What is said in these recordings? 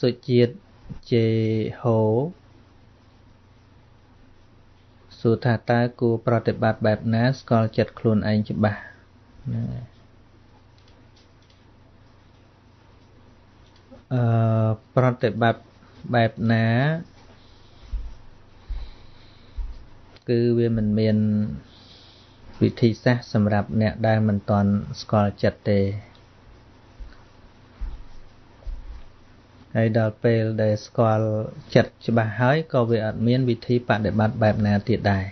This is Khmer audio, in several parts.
សុជាតិជេហូសួរថាតើគួរប្រតិបត្តិបែបណា ស្គាល់ចិត្តខ្លួនឯងច្បាស់ហ្នឹងហើយអឺប្រតិបត្តិបែបណា គឺវាមិនមានវិធីសាស្ត្រសម្រាប់អ្នកដែលមិនទាន់ស្គាល់ចិត្តទេ ហើយដល់ពេលដែលស្គាល់ចិត្តច្បាស់ហើយក៏វាអត់មានវិធីបដិបត្តិបែបណាទៀតដែរ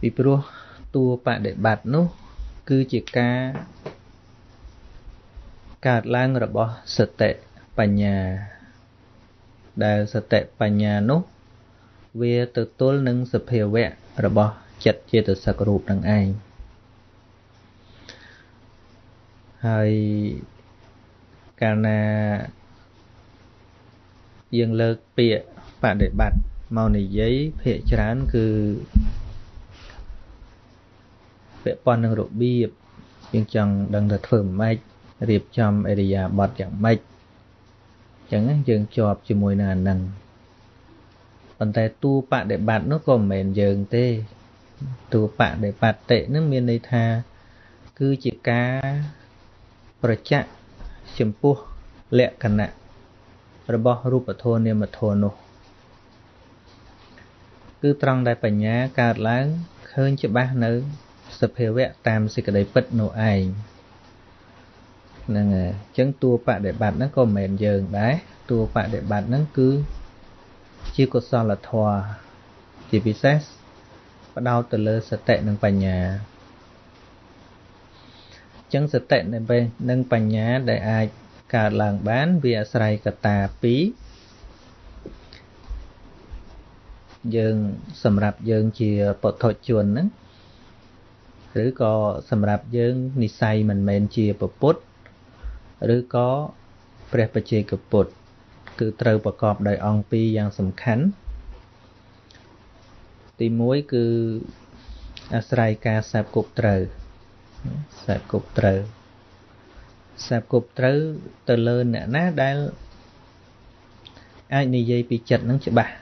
ពីព្រោះតួបដិបត្តិនោះ គឺជាការកើតឡើងរបស់សតិបញ្ញា ដែលសតិបញ្ញានោះវាទៅទល់នឹងសភាវៈរបស់ចិត្តចេតសិករូបនឹងឯង ហើយកាលណាយើងលើកពាក្យបដិបត្តិមកនិយាយភាកច្រើនគឺពាក់ព័ន្ធនឹងរបៀបយើងចង់ដឹងថាធ្វើម៉េចរៀបចំអរិយាប័ត្រយ៉ាងម៉េចអញ្ចឹងយើងជាប់ជាមួយនឹងអានឹងប៉ុន្តែតួបដិបត្តិនោះក៏មិនមែនយើងទេតួបដិបត្តិនឹងមានន័យថាគឺជាការ ប្រចាំចំពោះលក្ខណៈរបស់រូបធម៌នាមធម៌នោះ គឺត្រង់ដែលបញ្ញាកើតឡើងឃើញច្បាស់នៅសភាវៈតាមសេចក្តីពិតនោះឯងហ្នឹងហើយអញ្ចឹងតួបដិបត្តិហ្នឹងក៏មិនមែនយើងដែរតួបដិបត្តិហ្នឹងគឺជាកុសលធម៌ជាពិសេសផ្ដោតទៅលើសតិនិងបញ្ញាអញ្ចឹងសតិនិងបញ្ញាដែលអាចកើតឡើងបាន វាអាស្រ័យកត្តា2យើងសម្រាប់យើងជាពុទ្ធជនហ្នឹងឬក៏សម្រាប់យើងនិស័យមិនមែនជាពុទ្ធឬក៏ព្រះបជាកពុទ្ធគឺត្រូវប្រកបដោយអង្គពីរយ៉ាងសំខាន់ទី1គឺអាស្រ័យការសាបគប់ត្រូវ សាបគប់ត្រូវសាបគប់ត្រូវទៅលើអ្នកណាដែលអាចនិយាយពីចិត្តនឹងច្បាស់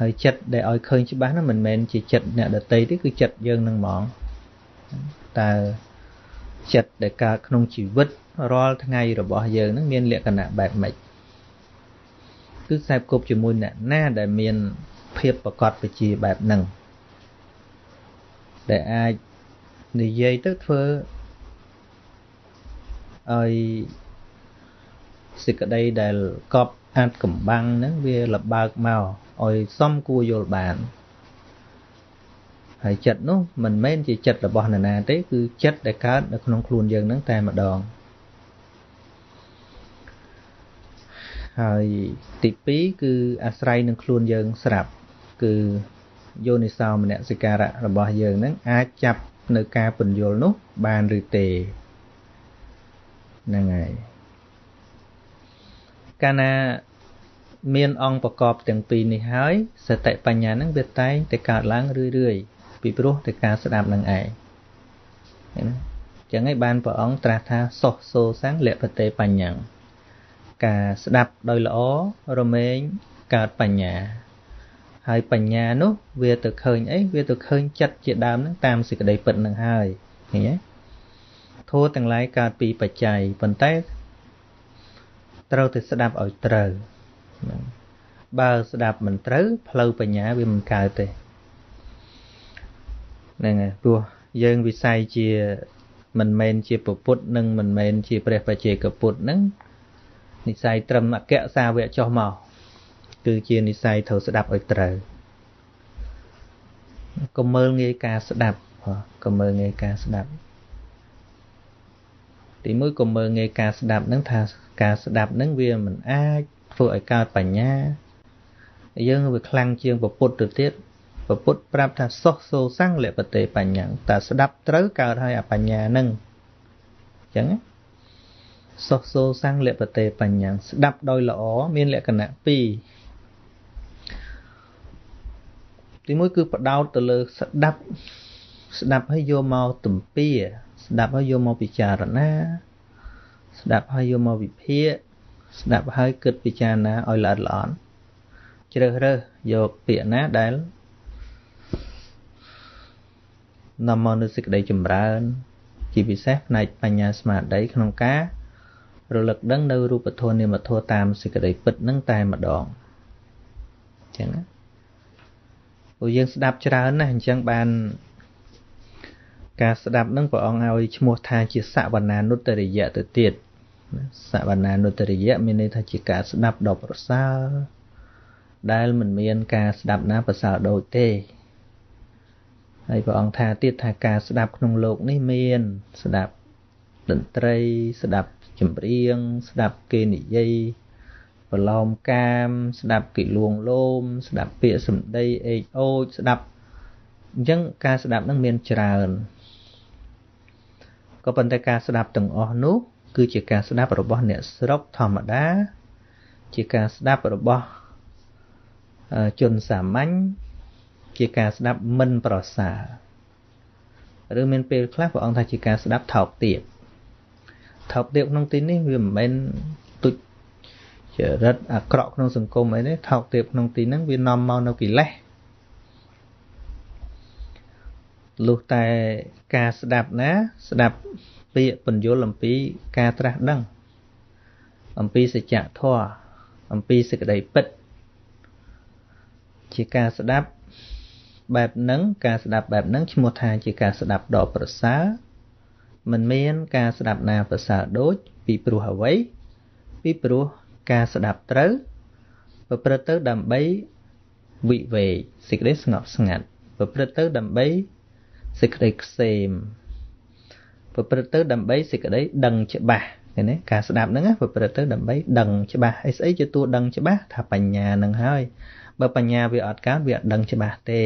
ហើយចិត្តដែលឲ្យឃើញច្បាស់នោះមិនមែនជាចិត្តអ្នកដតីទេគឺចិត្តយើងនឹងហ្មងតើចិត្តដែលកើតក្នុងជីវិតរាល់ថ្ងៃរបស់យើងនឹងមានលក្ខណៈបែបម៉េចគឺខ្សែគប់ជាមួយអ្នកណាដែលមានភាពប្រកបវិជ្ជាបែបហ្នឹងដែលអាច និយាយទៅធ្វើឲ្យសេចក្តីដែលកប់អាចកំបាំងហ្នឹងវាលបើកមកឲ្យសមគួរយល់បានហើយចិត្តនោះមិនមែនជាចិត្តរបស់នរណាទេគឺចិត្តដែលកើតនៅក្នុងខ្លួនយើងហ្នឹងតែម្ដងហើយទី2គឺអាស្រ័យនឹងខ្លួនយើងស្រាប់គឺយោនិសោមនសិការៈរបស់យើងហ្នឹងអាចចាប់ នៅការពន្យល់នោះបានឬទេហ្នឹងហើយកាលណាមានអង្គប្រកបទាំងពីរនេះហើយសតិបញ្ញាហ្នឹងវាតែងតែកើតឡើងរឿយរឿយពីព្រោះតែការស្ដាប់នឹងឯងឃើញណាចឹងហើយបានព្រះអង្គត្រាស់ថាសុសសូសាំងលពតេបញ្ញាការស្ដាប់ដោយល្អរមែងកើតបញ្ញា ហើយបញ្ញានោះវាទៅឃើញអីវាទៅឃើញចិត្តជាដើមហ្នឹងតាមសេចក្តីពិតហ្នឹងហើយឃើញទេធម៌ទាំងឡាយកើតពីបច្ច័យប៉ុន្តែត្រូវតែស្ដាប់ឲ្យត្រូវបើស្ដាប់មិនត្រូវផ្លូវបញ្ញាវាមិនកើតទេហ្នឹងហើយព្រោះយើងវិស័យជាមិនមែនជាពុទ្ធនិងមិនមែនជាព្រះបជាកពុទ្ធហ្នឹងនិស័យត្រឹមអក្សសាវៈចុះមក គឺជានិស័យត្រូវស្ដាប់ឲ្យត្រូវកុំមើលងាយការស្ដាប់កុំមើលងាយការស្ដាប់ទីមួយក៏មើលងាយការស្ដាប់ហ្នឹងថាការស្ដាប់ហ្នឹងវាមិនអាចធ្វើឲ្យកើតបញ្ញាយើងវាខ្លាំងជាងពពុទ្ធទៅទៀតពពុទ្ធប្រាប់ថាសុសសូសੰងលពតេបញ្ញាតែស្ដាប់ត្រូវកើតហើយអបញ្ញាហ្នឹងអញ្ចឹងសុសសូសੰងលពតេបញ្ញាស្ដាប់ដោយល្អមានលក្ខណៈ2 ទីមួយគឺបដោតទៅលើស្ដាប់ស្ដាប់ហើយយកមកទំពាស្ដាប់ហើយយកមកពិចារណាស្ដាប់ហើយយកមកវិភាគស្ដាប់ហើយគិតពិចារណាឲ្យល្អិតល្អន់ជ្រើសរើសយកពាក្យណាដែលនាំមកនូវសេចក្តីចម្រើន ជាពិសេសផ្នែកបញ្ញាស្មារតីក្នុងការរលឹកដឹងនៅរូបធម៌នាមធម៌តាមសេចក្តីពិតនឹងតែម្ដងអញ្ចឹងណា ព្រោះយើងស្ដាប់ច្រើនណាស់អញ្ចឹងបាន ការស្ដាប់នឹងព្រះអង្គឲ្យឈ្មោះថាជាសវនានុត្តរិយៈទៅទៀតសវនានុត្តរិយៈមានន័យថាជាការស្ដាប់ដ៏ប្រសើរដែលមិនមានការស្ដាប់ណាប្រសើរដូចទេហើយព្រះអង្គថាទៀតថាការស្ដាប់ក្នុងលោកនេះមាន ស្ដាប់តន្ត្រីស្ដាប់ចម្រៀង ស្ដាប់គេនិយាយ ប្រឡោមកាម ស្ដាប់គេលួងលោម ស្ដាប់ពាក្យសម្ដីអេកអូចស្ដាប់អញ្ចឹងការស្ដាប់នឹងមានច្រើនក៏ប៉ុន្តែការស្ដាប់ទាំងអស់នោះ គឺជាការស្ដាប់របស់អ្នកស្រុកធម្មតា ជាការស្ដាប់របស់ជនសាមញ្ញជាការស្ដាប់មិនប្រសើរឬមានពេលខ្លះព្រះអង្គថាជាការស្ដាប់ថោកទាបថោកទាបក្នុងទីនេះវាមិនមែនទុច្ច រិតអាក្រក់ក្នុងសង្គមអីទេថោកទាបក្នុងទីហ្នឹងវានាំមកនៅកិលេសលុះតែការស្ដាប់ណា ស្ដាប់ពាក្យបញ្យលអំពីការត្រាស់ដឹង អំពីសច្ចធម៌អំពីសេចក្តីពិត ជាការស្ដាប់បែបហ្នឹងការស្ដាប់បែបហ្នឹងឈ្មោះថាជាការស្ដាប់ដ៏ប្រសើរមិនមាន ការស្ដាប់ណាប្រសើរដូចពីព្រោះអ្វីពីព្រោះ ការស្ដាប់ត្រូវ ប្រព្រឹត្តទៅដើម្បីវិវេកសេចក្តីស្ងប់ស្ងាត់ ប្រព្រឹត្តទៅដើម្បីសេចក្តីខ្សេមប្រព្រឹត្តទៅដើម្បីសេចក្តីដឹងច្បាស់ឃើញទេការស្ដាប់ហ្នឹងប្រព្រឹត្តទៅដើម្បីដឹងច្បាស់ហើយស្អីជាតួដឹងច្បាស់ថាបញ្ញាហ្នឹងហើយបើបញ្ញាវាអត់កើតវាអត់ដឹងច្បាស់ទេ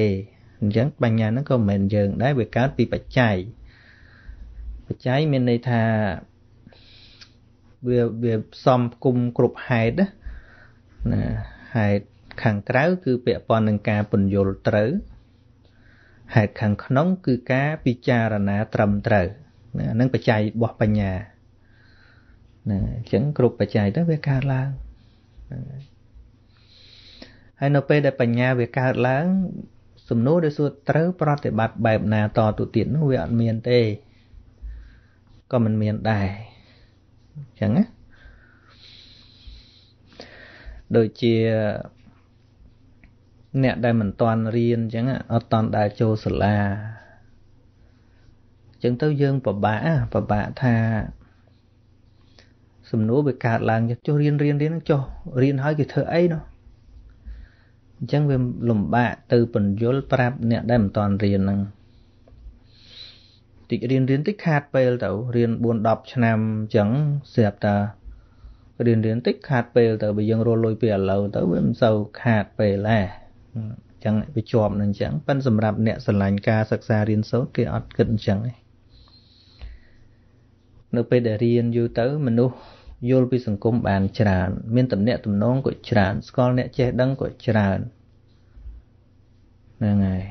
អញ្ចឹងបញ្ញាហ្នឹងក៏មិនមែនយើងដែរវាកើតពីបច្ច័យបច្ច័យមានន័យថា វាវាផ្សំគុំគ្រប់ហេតុណាហេតុខាងក្រៅគឺពាក់ព័ន្ធនឹងការពន្យល់ត្រូវហេតុខាងក្នុងគឺការពិចារណាត្រឹមត្រូវណានឹងបច្ច័យរបស់បញ្ញាណាអញ្ចឹងគ្រប់បច្ច័យទៅវាកើតឡើងហើយនៅពេលដែលបញ្ញាវាកើតឡើងសំណួរដែលសួរត្រូវប្រតិបត្តិបែបណាតទៅទៀតនោះវាអត់មានទេក៏មិនមានដែរអញ្ចឹងណាដូចជាអ្នកដែលមិនតាន់រៀនអញ្ចឹងអត់តាន់ដែលចូលសាលាអញ្ចឹងទៅយើងពិបាកពិបាកថាសំណួរវាកើតឡើងចុះរៀនរៀនរៀនចុះរៀនហើយគេធ្វើអីនោះអញ្ចឹងវាលំបាកទៅបញ្យលប្រាប់អ្នកដែលមិនតាន់រៀនហ្នឹង តិចរៀនរៀនតិចខាតពេលទៅរៀន4 10ឆ្នាំអញ្ចឹងស្រាប់តារៀនរៀនតិចខាតពេលទៅបើយើងរលុយពីឥឡូវទៅវាមិនសូវខាតពេលដែរអញ្ចឹងវាជាប់នឹងអញ្ចឹងប៉ិនសម្រាប់អ្នកស្រឡាញ់ការសិក្សារៀនសូត្រគេអត់គិតអញ្ចឹងទេនៅពេលដែលរៀនយូរទៅមនុស្សយល់ពីសង្គមបានច្រើន មានតំណែងតំណងក៏ច្រើន ស្គាល់អ្នកចេះដឹងក៏ច្រើនហ្នឹងហើយ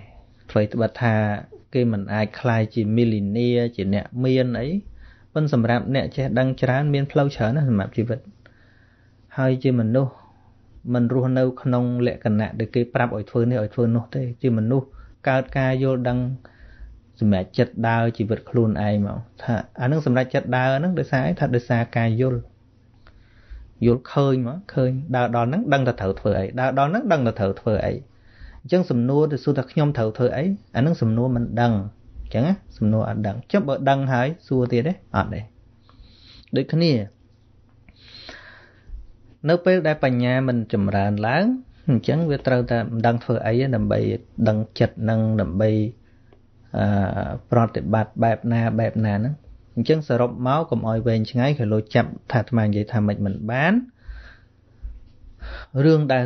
អ្វីត្បិតថា គេមិនអាចคลายជា millionaire ជាអ្នកមានអីប៉ុន្តែសម្រាប់អ្នកចេះដឹងច្រើនមានផ្លូវច្រើនណាស់សម្រាប់ជីវិតហើយជាមនុស្សមិនរស់នៅក្នុងលក្ខណៈដែលគេប្រាប់ឲ្យធ្វើនេះឲ្យធ្វើនោះទេជាមនុស្សកើតការយល់ដឹងសម្រាប់ចិត្តដើរជីវិតខ្លួនឯងមកថាអានឹងសម្រាប់ចិត្តដើរហ្នឹងដោយសារអីថាដោយសារការយល់យល់ឃើញមកឃើញដើរដល់ហ្នឹងដឹងតែត្រូវធ្វើអីដើរដល់ហ្នឹងដឹងតែត្រូវធ្វើអី អញ្ចឹងសំណួរទៅសួរថាខ្ញុំត្រូវធ្វើអីអានឹងសំណួរមិនដឹងអញ្ចឹងសំណួរអត់ដឹងចុះបើដឹងហើយសួរទៀតទេអត់ទេដូចគ្នា នៅពេលដែលបញ្ញាមិនចម្រើនឡើងអញ្ចឹងវាត្រូវតែមិនដឹងធ្វើអីដើម្បីដឹងចិត្តនឹងដើម្បីអឺប្រតិបត្តិបែបណាបែបណាហ្នឹងអញ្ចឹងសរុបមកកុំអោយវែងឆ្ងាយគេលោចាប់ថាអាត្មានិយាយថាមិនមិនបានរឿងដែល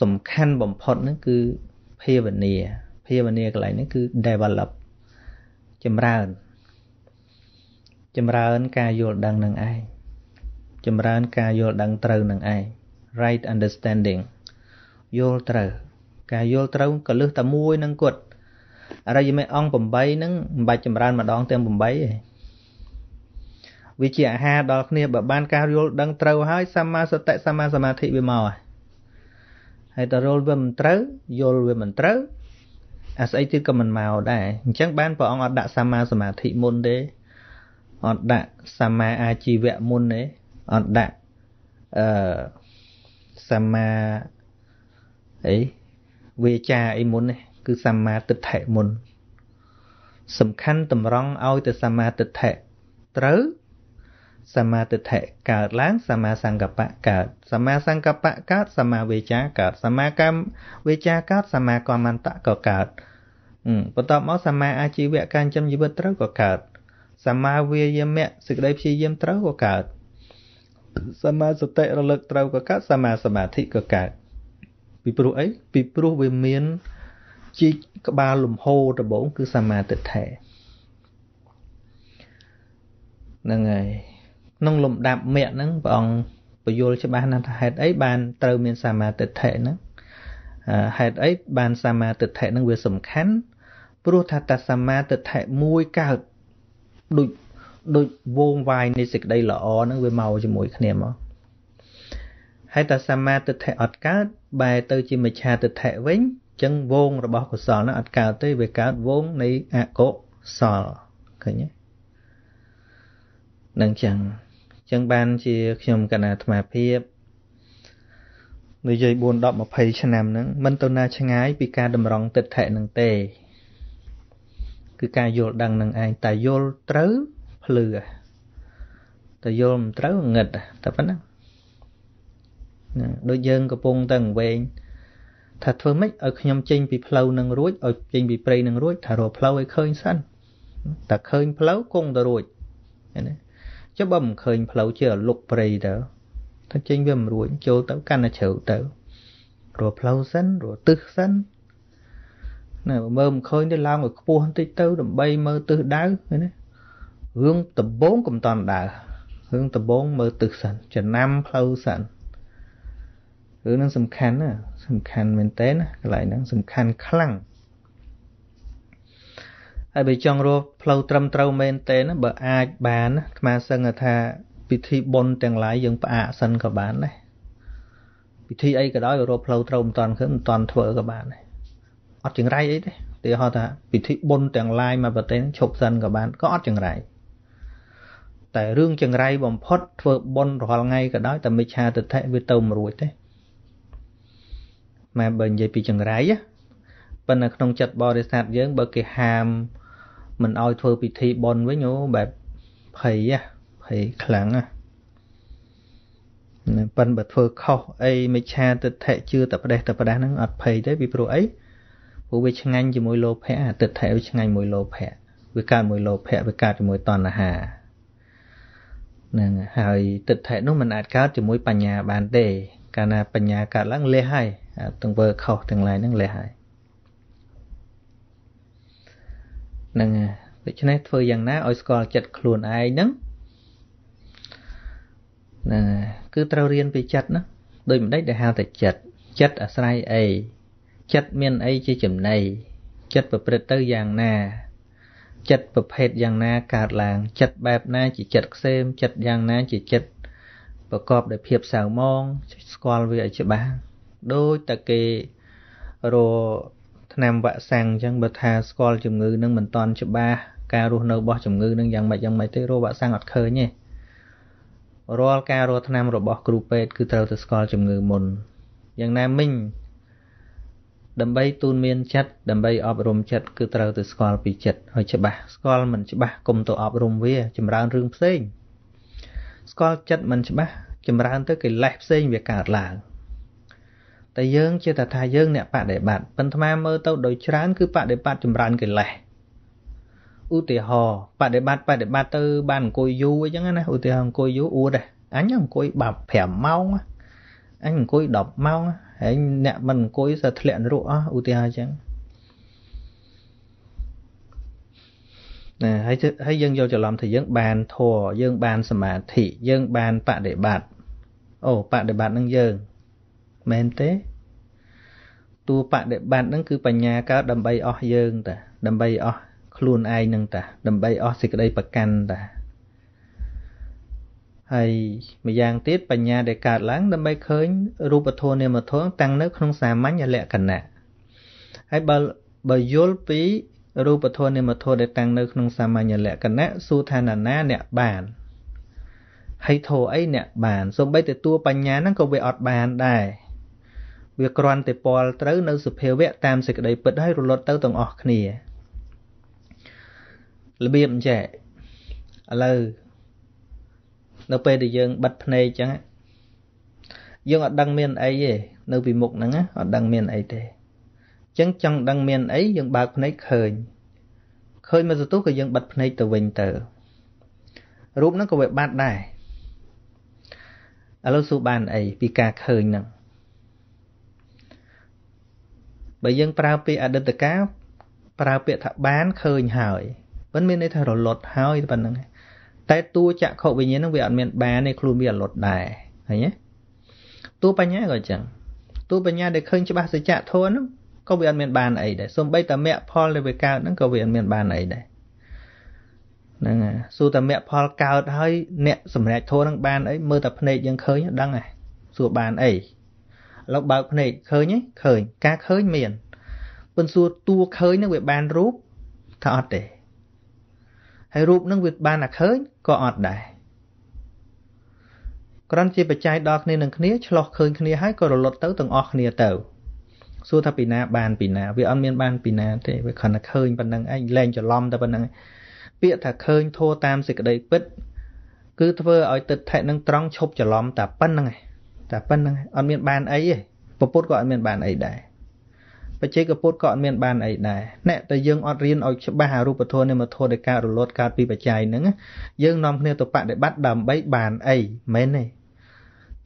សំខាន់បំផុតហ្នឹងគឺភាវនាភាវនាកន្លែងនេះគឺ develop ចម្រើន ចម្រើនការយល់ដឹងនឹងឯងចម្រើនការយល់ដឹងត្រូវនឹងឯង right understanding យល់ត្រូវការយល់ត្រូវក៏លឹះតែមួយនឹងគាត់អរិយមេអង្គ8ហ្នឹងមិនបាច់ចម្រើនម្ដងទាំង8ទេវាជាអាហារដល់គ្នាបើបានការយល់ដឹងត្រូវហើយសម្មាសតិសម្មាសមាធិវាមកហើយ ហើយតរលវាមិនត្រូវយល់វាមិនត្រូវអាស្អីទៀតក៏មិនមកដែរអញ្ចឹងបានព្រះអង្គអត់ដាក់សម្មាសមាធិមុនទេអត់ដាក់សម្មាអាជីវៈមុនទេអត់ដាក់អឺសម្មាអីវាចាអីមុនទេគឺសម្មាទិដ្ឋិមុនសំខាន់តម្រង់ឲ្យទៅសម្មាទិដ្ឋិត្រូវ សម្មាទិដ្ឋិកើតឡើងសម្មាសង្កប្បៈកើតសម្មាសង្កប្បៈកើតសម្មាវាចាកើតសម្មាកម្មវាចាកើតសម្មាកមន្តៈក៏កើតបន្ទាប់មកសម្មាអាជីវៈការចិញ្ចឹមជីវិតត្រូវក៏កើតសម្មាវាយាមៈសេចក្តីព្យាយាមត្រូវក៏កើតសម្មាសតិរលឹកត្រូវក៏កើតសម្មាសមាធិក៏កើតពីព្រោះអីពីព្រោះវាមានជីកក្បាលលំហដំបូងគឺសម្មាទិដ្ឋិហ្នឹងហើយ ក្នុងលំដាប់មគ្គហ្នឹងព្រះអង្គពយល់ច្បាស់ណាស់ថាហេតុអីបានត្រូវមានសម្មាទិដ្ឋិហ្នឹងហេតុអីបានសម្មាទិដ្ឋិហ្នឹងវាសំខាន់ព្រោះថាតាសម្មាទិដ្ឋិមួយកើតដូចដូចវងវាយនៃសេចក្តីល្អហ្នឹងវាមកជាមួយគ្នាមកហើយតាសម្មាទិដ្ឋិអត់កើតបែរទៅជាមិច្ឆាទិដ្ឋិវិញចឹងវងរបស់កុសលហ្នឹងអត់កើតទេវាកើតវងនៃអកុសលឃើញទេនឹងចឹង ចឹងបានជាខ្ញុំកណាអាត្មាភាពនិយាយ4 10 20ឆ្នាំហ្នឹងមិនទៅណាឆ្ងាយពីការតម្រង់ទិដ្ឋិហ្នឹងទេ គឺការយល់ដឹងនឹងឯងតែយល់ត្រូវភ្លឺតែយល់មិនត្រូវងឹតតែប៉ុណ្ណឹងដូចយើងកំពុងតែវែងថាធ្វើម៉េចឲ្យខ្ញុំចេញពីផ្លូវនឹងរួចឲ្យចេញពីព្រៃនឹងរួចថារកផ្លូវឲ្យឃើញសិនតែឃើញផ្លូវគង់ទៅរួចឃើញទេ ចុះបើមិនឃើញផ្លូវជាលុកព្រៃទៅថាចេញវាមិនរួចចូលទៅកាន់តែជ្រៅទៅរកផ្លូវសិនរកទិសសិនណាមើលមិនឃើញទេឡើងឲ្យខ្ពស់បន្តិចទៅដើម្បីមើលទិសដៅឃើញទេរឿងដំបងកំតន់ដើររឿងដំបងមើលទិសសិនចំណាំផ្លូវសិនរឿងហ្នឹងសំខាន់ណាសំខាន់មែនតើណាកន្លែងហ្នឹងសំខាន់ខ្លាំង ហើយបើចង់រកផ្លូវត្រឹមត្រូវមែនតើណាបើអាចបានណាអាត្មាសឹងថាពិធីបុណ្យទាំងឡាយយើងផ្អាកសិនក៏បានដែរពិធីអីក៏ដោយរកផ្លូវត្រូវមិនតាន់ឃើញមិនតាន់ធ្វើក៏បានដែរអត់ចង្រៃអីទេទីហៅថាពិធីបុណ្យទាំងឡាយមកប្រទេសឈប់សិនក៏បានក៏អត់ចង្រៃតែរឿងចង្រៃបំផុតធ្វើបុណ្យរាល់ថ្ងៃក៏ដោយតែមិច្ឆាទិដ្ឋិវាទៅមិនរួចទេម៉ែបើនិយាយពីចង្រៃប៉ុន្តែក្នុងចិត្តបរិស័ទយើងបើគេហាម មិនឲ្យធ្វើពិធីបុណ្យវិញអូបែបភ័យភ័យខ្លាំងណាប៉ិនបើធ្វើខុសអីមិច្ឆាទិដ្ឋិជឿតែផ្ដេសតែផ្ដាស់ហ្នឹងអត់ភ័យទេពីព្រោះអីព្រោះវាឆ្ងាញ់ជាមួយលោភៈអាទិដ្ឋិវាឆ្ងាញ់មួយលោភៈវាកើតមួយលោភៈវាកើតជាមួយតណ្ហាហ្នឹងហើយទិដ្ឋិនោះมันអាចកើតជាមួយបញ្ញាបានទេ កាលណាបញ្ញាកើតឡើងលះហើយទាំងធ្វើខុសទាំងឡាយហ្នឹងលះហើយ ហ្នឹងដូច្នេះធ្វើយ៉ាងណាឲ្យស្គាល់ចិត្តខ្លួនឯងហ្នឹងហ្នឹងគឺត្រូវរៀនពីចិត្តណាដូចម្ដេចដែលហៅតែចិត្តចិត្តអាស្រ័យអីចិត្តមានអីជាចំណីចិត្តប្រព្រឹត្តទៅយ៉ាងណាចិត្តប្រភេទយ៉ាងណាកើតឡើងចិត្តបែបណាជាចិត្តខ្សែមចិត្តយ៉ាងណាជាចិត្តប្រកបដោយភាពសៅមងស្គាល់វាឲ្យច្បាស់ដូចតែគេរ ថ្នាំវាក់សាំងអញ្ចឹងបើថាស្គាល់ជំងឺនឹងមិនតន់ច្បាស់ការរស់នៅរបស់ជំងឺនឹងយ៉ាងម៉េចយ៉ាងម៉េចទេរោវាក់សាំងអត់ឃើញទេរាល់ការរកថ្នាំរបស់គ្រូពេទ្យគឺត្រូវតែស្គាល់ជំងឺមុនយ៉ាងណាមិញដើម្បីទូនមានចិត្តដើម្បីអប់រំចិត្តគឺត្រូវទៅស្គាល់ពីចិត្តឲ្យច្បាស់ស្គាល់មិនច្បាស់កុំទៅអប់រំវាចម្រើនរឿងផ្សេងស្គាល់ចិត្តមិនច្បាស់ចម្រើនទៅកិលេសផ្សេងវាកើតឡើង តែយើងជាតថាយើងអ្នកបដិបត្តិប៉ុន្តែមើលទៅដោយច្រើនគឺបដិបត្តិចម្រើនកិលេសឧទាហរណ៍បដិបត្តិបដិបត្តិទៅបានអង្គុយយូរអញ្ចឹងណាឧទាហរណ៍អង្គុយយូរអួតអញអង្គុយបាប់5ម៉ោងអញអង្គុយ10ម៉ោងហើយអ្នកមិនអង្គុយសើធ្លាក់នរកអស់ឧទាហរណ៍អញ្ចឹងណាហើយហើយយើងយកច្រឡំថាយើងបានធម៌យើងបានសមាធិយើងបានបដិបត្តិអូបដិបត្តិនឹងយើង មែនទេតួបដិបត្តិនឹងគឺបញ្ញាកើតដើម្បីអស់យើងតាដើម្បីអស់ខ្លួនឯងនឹងតាដើម្បីអស់សេចក្តីប្រកាន់តាហើយម្យ៉ាងទៀតបញ្ញាដែលកើតឡើងដើម្បីឃើញរូបធម៌នាមធម៌តាំងនៅក្នុងសាមញ្ញលក្ខណៈហើយបើបើយល់ពីរូបធម៌នាមធម៌ដែលតាំងនៅក្នុងសាមញ្ញលក្ខណៈសួរថាណាណាអ្នកបានហើយធម៌អីអ្នកបានសូម្បីតែតួបញ្ញាហ្នឹងក៏វាអត់បានដែរ វាគ្រាន់តែពលត្រូវនៅសភាវៈតាមសេចក្តីពិតហើយរលត់ទៅទាំងអស់គ្នារបៀបអញ្ចឹងឥឡូវនៅពេលដែលយើងបិទភ្នែកអញ្ចឹងយើងអត់ដឹងមានអីទេនៅពីមុខហ្នឹងអត់ដឹងមានអីទេអញ្ចឹងចង់ដឹងមានអីយើងបើកភ្នែកឃើញឃើញមកសន្ទុះក៏យើងបិទភ្នែកទៅវិញទៅរូបហ្នឹងក៏វាបាត់ដែរឥឡូវសួរបានអីពីការឃើញហ្នឹង បើយើងប្រើពាក្យអតីតកាលប្រើពាក្យថាបានឃើញហើយមិនមានន័យថារលត់ហើយប៉ុណ្្នឹងតែតួចក្ខុវិញ្ញាណហ្នឹងវាអត់មានបានទេខ្លួនវារលត់ដែរឃើញទេតួបញ្ញាក៏អញ្ចឹងតួបញ្ញាដែលឃើញច្បាស់សច្ចធម៌ហ្នឹងក៏វាអត់មានបានអីដែរសំបីតមគ្គផលដែលវាកើតហ្នឹងក៏វាអត់មានបានអីដែរហ្នឹងហើយសួរតមគ្គផលកើតហើយអ្នកសម្រេចធម៌ហ្នឹងបានអីមើលតែភ្នែកយើងឃើញដឹងហើយសួរបានអី ឥឡូវបើកភ្នែកឃើញទេឃើញការឃើញមានប៉ុន្តែសួរតួឃើញហ្នឹងវាបានរូបថាអត់ទេហើយរូបនឹងវាបានតែឃើញក៏អត់ដែរគ្រាន់ជាបច្ច័យដល់គ្នានឹងគ្នាឆ្លោះឃើញគ្នាហើយក៏រលត់ទៅទាំងអស់គ្នាទៅសួរថាពីណាបានពីណាវាអត់មានបានពីណាទេវាគ្រាន់តែឃើញប៉ុណ្្នឹងឯងលែងច្រឡំតែប៉ុណ្្នឹងពាក្យថាឃើញធัวតាមសេចក្តីពិត គឺធ្វើឲ្យទឹកថេនឹងត្រង់ឈប់ច្រឡំតែប៉ុណ្្នឹងឯង តែប៉ុណ្្នឹងអត់មានបានអីទេពុទ្ធក៏អត់មានបានអីដែរបច្ចេកពុទ្ធក៏អត់មានបានអីដែរណែតែយើងអត់រៀនឲ្យច្បាស់អរូបធម៌នៃមធុនៃការរលត់កើតពីបច្ច័យហ្នឹងយើងនាំគ្នាទៅបដិបត្តិដើម្បីបានអីមែនទេ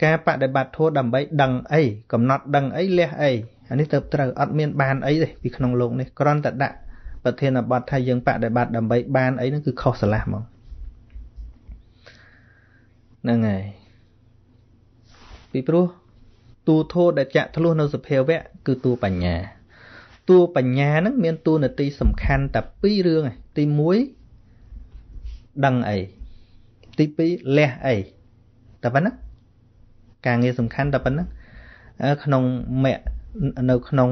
ការបដិបត្តិធម៌ដើម្បីដឹងអីកំណត់ដឹងអីលះអីអានេះទៅត្រូវអត់មានបានអីទេពីក្នុងលោកនេះគ្រាន់តែដាក់ប្រធានបទថាយើងបដិបត្តិដើម្បីបានអីហ្នឹងគឺខុសឆ្លាស់ហ្មងហ្នឹងហើយ ពីព្រោះតួធោដែលចាក់ធ្លុះនៅសភាវៈគឺតួបញ្ញាតួបញ្ញាហ្នឹងមានតួនាទីសំខាន់តែពីររឿងឯងទី1ដឹងអីទី2លះអីតែប៉ុណ្ណាការងារសំខាន់តែប៉ុណ្ណាក្នុងមគ្គនៅក្នុង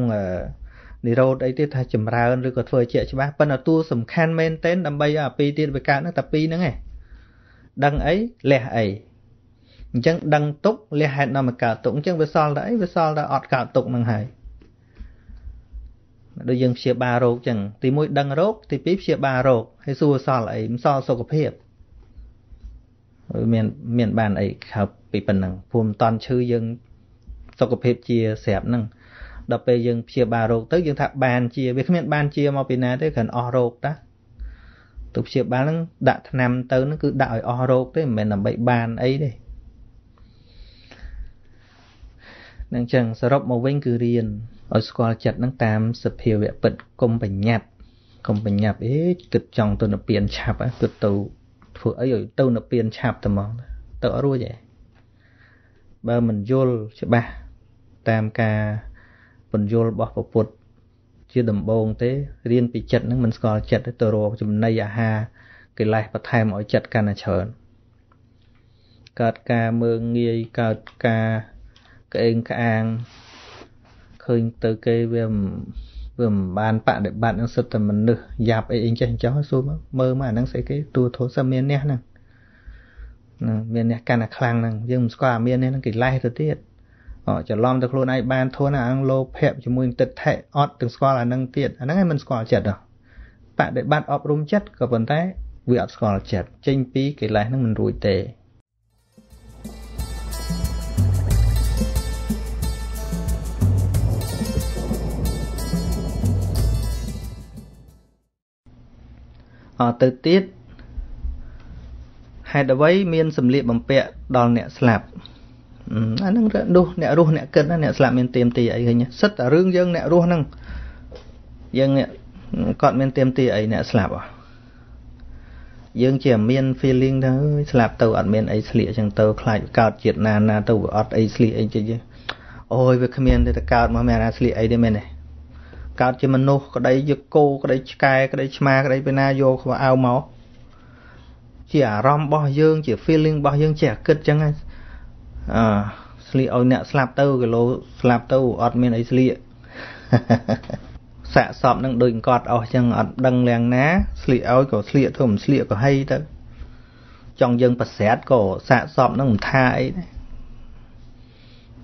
និរោធអីទៀតថាចម្រើនឬក៏ធ្វើជាច្បាស់ប៉ុន្តែតួសំខាន់មែនទែនដើម្បីអាពីរទៀតវាកើតហ្នឹងតែពីរហ្នឹងឯងដឹងអីលះអី អញ្ចឹងដឹងទុកលះហេតុនាំឲ្យកើតទុកអញ្ចឹងវាសល់តែអីវាសល់តែអត់កើតទុកហ្នឹងហើយដូចយើងព្យាបាលរោគចឹងទី1ដឹងរោគទី2ព្យាបាលរោគហើយសួរសល់អីមិនសល់សុខភាពមានមានបានអីខើពីប៉ុណ្ណឹងព្រោះមិនតន់ឈឺយើងសុខភាពជាស្រាប់ហ្នឹងដល់ពេលយើងព្យាបាលរោគទៅយើងថាបានជាវាគ្មានបានជាមកពីណាទេគ្រាន់អស់រោគតាទៅព្យាបាលហ្នឹងដាក់ថ្នាំទៅហ្នឹងគឺដាក់ឲ្យអស់រោគទេមិនមែនដើម្បីបានអីទេ នឹងចឹងសរុបមកវិញគឺរៀនឲ្យស្គាល់ចិត្តនឹងតាមសភាវៈពិតកុំបញ្ញត្តិកុំបញ្ញត្តិអេគិតចង់ទៅនិព្វានឆាប់គិតទៅធ្វើអីឲ្យទៅនិព្វានឆាប់តែហ្មងទៅអត់រួចទេបើមិនយល់ច្បាស់តាមការបញ្យល់របស់ពុទ្ធជាដំបូងទេរៀនពីចិត្តនឹងមិនស្គាល់ចិត្តទៅរកចំណីអាហារកិលេសបន្ថែមឲ្យចិត្តកាន់តែច្រើនកើតការមើងងាយកើតការ ក្អេងក្អាងឃើញទៅគេវាវាមិនបានបដិបត្តិនឹងសិតតែមនុស្សយ៉ាប់អីអីចេះចោះសួរមកមើលមកអាហ្នឹងស្អីគេទូធោសមានអ្នកហ្នឹងណាមានអ្នកកាន់តែខ្លាំងហ្នឹងយើងមិនស្គាល់អាមាននេះហ្នឹងគេលេះទៅទៀតអច្រឡំទៅខ្លួនឯងបានធន់អាងលោភៈជាមួយនឹងទឹកថេអត់ទាំងស្គាល់អាហ្នឹងទៀតអាហ្នឹងឯងមិនស្គាល់ចិត្តហ៎បដិបត្តិអប់រំចិត្តក៏ប៉ុន្តែវាអត់ស្គាល់ចិត្តចេញពីកិលេសហ្នឹងមិនរួចទេ ទៅទៀតហេតុអ្វីមានសម្លៀកបំពាក់ដល់អ្នកស្លាប់អាហ្នឹងនោះអ្នករស់អ្នកគិតណាអ្នកស្លាប់មានទៀមទីអីឃើញសិតតែរឿងយើងអ្នករស់ហ្នឹងយើងគាត់មានទៀមទីអីអ្នកស្លាប់យើងជាមាន feeling ទៅស្លាប់ទៅអត់មានអីស្លៀកចឹងទៅខ្លាចកើតជាតិណាណាទៅវាអត់អីស្លៀកអីចឹងអូយវាគ្មានទេតែកើតមកមានអាស្លៀកអីទេមែនទេ កើតជាមនុស្សក្តីយកគោក្តីឆ្កែក្តីឆ្មាក្តីពីណាយកខ្វះអាវមកជាអារម្មណ៍របស់យើងជា feeling របស់យើងជាអាគិតចឹងហ្នឹងអឺស្លៀកឲ្យអ្នកស្លាប់ទៅគីឡូស្លាប់ទៅអត់មានអីស្លៀកសាកសពនឹងដូចកត់អស់ចឹងអត់ដឹងយ៉ាងណាស្លៀកឲ្យក៏ស្លៀកធ្វើមិនស្លៀកក៏ហីទៅចង់យើងប្រស្រាតក៏សាកសពនឹងមិនថាអីដែរ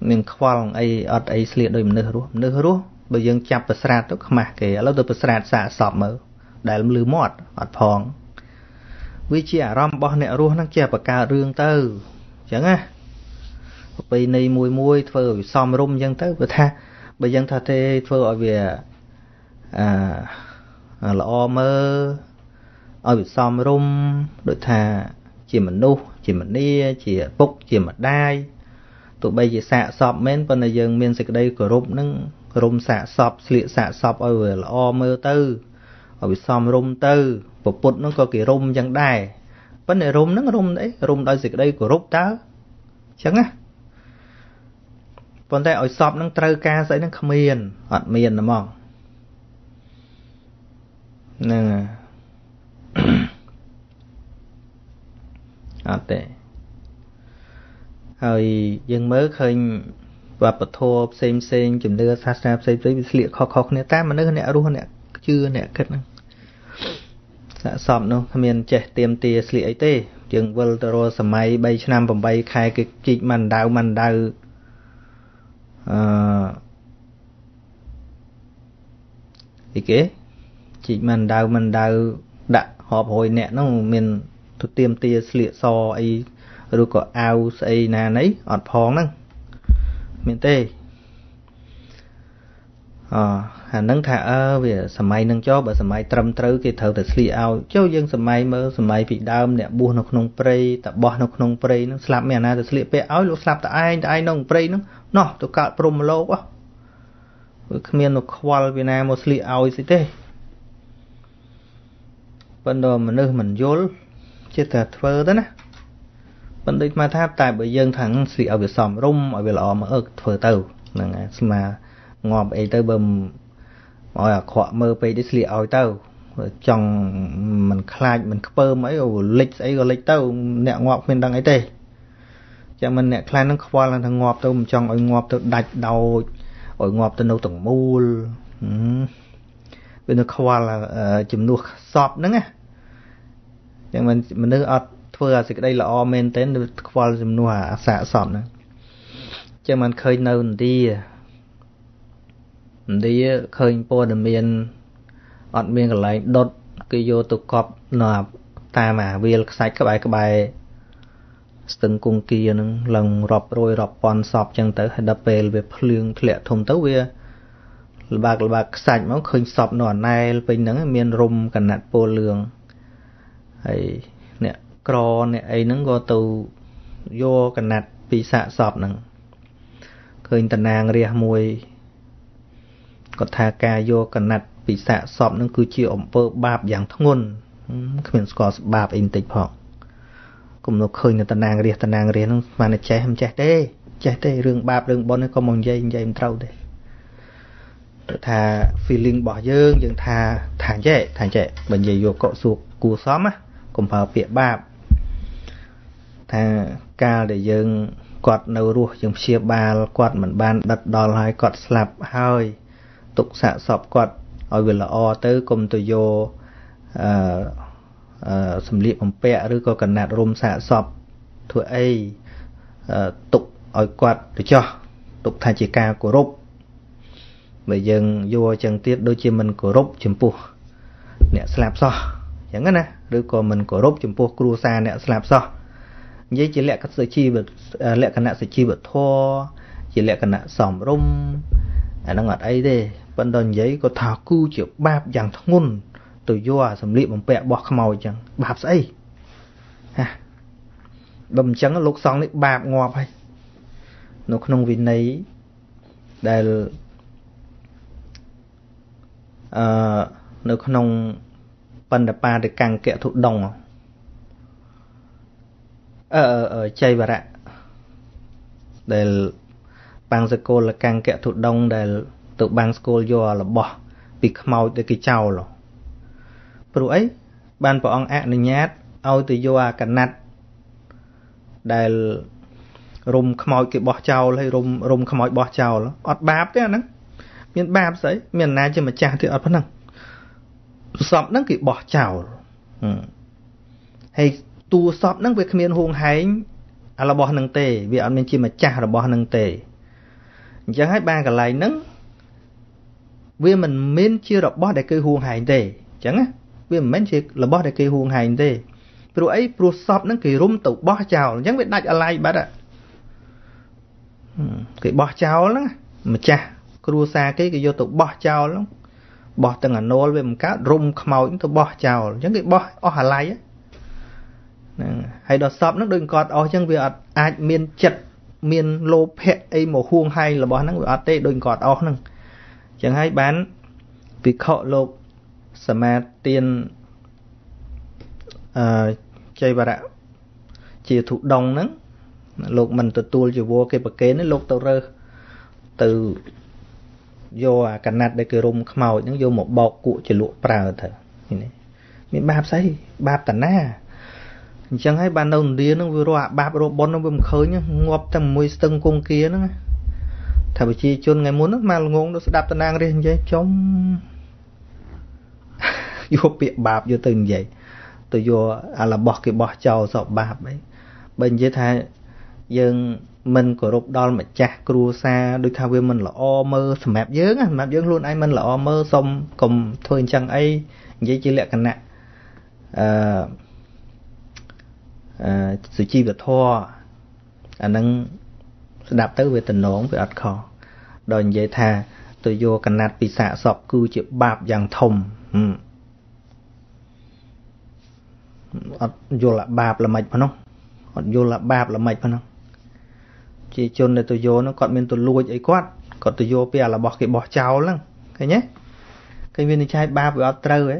មានខ្វល់អីអត់អីស្លៀកដូចមនុស្សរស់មនុស្សរស់ បើយើងចាប់ប្រស្រាតទៅខ្មាស់គេឥឡូវទៅប្រស្រាតសាកសពមើលដែលលឺមាត់អត់ផងវាជាអារម្មណ៍របស់អ្នករស់ហ្នឹងជាបកើតរឿងទៅអញ្ចឹងណាប្រពៃណីមួយមួយធ្វើឲ្យសំរុំអញ្ចឹងទៅព្រោះថាបើយើងថាទេធ្វើឲ្យវាអឺល្អមើលឲ្យវាសំរុំដូចថាជាមនុស្សជាមនីជាពុកជាម្ដាយទោះបីជាសាកសពមែនប៉ុន្តែយើងមានសេចក្តីគោរពនឹង រុំសាកសពស្លៀកសាកសពឲ្យវាល្អមើលទៅឲ្យវាសមរុំទៅពពុទ្ធនឹងក៏គេរុំចឹងដែរប៉ុន្តែរុំនឹងរុំអីរុំដោយសេចក្តីគោរពតើចឹងណាប៉ុន្តែឲ្យសពនឹងត្រូវការស្អីនឹងគ្មានអត់មានហ្មងហ្នឹងអត់ទេហើយយើងមើលឃើញ វប្បធម៌ផ្សេងផ្សេងជំនឿសាសនាផ្សេងផ្សេងវាស្លៀកខុសៗគ្នាតែមនុស្សអ្នករស់អ្នកជឿអ្នកគិតហ្នឹងសាកសពនោះគ្មានចេះទៀមទាស្លៀកអីទេយើងវិលទៅរកសម័យ3ឆ្នាំ8ខែគេជីកមិនដៅមិនដៅអឺអីគេជីកមិនដៅមិនដៅដាក់រាប់រយអ្នកហ្នឹងមានទៅទៀមទាស្លៀកសអីឬក៏អាវស្អីណាណីអត់ផងហ្នឹង មានទេអអានឹងថាអើវាសម័យនឹងចុះបើសម័យត្រឹមត្រូវគេត្រូវតែស្លៀកឲ្យចុះយើងសម័យមើលសម័យពីដើមអ្នកបួសនៅក្នុងព្រៃតបោះនៅក្នុងព្រៃនឹងស្លាប់មានអាណាទៅស្លៀកពាក់ឲ្យលោកស្លាប់តែឯងតែឯងនៅក្នុងព្រៃនឹងណោះទៅកើតព្រមលោកអស់វាគ្មាននៅខ្វល់ពីណាមកស្លៀកឲ្យស្អីទេប៉ុន្តែមនុស្សមិនយល់ចិត្តតែធ្វើទៅណា ប៉ុន្តែមកថាតែបើយើងថាស្លៀកឲ្យវាសមរម្យឲ្យវាល្អមកអើធ្វើទៅហ្នឹងហើយស្មាងាប់អីទៅបើឲ្យអាក្រក់មើលពេកទៅស្លៀកឲ្យទៅចង់មិនខ្លាចមិនខ្ពើមអីអូលិចស្អីក៏លិចទៅអ្នកងាប់គ្មានដឹងអីទេចាំមិនអ្នកខ្លាចនឹងខ្វល់ថាងាប់ទៅមិនចង់ឲ្យងាប់ទៅដាច់ដោចឲ្យងាប់ទៅនៅទាំងមូលវានៅខ្វល់ជំនួសសពហ្នឹងណាចឹងមិនមនុស្សអត់ ធ្វើអាសេចក្តីល្អមែនទែនខ្វល់ជំនួសអាសាកសពហ្នឹងចឹងមិនឃើញនៅឥណ្ឌាឥណ្ឌាឃើញព័ត៌មានអត់មានកន្លែងដុតគេយកទៅកប់នៅតាមអាវាលខ្សាច់ក្បែរក្បែរស្ទឹងគង្គានឹងឡើងរាប់រយរាប់ពាន់សពចឹងទៅហើយដល់ពេលវាភ្លៀងធ្លាក់ធំទៅវាលបាកលបាកខ្សាច់មកឃើញសពនៅអណែលពេញហ្នឹងមានរុំកណាត់ពលលឿងហើយអ្ន កក្រអ្នកអីហ្នឹងក៏ទៅយកកណាត់ពីសាកសពហ្នឹងឃើញតាណាងរះមួយគាត់ថាការយកកណាត់ពីសាកសពនឹងគឺជាអំពើបាបយ៉ាងធ្ងន់គ្មានស្គាល់ស្បាបអីបន្តិចផងគុំនៅឃើញនៅតាណាងរះតាណាងរះនឹងស្មានតែចេះមិនចេះទេចេះទេរឿងបាបរឿងបុណ្យនេះក៏មកនិយាយនិយាយមិនត្រូវទេថា feeling របស់យើងយើងថាថាចេះថាចេះបើនិយាយយកកក់សួរគួសមណាកុំប្រើពាក្យបាប ថាកាលដែលយើងគាត់នៅរស់យើងព្យាបាលគាត់មិនបានដិតដល់ហើយគាត់ស្លាប់ហើយទុកសាកសពគាត់ឲ្យវាល្អទៅកុំទៅយកអឺសម្លៀកបំពាក់ឬក៏កណាត់រុំសាកសពធ្វើអីទុកឲ្យគាត់ទៅចោះទុកថាជាការគោរពបើយើងយកអញ្ចឹងទៀតដូចជាមិនគោរពចំពោះអ្នកស្លាប់សោះអញ្ចឹងណាឬក៏មិនគោរពចំពោះគ្រួសារអ្នកស្លាប់សោះ និយាយជាលក្ខណៈសុជីវលក្ខណៈសុជីវធម៌ជាលក្ខណៈសំរុំអាហ្នឹងអត់អីទេប៉ុន្តែនិយាយគាត់ថាគឺជាបាបយ៉ាងធ្ងន់ទៅយកអាសម្លៀកបំពាក់របស់ខ្មោចចឹងបាបស្អីហ่ะបើមិនចឹងលោកសង្ឃនេះបាបងាប់ហើយនៅក្នុងវិន័យដែលអឺនៅក្នុងបណ្ឌបាតិកង្គៈទុដង អឺចៃវរៈដែលបាំងសកលកង្គៈទុដងដែលទៅបាំងស្គលយករបស់ពីខ្មោចដែលគេចោលព្រោះអីបានព្រះអង្គអនុញ្ញាតឲ្យទៅយកអាកណាត់ដែលរុំខ្មោចគេបោះចោលហើយរុំរុំខ្មោចបោះចោលអត់បាបទេអាហ្នឹងមានបាបស្អីមានណាជាម្ចាស់ទេអត់ប៉ុណ្ណឹងសពហ្នឹងគេបោះចោលហើយ តួសពហ្នឹងវាគ្មានហួងហែងរបស់នឹងទេ វាអត់មានជាម្ចាស់របស់នឹងទេអញ្ចឹងហើយបានកន្លែងហ្នឹងវាមិនមានជារបស់ដែលគេហួងហែងទេអញ្ចឹងណាវាមិនមែនជារបស់ដែលគេហួងហែងទេព្រោះអីព្រោះសពហ្នឹងគេរុំទៅបោះចោលអញ្ចឹងវាដាច់អាឡ័យបាត់គេបោះចោលហ្នឹងម្ចាស់គ្រួសារគេគេយកទៅបោះចោលហ្នឹងបោះទាំងអណូលវាមិនកើតរុំខ្មោចទៅបោះចោលអញ្ចឹងគេបោះអស់អាឡ័យហ្នឹង ហើយដល់សពហ្នឹងដូចគាត់អស់អញ្ចឹងវាអត់អាចមានចិត្តមានលោភៈអីមកហួងហែងរបស់ហ្នឹងវាអត់ទេដូចគាត់អស់ហ្នឹងអញ្ចឹងហើយបានវិខលោកសមាទានអឺចៃវរៈជាធុដងហ្នឹងលោកមិនទទួលជីវរគេប្រគេនលោកទៅរើសទៅយកអាកណាត់ដែលគេរុំខ្មោចហ្នឹងយកមកបោកគក់ជាលក់ប្រើទៅនេះមានបាបស្អីបាបតាណា អញ្ចឹងហើយបាននៅឥណ្ឌាហ្នឹងវារកអាបាបរកបុណ្យហ្នឹងវាមិនឃើញងាប់តែមួយស្ទឹងគង្គាហ្នឹងថាប្រជាជនថ្ងៃមុនហ្នឹងមកល្ងងទៅស្ដាប់តំណាងរាជនិយាយចំយកពាក្យបាបយកទៅនិយាយទៅយកអារបស់គេបោះចោលសពបាបអីបើនិយាយថាយើងមិនគោរពដល់ម្ចាស់គ្រួសារដូចថាវាមិនល្អមើលសម្រាប់យើងសម្រាប់យើងខ្លួនឯងមិនល្អមើលសុំកុំធ្វើអញ្ចឹងអីនិយាយជាលក្ខណៈអឺអឺ សុជីវធម៌អានឹងស្ដាប់ទៅវាតំណងវាអត់ខុសដល់និយាយថាទៅយកកណាត់ពីសាកសពគឺជាបាបយ៉ាងធំអត់យល់អាបាបល្មិចប៉ុណ្ណោះអត់យល់អាបាបល្មិចប៉ុណ្ណោះជាជនដែលទៅយកនោះគាត់មានទៅលួចអីគាត់គាត់ទៅយកពីអារបស់គេបោះចោលហ្នឹងឃើញទេឃើញវានិច្ឆ័យបាបវាអត់ត្រូវហ៎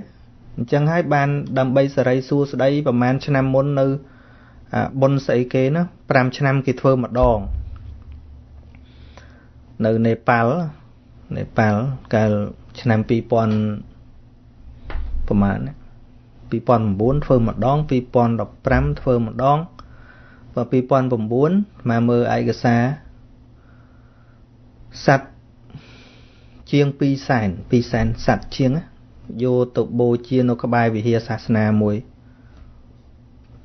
អញ្ចឹងហើយបានដើម្បីសេរីសួស្តីប្រហែលឆ្នាំមុននៅ បុណ្យស្អីគេណា5ឆ្នាំគេធ្វើម្ដងនៅនេប៉ាល់នេប៉ាល់កាលឆ្នាំ2000ប្រហែល2009ធ្វើម្ដង2015ធ្វើម្ដងបើ2009មកមើលឯកសារសัตว์ជាង2សែន2សែនសัตว์ជាងយកទៅបូជានៅក្បែរវិហារសាសនាមួយ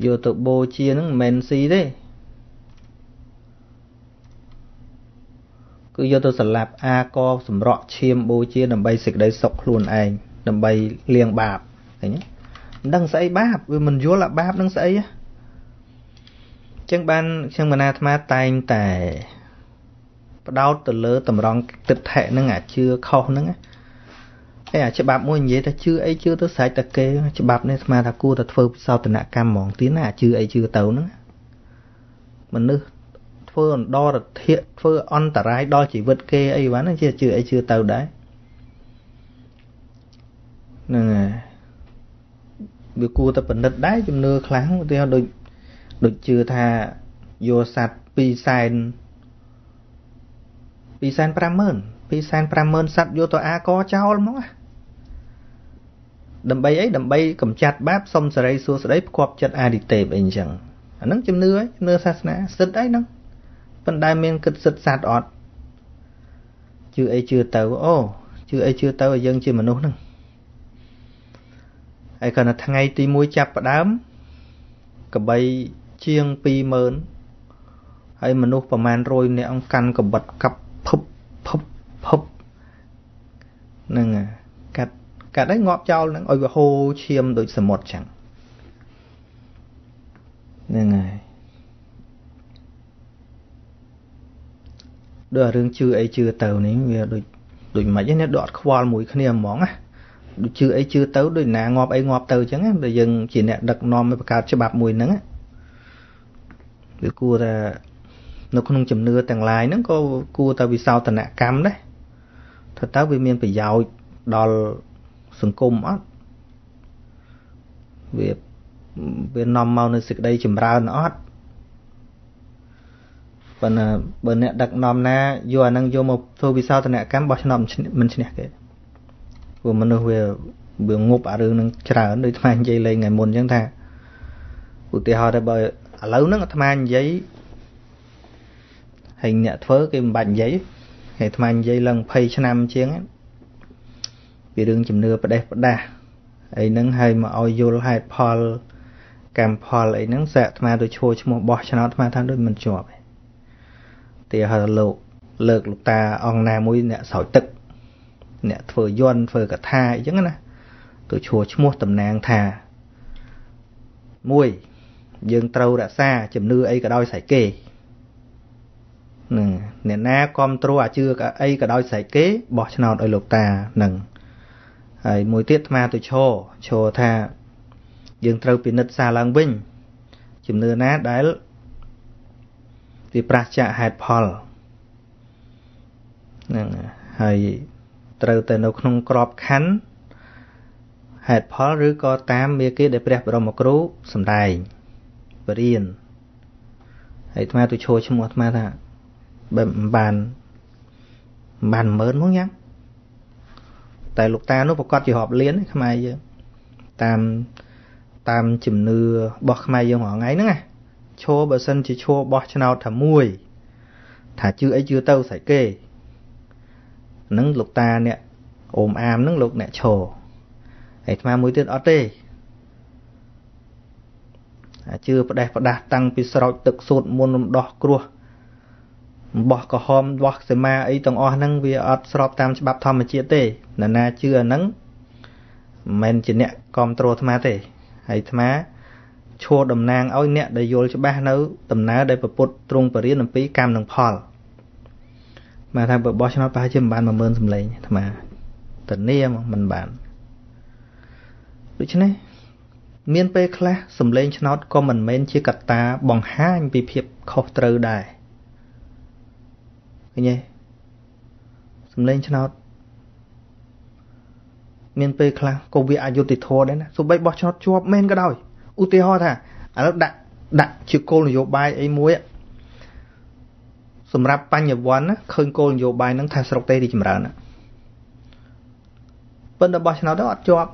យកទៅបូជាហ្នឹងមិនមែនស៊ីទេគឺយកទៅសម្លាប់អាកសម្រក់ឈាមបូជា ដើម្បីសេចក្តីសុខខ្លួនឯងដើម្បីលាងបាបឃើញទេមិនដឹងស្អីបាបវាមិនយល់អាបាបនឹងស្អីហ៎ចឹងបានខ្ញុំកណាអាត្មាតែងតែបដោតទៅលើតម្រង់ទឹកថៈហ្នឹងអាជឿខុសហ្នឹងហើ យអាច្បាប់មួយនិយាយថាជឿអីជឿទៅស្រេចតែគេច្បាប់នេះស្មាថាគួរតែធ្វើសោតនកម្មហ្មងទៀតណាអាជឿអីជឿទៅហ្នឹងមនុស្សធ្វើអន្តរធិធ្វើអន្តរាយដល់ជីវិតគេអីវ៉ាន់ជាជឿអីជឿទៅដែរហ្នឹងហើយវាគួរតែពិនិត្យដែរជំនឿខ្លាំងឧទាហរណ៍ដូចដូចជឿថាយកសัตว์2សែន2សែន50000 2សែន50000សัตว์យកទៅអាកចោលហ្មង ដើម្បីអីដើម្បីកម្ចាត់បាបសុំសេរីសួស្តីផ្គប់ចិត្តអាទិទេពអីអញ្ចឹងអាហ្នឹងជំនឿឯជំនឿសាសនាសិទ្ធអីហ្នឹងប៉ុន្តែមានគិតសិទ្ធសัตว์អត់ជឿអីជឿទៅអូជឿអីជឿទៅឲ្យយើងជាមនុស្សហ្នឹងហើយគាត់ថាថ្ងៃទី1ចាប់ផ្ដើមកបីជាង20000ហើយមនុស្សប្រមាណ100នាក់អង្គកាន់កបិតកាប់ភឹបភឹបភឹបហ្នឹងកាត់ កាត់ឲ្យងាប់ចោលហ្នឹងឲ្យវាហូរឈាមដូចសមុទ្រចឹងហ្នឹងហើយដូចរឿងជឿអីជឿទៅនេះវាដូចដូចមិនហ្នឹងដូចអត់ខ្វល់មួយគ្នាហ្មងណាដូចជឿអីជឿទៅដូចណាងាប់អីងាប់ទៅអញ្ចឹងតែយើងជាអ្នកដឹកនាំឲ្យបង្កើតច្បាប់មួយហ្នឹងណាគឺគួរតែនៅក្នុងជំនឿទាំងឡាយហ្នឹងក៏គួរតែវិសោធនកម្មដែរថាតើវាមានប្រយោជន៍ដល់ សង្គមអត់វាវានាំមកនៅសេចក្តីចម្រើនអត់ប៉ុន្តែបើអ្នកដឹកនាំណាយកអានឹងយកមកធ្វើវិសោធនកម្មបោះឆ្នោតមិនឈ្នះគេព្រោះមនុស្សវាវាងប់អារឿងនឹងច្រើនដូចថ្មនិយាយលេងថ្ងៃមុនអញ្ចឹងថាឧទាហរណ៍ទៅបើឥឡូវហ្នឹងអាត្មានិយាយហើយអ្នកធ្វើគេមិនបាច់និយាយហើយអាត្មានិយាយឡើង20ឆ្នាំជាង ពីរឿងជំនឿប្រទេសប្រដាស់អីហ្នឹងហើយមកឲ្យយល់ហេតុផលកម្មផលអីហ្នឹងសាក់អាត្មាទៅឈួរឈ្មោះបោះឆ្នោតអាត្មាថាដូចមិនជាប់ទេទីហើយលោកលើកលោកតាអង្គណាមួយអ្នកស្រោចទឹកអ្នកធ្វើយន់ធ្វើកថាអីចឹងណាទៅឈួរឈ្មោះតំណាងថាមួយយើងត្រូវរក្សាជំនឿអីក៏ដោយស្រេចគេនឹងអ្នកណាគ្រប់គ្រងអាជឿអីក៏ដោយស្រេចគេបោះឆ្នោតឲ្យលោកតានឹង ហើយមួយទៀតអាត្មាទៅឈរឈរថា យើងត្រូវពិនិត្យសារឡើងវិញជំនឿណាដែលវាប្រឆាចហេតុផលហ្នឹងហើយត្រូវតែនៅក្នុងក្របខណ្ឌហេតុផលឬក៏តាមមេគេដែលព្រះបរមគ្រូសម្ដែងបរៀនហើយអាត្មាទៅឈរឈ្មោះអាត្មាថាបើមិនបានមិនបានម៉ឺនមកយ៉ាង តែលោកតានោះប្រកាសជារាប់លានខ្មែរយើងតាមតាមជំនឿរបស់ខ្មែរយើងរាល់ថ្ងៃហ្នឹងណាឈរបើសិនជាឈរបោះឆ្នោតថាមួយថាជឿអីជឿទៅស្អីគេហ្នឹងលោកតាអ្នកអូមអាមហ្នឹងលោកអ្នកឈរហើយអាត្មាមួយទៀតអត់ទេអាជឿផ្ដេសផ្ដាស់តាំងពីស្រោចទឹកសូត្រមុនរំដោះគ្រោះ បោះក្រហមបោះសមាអីទាំងអស់ហ្នឹងវាអត់ស្របតាមច្បាប់ធម្មជាតិទេនរណាជឿអាហ្នឹងមិនមែនជាអ្នកគ្រប់គ្រងអាត្មាទេហើយអាត្មាឈួរតំណាងឲ្យអ្នកដែលយល់ច្បាស់នៅដំណើរដែលប្រពុតទ្រង់បរិញ្ញាអំពីកម្មនិងផលមកថាបើបោះឆ្នោតប្រហែលជាមិនបាន10000សម្លេងអាត្មាតនីមិនបានដូច្នេះមានពេលខ្លះសម្លេងឆ្នោតក៏មិនមែនជាកត្តាបង្ហាញពីភាពខុសត្រូវដែរ ឃើញទេសម្លេងឆ្នោតមានពេលខ្លះក៏វាអយុត្តិធម៌ដែរណាសូម្បីបោះឆ្នោតជាប់មែនក៏ដោយឧទាហរណ៍ថាឥឡូវដាក់ដាក់ជាគោលនយោបាយអីមួយសម្រាប់បញ្ញវន្តឃើញគោលនយោបាយហ្នឹងថាស្រុកទេរីចម្រើនប៉ុន្តែបោះឆ្នោតទៅអត់ជាប់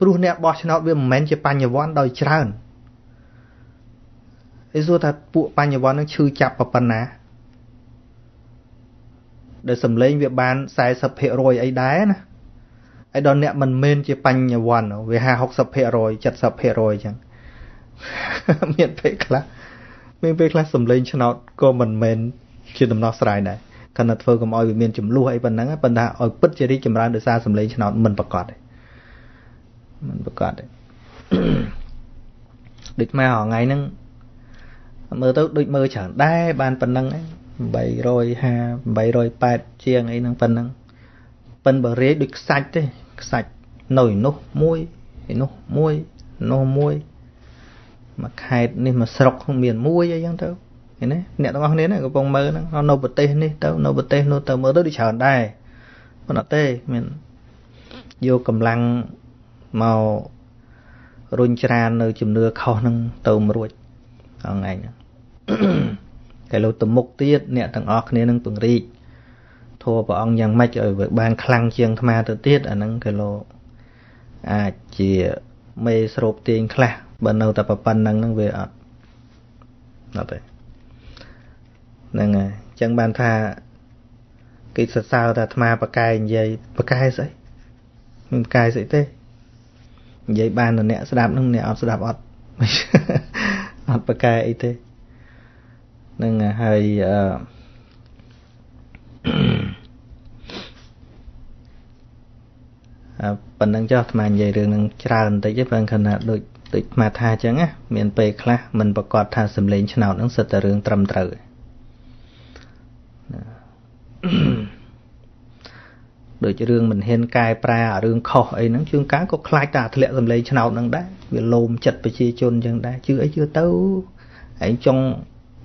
ព្រោះអ្នកបោះឆ្នោតវាមិនមែនជាបញ្ញវន្តដោយច្រើនឯសួរថាពួកបញ្ញវន្តនឹងឈឺចាប់ប៉ុណ្ណា ដែលសំឡេងវាបាន40%អីដែរណាហើយដល់អ្នកមិនមែនជាបញ្ញវន្តវា50 60% 70%អញ្ចឹងមានពេលខ្លះមានពេលខ្លះសំឡេងឆ្នោតក៏មិនមែនជាដំណោះស្រាយដែរគាត់តែធ្វើកុំឲ្យវាមានចំនួនអីប៉ុណ្ណឹងប៉ុន្តែឲ្យពិតជារីកចម្រើនដោយសារសំឡេងឆ្នោតមិនប្រកបទេមិនប្រកបទេដូចមកថ្ងៃហ្នឹងមើលទៅដូចមើលច្រើនដែរបានប៉ុណ្ណឹង 850 880ជាងអីហ្នឹងប៉ុណ្ណឹងប៉ិនបើរាយដូចខ្សាច់ទេខ្សាច់នៅនោះមួយឯនោះមួយនោះមួយមួយខេតនេះមួយស្រុកមានមួយអីចឹងទៅឃើញទេអ្នកទាំងអស់គ្នាកំពុងមើលហ្នឹងនៅប្រទេសនេះទៅនៅប្រទេសនោះទៅមើលទៅដូចច្រើនដែរប៉ុន្តែទេមានយកកម្លាំងមករុញច្រាននៅជំនឿខុសហ្នឹងទៅមិនរួចថ្ងៃហ្នឹង តែលោកទៅមុខទៀតអ្នកទាំងអស់គ្នានឹងពង្រីកធัวព្រះអង្គយ៉ាងម៉េចឲ្យបានខ្លាំងជាងអាត្មាទៅទៀតអាហ្នឹងគេលោកអាចជាមេស្រូបទាញខ្លះបើនៅតែប៉ុណ្្នឹងហ្នឹងវាអត់អត់ទេហ្នឹងហើយអញ្ចឹងបានថាគេសរសើរតែអាត្មាប្រកែនិយាយប្រកែស្អីមិនប្រកែស្អីទេនិយាយបានតែអ្នកស្ដាប់ហ្នឹងអ្នកអត់ស្ដាប់អត់អត់ប្រកែអីទេហ្នឹងហើយអឺប៉ុណ្្នឹងចុះអាត្មានិយាយរឿងនឹងច្រើនបន្តិចទេបើខណៈដូចដូចអាត្មាថាអញ្ចឹងណាមានពេលខ្លះមិនប្រកាសថាសំលេងឆ្នោតហ្នឹងសិតតែរឿងត្រឹមត្រូវដូចរឿងមិនហ៊ានកែប្រែអារឿងខុសអីហ្នឹងជួនកាលក៏ខ្លាចតែធ្លាក់សំលេងឆ្នោតហ្នឹងដែរវាលោមចិត្តប្រជាជនអញ្ចឹងដែរជឿអីជឿទៅឯងចង់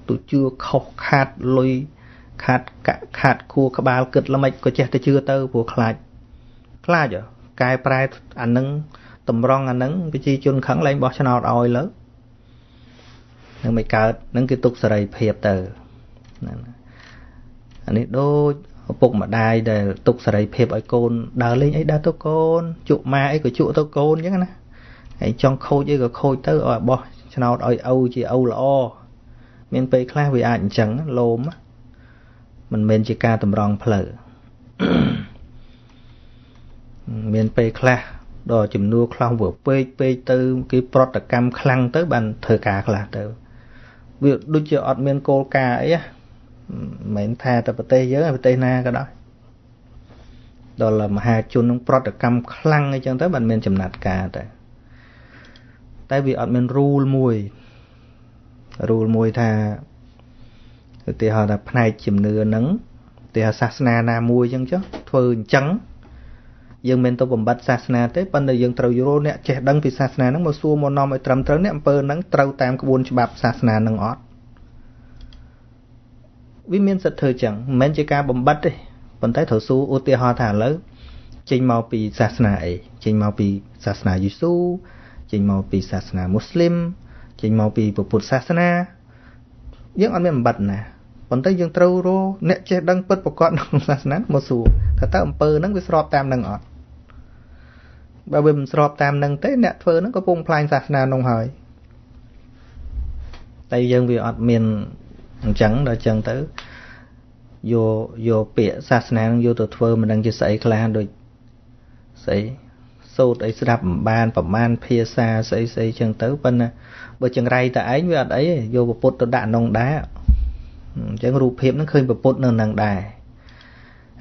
ទៅជឿខុសខាតលុយខាតកាក់ខាតខួរក្បាលគិតល្មិចក៏ចេះតែជឿទៅព្រោះខ្លាចខ្លាចកែប្រែអានឹងតម្រង់អានឹងប្រជាជនខឹងលែងបោះឆ្នោតឲ្យលើនឹងមិនកើតនឹងគឺទុកសេរីភាពទៅអានេះដូចឪពុកម្ដាយដែលទុកសេរីភាពឲ្យកូនដើរលេងអីដើរទៅកូនជក់ម៉ាអីក៏ជក់ទៅកូនអញ្ចឹងណាហើយចង់ខូចអីក៏ខូចទៅឲ្យបោះឆ្នោតឲ្យឪជាឪល្អ មានពេលខ្លះវាអាចអញ្ចឹងលោមមិនមែនជាការតម្រង់ផ្លូវមានពេលខ្លះដល់ចំនួនខ្លះវាពេកពេកទៅ គេប្រតិកម្មខ្លាំងទៅ បានធ្វើការខ្លះទៅវាដូចជាអត់មានគោលការណ៍អីមិនមែនថាតែប្រទេសយើងប្រទេសណាក៏ដោយដល់មហាជននឹងប្រតិកម្មខ្លាំងអីចឹងទៅបានមានចំណាត់ការទៅតែវាអត់មាន rule មួយ rule មួយថាឧទាហរណ៍ថាផ្នែកជំនឿហ្នឹងឧទាហរណ៍សាសនាណាមួយចឹងចុះធ្វើអញ្ចឹងយើងមិនទៅបំបត្តិសាសនាទេប៉ុន្តែយើងត្រូវយល់អ្នកចេះដឹងពីសាសនាហ្នឹងមកសួរមកនាំឲ្យត្រឹមត្រូវអ្នកអំពើហ្នឹងត្រូវតាមក្បួនច្បាប់សាសនាហ្នឹងអត់វាមានសិទ្ធិធ្វើចឹងមិនមែនជាការបំបត្តិទេប៉ុន្តែត្រូវសួរឧទាហរណ៍ថាឥឡូវចេញមកពីសាសនាអីចេញមកពីសាសនាយេស៊ូចេញមកពីសាសនាមូស្លីម ចេញមកពីពុទ្ធសាសនាយើងអត់មានបំបត្តិណាប៉ុន្តែយើងត្រូវរកអ្នកចេះដឹងពិតប្រកបក្នុងសាសនាមកសួរថាតើអំពើហ្នឹងវាស្របតាមនឹងអត់បើវាមិនស្របតាមនឹងទេអ្នកធ្វើហ្នឹងក៏ពងផ្លាញសាសនានោះហើយតែយើងវាអត់មានអញ្ចឹងដល់អញ្ចឹងទៅយកយកពាក្យសាសនានឹងយកទៅធ្វើមិនដឹងជាស្អីខ្លះដូចស្អី សូត្រអីស្ដាប់មិនបានប្រមាណភាសាស្អីស្អីចឹងទៅប៉ុន្តែបើចង្រៃតែឯងវាអត់អីយកពុទ្ធទៅដាក់ក្នុងដែរអញ្ចឹងរូបភាពហ្នឹងឃើញពុទ្ធនៅនឹងដែរ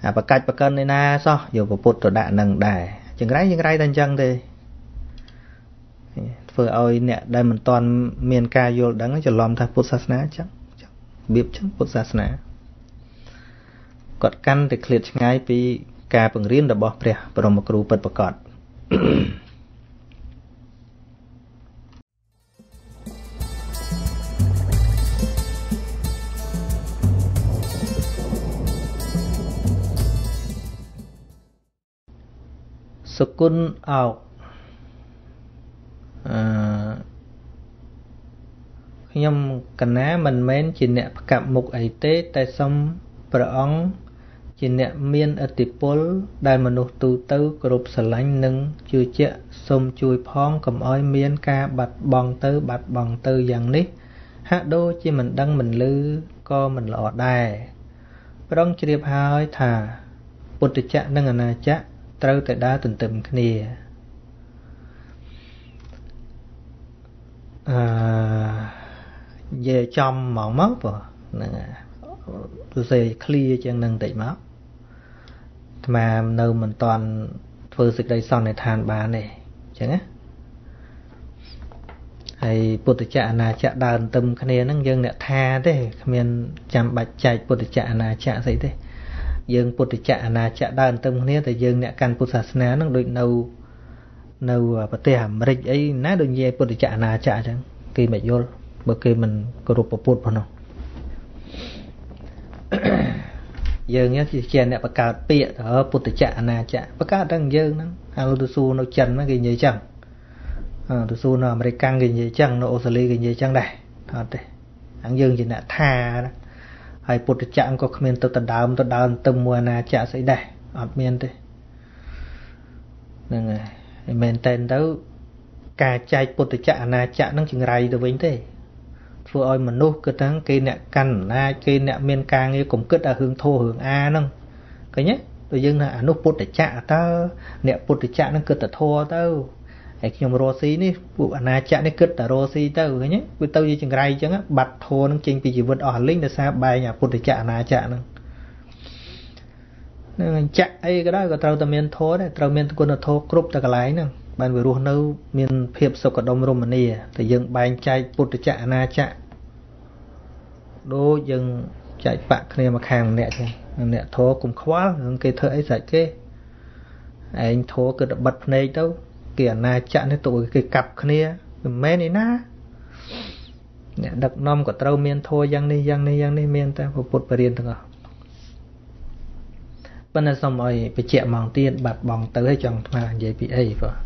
អាបកាច់បកិនឯណាសោះយកពុទ្ធទៅដាក់នឹងដែរចង្រៃចង្រៃតែអញ្ចឹងទេធ្វើឲ្យអ្នកដែលមិនទាន់មានការយល់ដឹងច្រឡំថាពុទ្ធសាសនាអញ្ចឹងរបៀបអញ្ចឹងពុទ្ធសាសនាគាត់កាន់តែឃ្លាតឆ្ងាយពីការបង្រៀនរបស់ព្រះបរមគ្រូពិតប្រាកដ សុគន្ធអោកអឺខ្ញុំកណាមិនមែនជាអ្នកផ្កាប់មុខអីទេ តែសុំព្រះអង្គ ជាអ្នកមានអធិពល ដែលមនុស្សទូទៅគ្រប់ស្រឡាញ់និងជឿជាក់សូមជួយផងកុំឲ្យមានការបាត់បង់ទៅបាត់បង់ទៅយ៉ាងនេះ ហាក់ដូចជាមិនដឹងមិនឮក៏មិនល្អដែរប្រងជ្រាបហើយថាពុទ្ធចក្រនិងអនាចក្រត្រូវតែដើរទន្ទឹមគ្នាអឺនិយាយចំហ្មងមកបងហ្នឹងសរសេរ clear ជាងនឹងតិចមក អាត្មានៅមិនតាន់ធ្វើសេចក្តីសន្និដ្ឋានបានទេអញ្ចឹងណាហើយពុទ្ធចក្រអនាចក្រដើរទឹមគ្នាហ្នឹងយើងអ្នកថាទេគ្មានចាំបាច់ចែកពុទ្ធចក្រអនាចក្រស្អីទេយើងពុទ្ធចក្រអនាចក្រដើរទឹមគ្នាតែយើងអ្នកកាន់ពុទ្ធសាសនាហ្នឹងដូចនៅនៅប្រទេសអាមេរិកអីណាដូចនិយាយពុទ្ធចក្រអនាចក្រអញ្ចឹងគេមិនយល់បើគេមិនគោរពពុទ្ធផងនោះ យើងជាអ្នកបង្កើតពាក្យទៅពុទ្ធចក្រអនាចក្របង្កើតទាំងយើងហ្នឹងហើយទៅសួរនៅចិនហ្នឹងគេនិយាយចឹងទៅសួរនៅអាមេរិកគេនិយាយចឹងនៅអូស្ត្រាលីគេនិយាយចឹងដែរអត់ទេហ្នឹងយើងជាអ្នកថាហើយពុទ្ធចក្រក៏គ្មានទៅដដើមទៅដើមទៅមួយអាណាចក្រស្អីដែរអត់មានទេហ្នឹងហើយមិនមែនតែនទៅការចែកពុទ្ធចក្រអាណាចក្រហ្នឹងចង្រៃទៅវិញទេ ធ្វើឲ្យមនុស្សគិតថាគេអ្នកកាន់អំណាចគេអ្នកមានការងារកុំគិតអារឿងធោរឿងអាហ្នឹងឃើញទេដូចយើងថាអានោះពុទ្ធចក្រតើអ្នកពុទ្ធចក្រហ្នឹងគិតតែធោទៅហើយខ្ញុំរស់ស៊ីនេះពួកអាណាចក្រនេះគិតតែរស់ស៊ីទៅឃើញទេវាទៅជាចង្រៃអញ្ចឹងបាត់ធោនឹងចេញពីជីវិតអស់លីងដោយសារបែងអាពុទ្ធចក្រអាណាចក្រហ្នឹងនឹងចក្រអីក៏ដោយក៏ត្រូវតែមានធោដែរត្រូវមានគុណធម៌គ្រប់តែកន្លែងហ្នឹង បានវារស់នៅ មានភាពសុខដុមរមនាតែយើងបែងចែកពុទ្ធចក្រអាណាចក្រដូចយើងចែកបាក់គ្នាមកខាងម្នាក់ចឹងអ្នកធរគុំខ្វល់នឹងគេធ្វើអីស្រេចគេឯងធរគឺតែបិទភ្នែកទៅគេអាណាចក្រនេះទៅគេកាប់គ្នាមិនមែនឯណាអ្នកដឹកនាំក៏ត្រូវមានធរយ៉ាងនេះយ៉ាងនេះយ៉ាងនេះមានតែពុទ្ធបរិញ្ញាទាំងអស់ប៉ុន្តែសូមឲ្យបញ្ជាក់មកទៀតបាត់បង់ទៅហើយចង់ថ្មនិយាយពីអីបង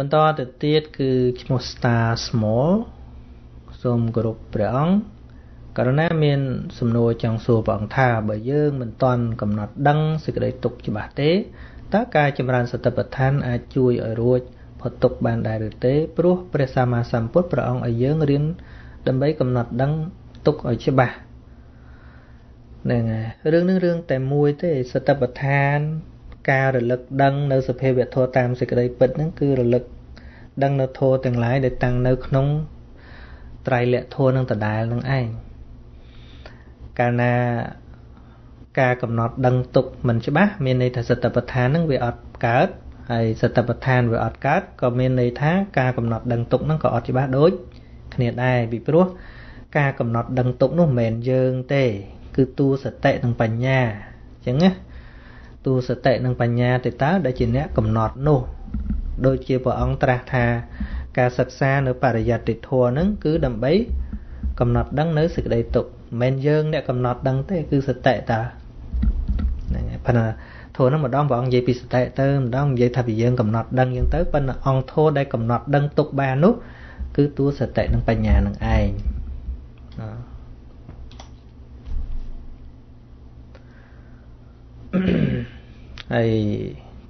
បន្តទៅទៀតគឺឈ្មោះ Star Small សូមគោរពព្រះអង្គករណីមានសំណួរចង់សួរព្រះអង្គថាបើយើងមិនទាន់កំណត់ដឹងសេចក្តីទុកច្បាស់ទេតើការចម្រើនសតិប្បដ្ឋានអាចជួយឲ្យរួចផុតទុកបានដែរឬទេព្រោះព្រះសម្មាសម្ពុទ្ធព្រះអង្គឲ្យយើងរៀនដើម្បីកំណត់ដឹងទុកឲ្យច្បាស់ហ្នឹងហើយរឿងនឹងរឿងតែមួយទេសតិប្បដ្ឋាន ការរលឹកដឹងនៅសភាវៈធម៌តាមសេចក្តីពិតហ្នឹងគឺរលឹកដឹងនៅធម៌ទាំងឡាយដែលតាំងនៅក្នុងត្រៃលក្ខធម៌នឹងដដែលនឹងឯងកាលណាការកំណត់ដឹងទុកមិនច្បាស់មានន័យថាសតិប្បដ្ឋាននឹងវាអត់កើតហើយសតិប្បដ្ឋានវាអត់កើតក៏មានន័យថាការកំណត់ដឹងទុកនឹងក៏អត់ច្បាស់ដូចគ្នាដែរពីព្រោះការកំណត់ដឹងទុកនោះមិនមែនយើងទេ គឺតួសតិនិងបញ្ញាអញ្ចឹងណា តួសតិនិងបញ្ញាទៅតើដែលជាអ្នកកំណត់នោះដូចជាព្រះអង្គត្រាស់ថាការសិក្សានៅបរិយត្តិធម៌ហ្នឹងគឺដើម្បីកំណត់ដឹងនៅសេចក្តីទុកមិនមែនយើងអ្នកកំណត់ដឹងទេគឺសតិតាហ្នឹងហើយប៉ុន្តែធម៌ហ្នឹងម្ដងព្រះអង្គនិយាយពីសតិទៅម្ដងនិយាយថាពីយើងកំណត់ដឹងយ៉ាងទៅប៉ុន្តែអង្គធម៌ដែលកំណត់ដឹងទុកបាននោះគឺតួសតិនិងបញ្ញានឹងឯង ហើយ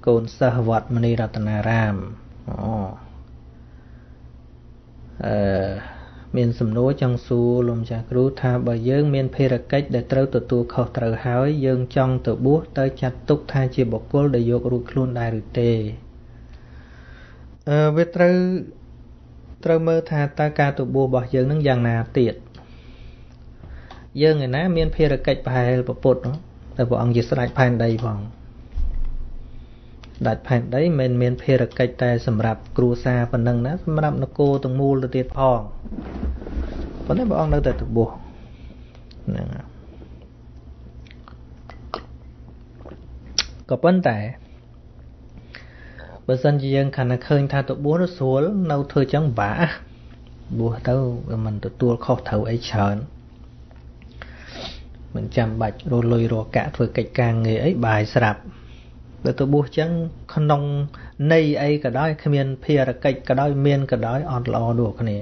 កូនសិស្សវត្តមនីរតនារាមអូអឺមានសំណួរចង់សួរលោកម្ចាស់គ្រូថាបើយើងមានភារកិច្ចដែលត្រូវទទួលខុសត្រូវហើយយើងចង់ទៅបួសទៅចាត់ទុកថាជាបុគ្គលដែលយករួចខ្លួនដែរឬទេអឺវាត្រូវត្រូវមើលថាតើការទៅបួសរបស់យើងនឹងយ៉ាងណាទៀតយើងឯណាមានភារកិច្ចប្រហែលពុទ្ធ តែព្រះអង្គជាស្ដេចផែនដីផងដាច់ផែនដីមិនមានភារកិច្ចតែសម្រាប់គ្រួសារប៉ុណ្ណឹងណាសម្រាប់នគរទាំងមូលទៅទៀតផងប៉ុន្តែព្រះអង្គនៅតែទៅបួសហ្នឹងក៏ប៉ុន្តែបើសិនជាយើងខណៈឃើញថាទៅបួសទៅស្រួលនៅធ្វើចឹងបាក់បួសទៅវាមិនទទួលខុសត្រូវអីច្រើន មិនចាំបាច់រលុយរកាក់ធ្វើកិច្ចការងារអីបាយស្រាប់បើទៅបួសចឹងក្នុងន័យអីក៏ដោយគ្មានភារកិច្ចក៏ដោយមានក៏ដោយអត់ល្អដូចគ្នា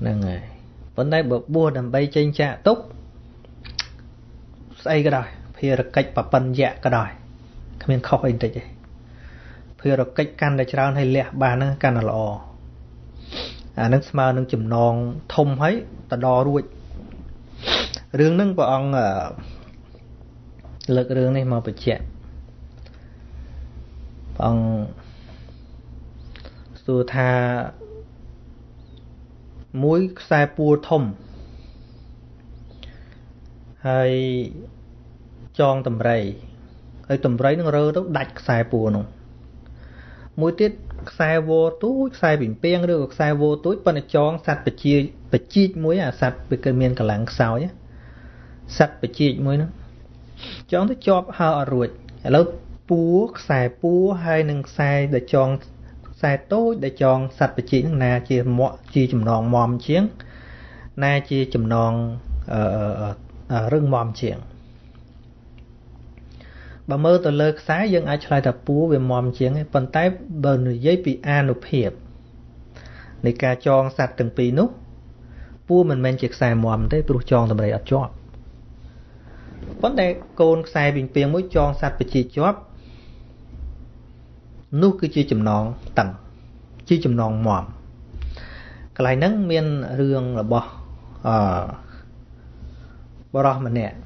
ហ្នឹងហើយប៉ុន្តែបើបួសដើម្បីចេញចាកទុកស្អីក៏ដោយភារកិច្ចប្រពន្ធយៈក៏ដោយគ្មានខុសអីបន្តិចទេភារកិច្ចកាន់តែច្រើនឲ្យលះបានហ្នឹងកាន់តែល្អអានឹងស្មើនឹងចំណងធំហើយតដរួច រឿងហ្នឹងព្រះអង្គលើករឿងនេះមកបញ្ជាក់ព្រះអង្គសួរថាមួយខ្សែពួរធំហើយចងតម្រៃហើយតម្រៃនឹងរើទៅដាច់ខ្សែពួរនោះមួយទៀតខ្សែវទូចខ្សែពីពីងឬក៏ខ្សែវទូចប៉ុន្តែចងសัตว์បជា បជីកមួយអាសត្វវាគឺមានកម្លាំងខ្សោយសត្វបជីកមួយហ្នឹងចងទៅជាប់ហើអត់រួចឥឡូវពួរខ្សែពួរហើយនឹងខ្សែដែលចងខ្សែតូចដែលចងសត្វបជីកហ្នឹងណាជាមកជាចំណងមមជាង ណាជាចំណងអឺរឹងមមជាងបើមើលទៅលើខ្សែយើងអាចឆ្លើយថាពួរវាមមជាងឯងប៉ុន្តែបើនិយាយពីអានុភាពនៃការចងសត្វទាំងពីរនោះ ពួរមិនមែនជាខ្សែមមទេព្រោះចងតម្រៃអត់ជាប់ប៉ុន្តែកូនខ្សែពីពីងមួយចងសัตว์បជាជាប់នោះគឺជាចំណងតឹងជាចំណងមមកន្លែងហ្នឹងមានរឿងរបស់អឺបរោះម្នាក់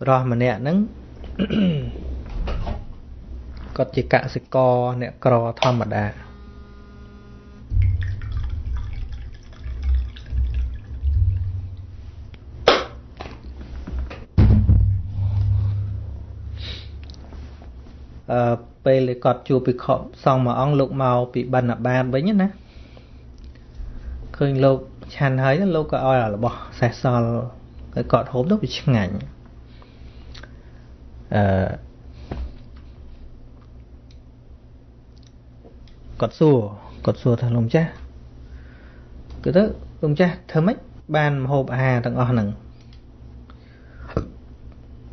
បរោះម្នាក់ហ្នឹងគាត់ជាកសិករអ្នកក្រធម្មតា ពេលគាត់ជួបភិក្ខុសង្ឃមួយអង្គលោកមកពីបណ្ឌបាតវិញណាឃើញលោកឆាន់ហើយលោកក៏ឲ្យរបស់សេះសល់ហើយគាត់ហូបទៅវាឆ្ងាញ់អឺគាត់សួរគាត់សួរថាលោកម្ចាស់គឺទៅលោកម្ចាស់ធ្វើម៉េចបានមហូបអាហារទាំងអស់ហ្នឹង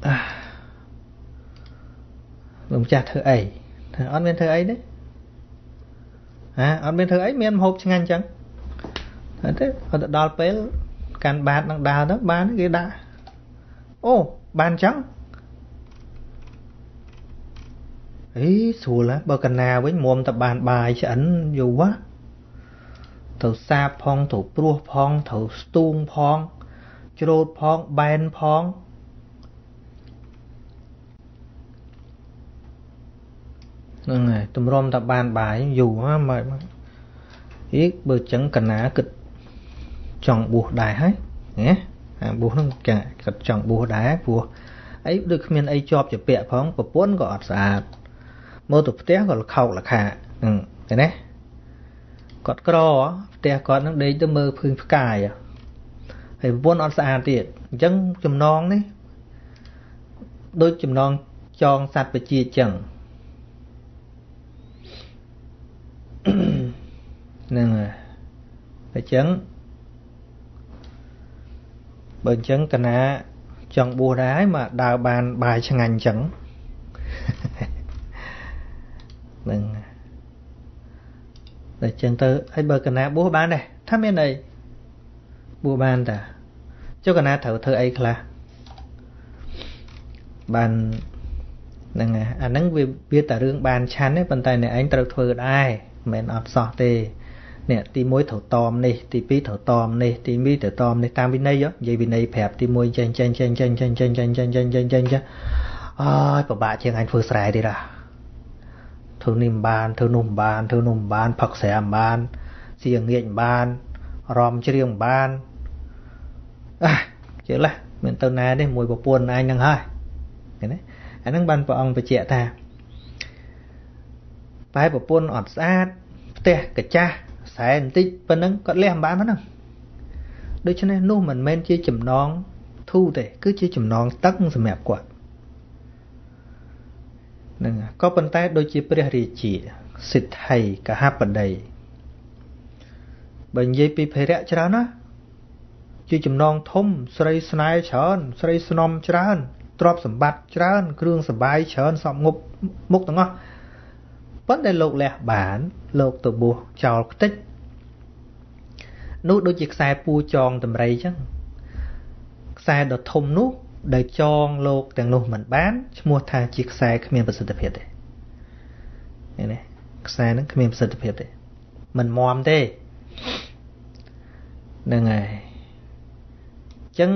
អា លោកម្ចាស់ធ្វើអីថាអត់មានធ្វើអីទេហ៎អត់មានធ្វើអីមានមហូបឆ្ងាញ់ចឹងអត់ទេគាត់ទៅដល់ពេលកាន់បាតនឹងដើរទៅបានគេដាក់អូបានចឹងអីស្រួលហ៎បើកណាវិញមុំតបានបាយឆ្អិនយូរហ៎ត្រូវសាបផងត្រូវព្រោះផងត្រូវស្ទូងផង ច្រូតផងបែនផង ហ្នឹងហើយទម្រាំតបានបាយយូរហ៎មកអីបើចឹងកណាគិតចង់បួសដែរហើយណាអាបួសហ្នឹងចាគិតចង់បួសដែរព្រោះអីដូចគ្មានអីជាប់ជាពាក់ផងប្រពន្ធក៏អត់ស្អាតមកទៅផ្ទះក៏លខោកលខាហ្នឹងឃើញទេគាត់ក្រផ្ទះគាត់នឹងដេកទៅមើលភឿងផ្កាយហើយប្រពន្ធអត់ស្អាតទៀតអញ្ចឹងចំណងនេះដូចចំណងចងសัตว์បជាអញ្ចឹង ហ្នឹងហើយអញ្ចឹងបើអញ្ចឹងកណាចង់បួសដែរហើយមកដើរបានបាយឆ្ងាញ់អញ្ចឹងហ្នឹងតែអញ្ចឹងទៅហើយបើកណាបួសបានដែរថាមានអីបួសបានតាចុះកណាត្រូវធ្វើអីខ្លះបានហ្នឹងអាហ្នឹងវាវាតែរឿងបានឆាន់ទេប៉ុន្តែអ្នកឯងត្រូវធ្វើដែរមិនមែនអត់សោះទេ នេះទី1ត្រូវតមនេះទី2ត្រូវតមនេះទី2ត្រូវតមនេះតាមវិន័យនិយាយវិន័យប្រាប់ទី1ចេញចេញចេញចេញចេញចេញចេញចេញចេញចេញចេញចេញអើយពិបាកជាងអញធ្វើស្រែទៀតហ่ะធ្វើនេះមិនបានធ្វើនោះមិនបានធ្វើនោះមិនបានផឹកស្រាមិនបានសៀងងាកមិនបានរំច្រៀងមិនបានអះជឿឡាមានទៅណាទេមួយប្រពន្ធអញហ្នឹងហើយឃើញទេអាហ្នឹងបានព្រះអង្គបញ្ជាក់ថាតែប្រពន្ធអត់ស្អាតផ្ទះកាចាស់ ស្រែបន្តិចប៉ុណ្ណឹងគាត់លះមិនបានប៉ុណ្ណឹងដូច្នេះនោះមិនមែនជាចំណងធូរទេ គឺជាចំណងទឹកសម្រាប់គាត់នឹងក៏ប៉ុន្តែដូចជាព្រះរាជាសិទ្ធិកហបតីបើនិយាយពីភេរៈច្រើនណាជាចំណងធំស្រីស្នេហ៍ច្រើន ស្រីស្នំច្រើនទ្រព្យសម្បត្តិច្រើន គ្រឿងសបាយច្រើនសពងប់មុខទាំងអស់ប៉ុន្តែលោកលះបាន លោកទៅបួសចោលខ្ទេច នោះដូចជាខ្សែពូចងតម្រៃអញ្ចឹងខ្សែដ៏ធំនោះដែលចងលោកទាំងនោះមិនបានឈ្មោះថាជាខ្សែគ្មានប្រសិទ្ធភាពទេឃើញទេខ្សែហ្នឹងគ្មានប្រសិទ្ធភាពទេមិនមមទេហ្នឹងហើយអញ្ចឹង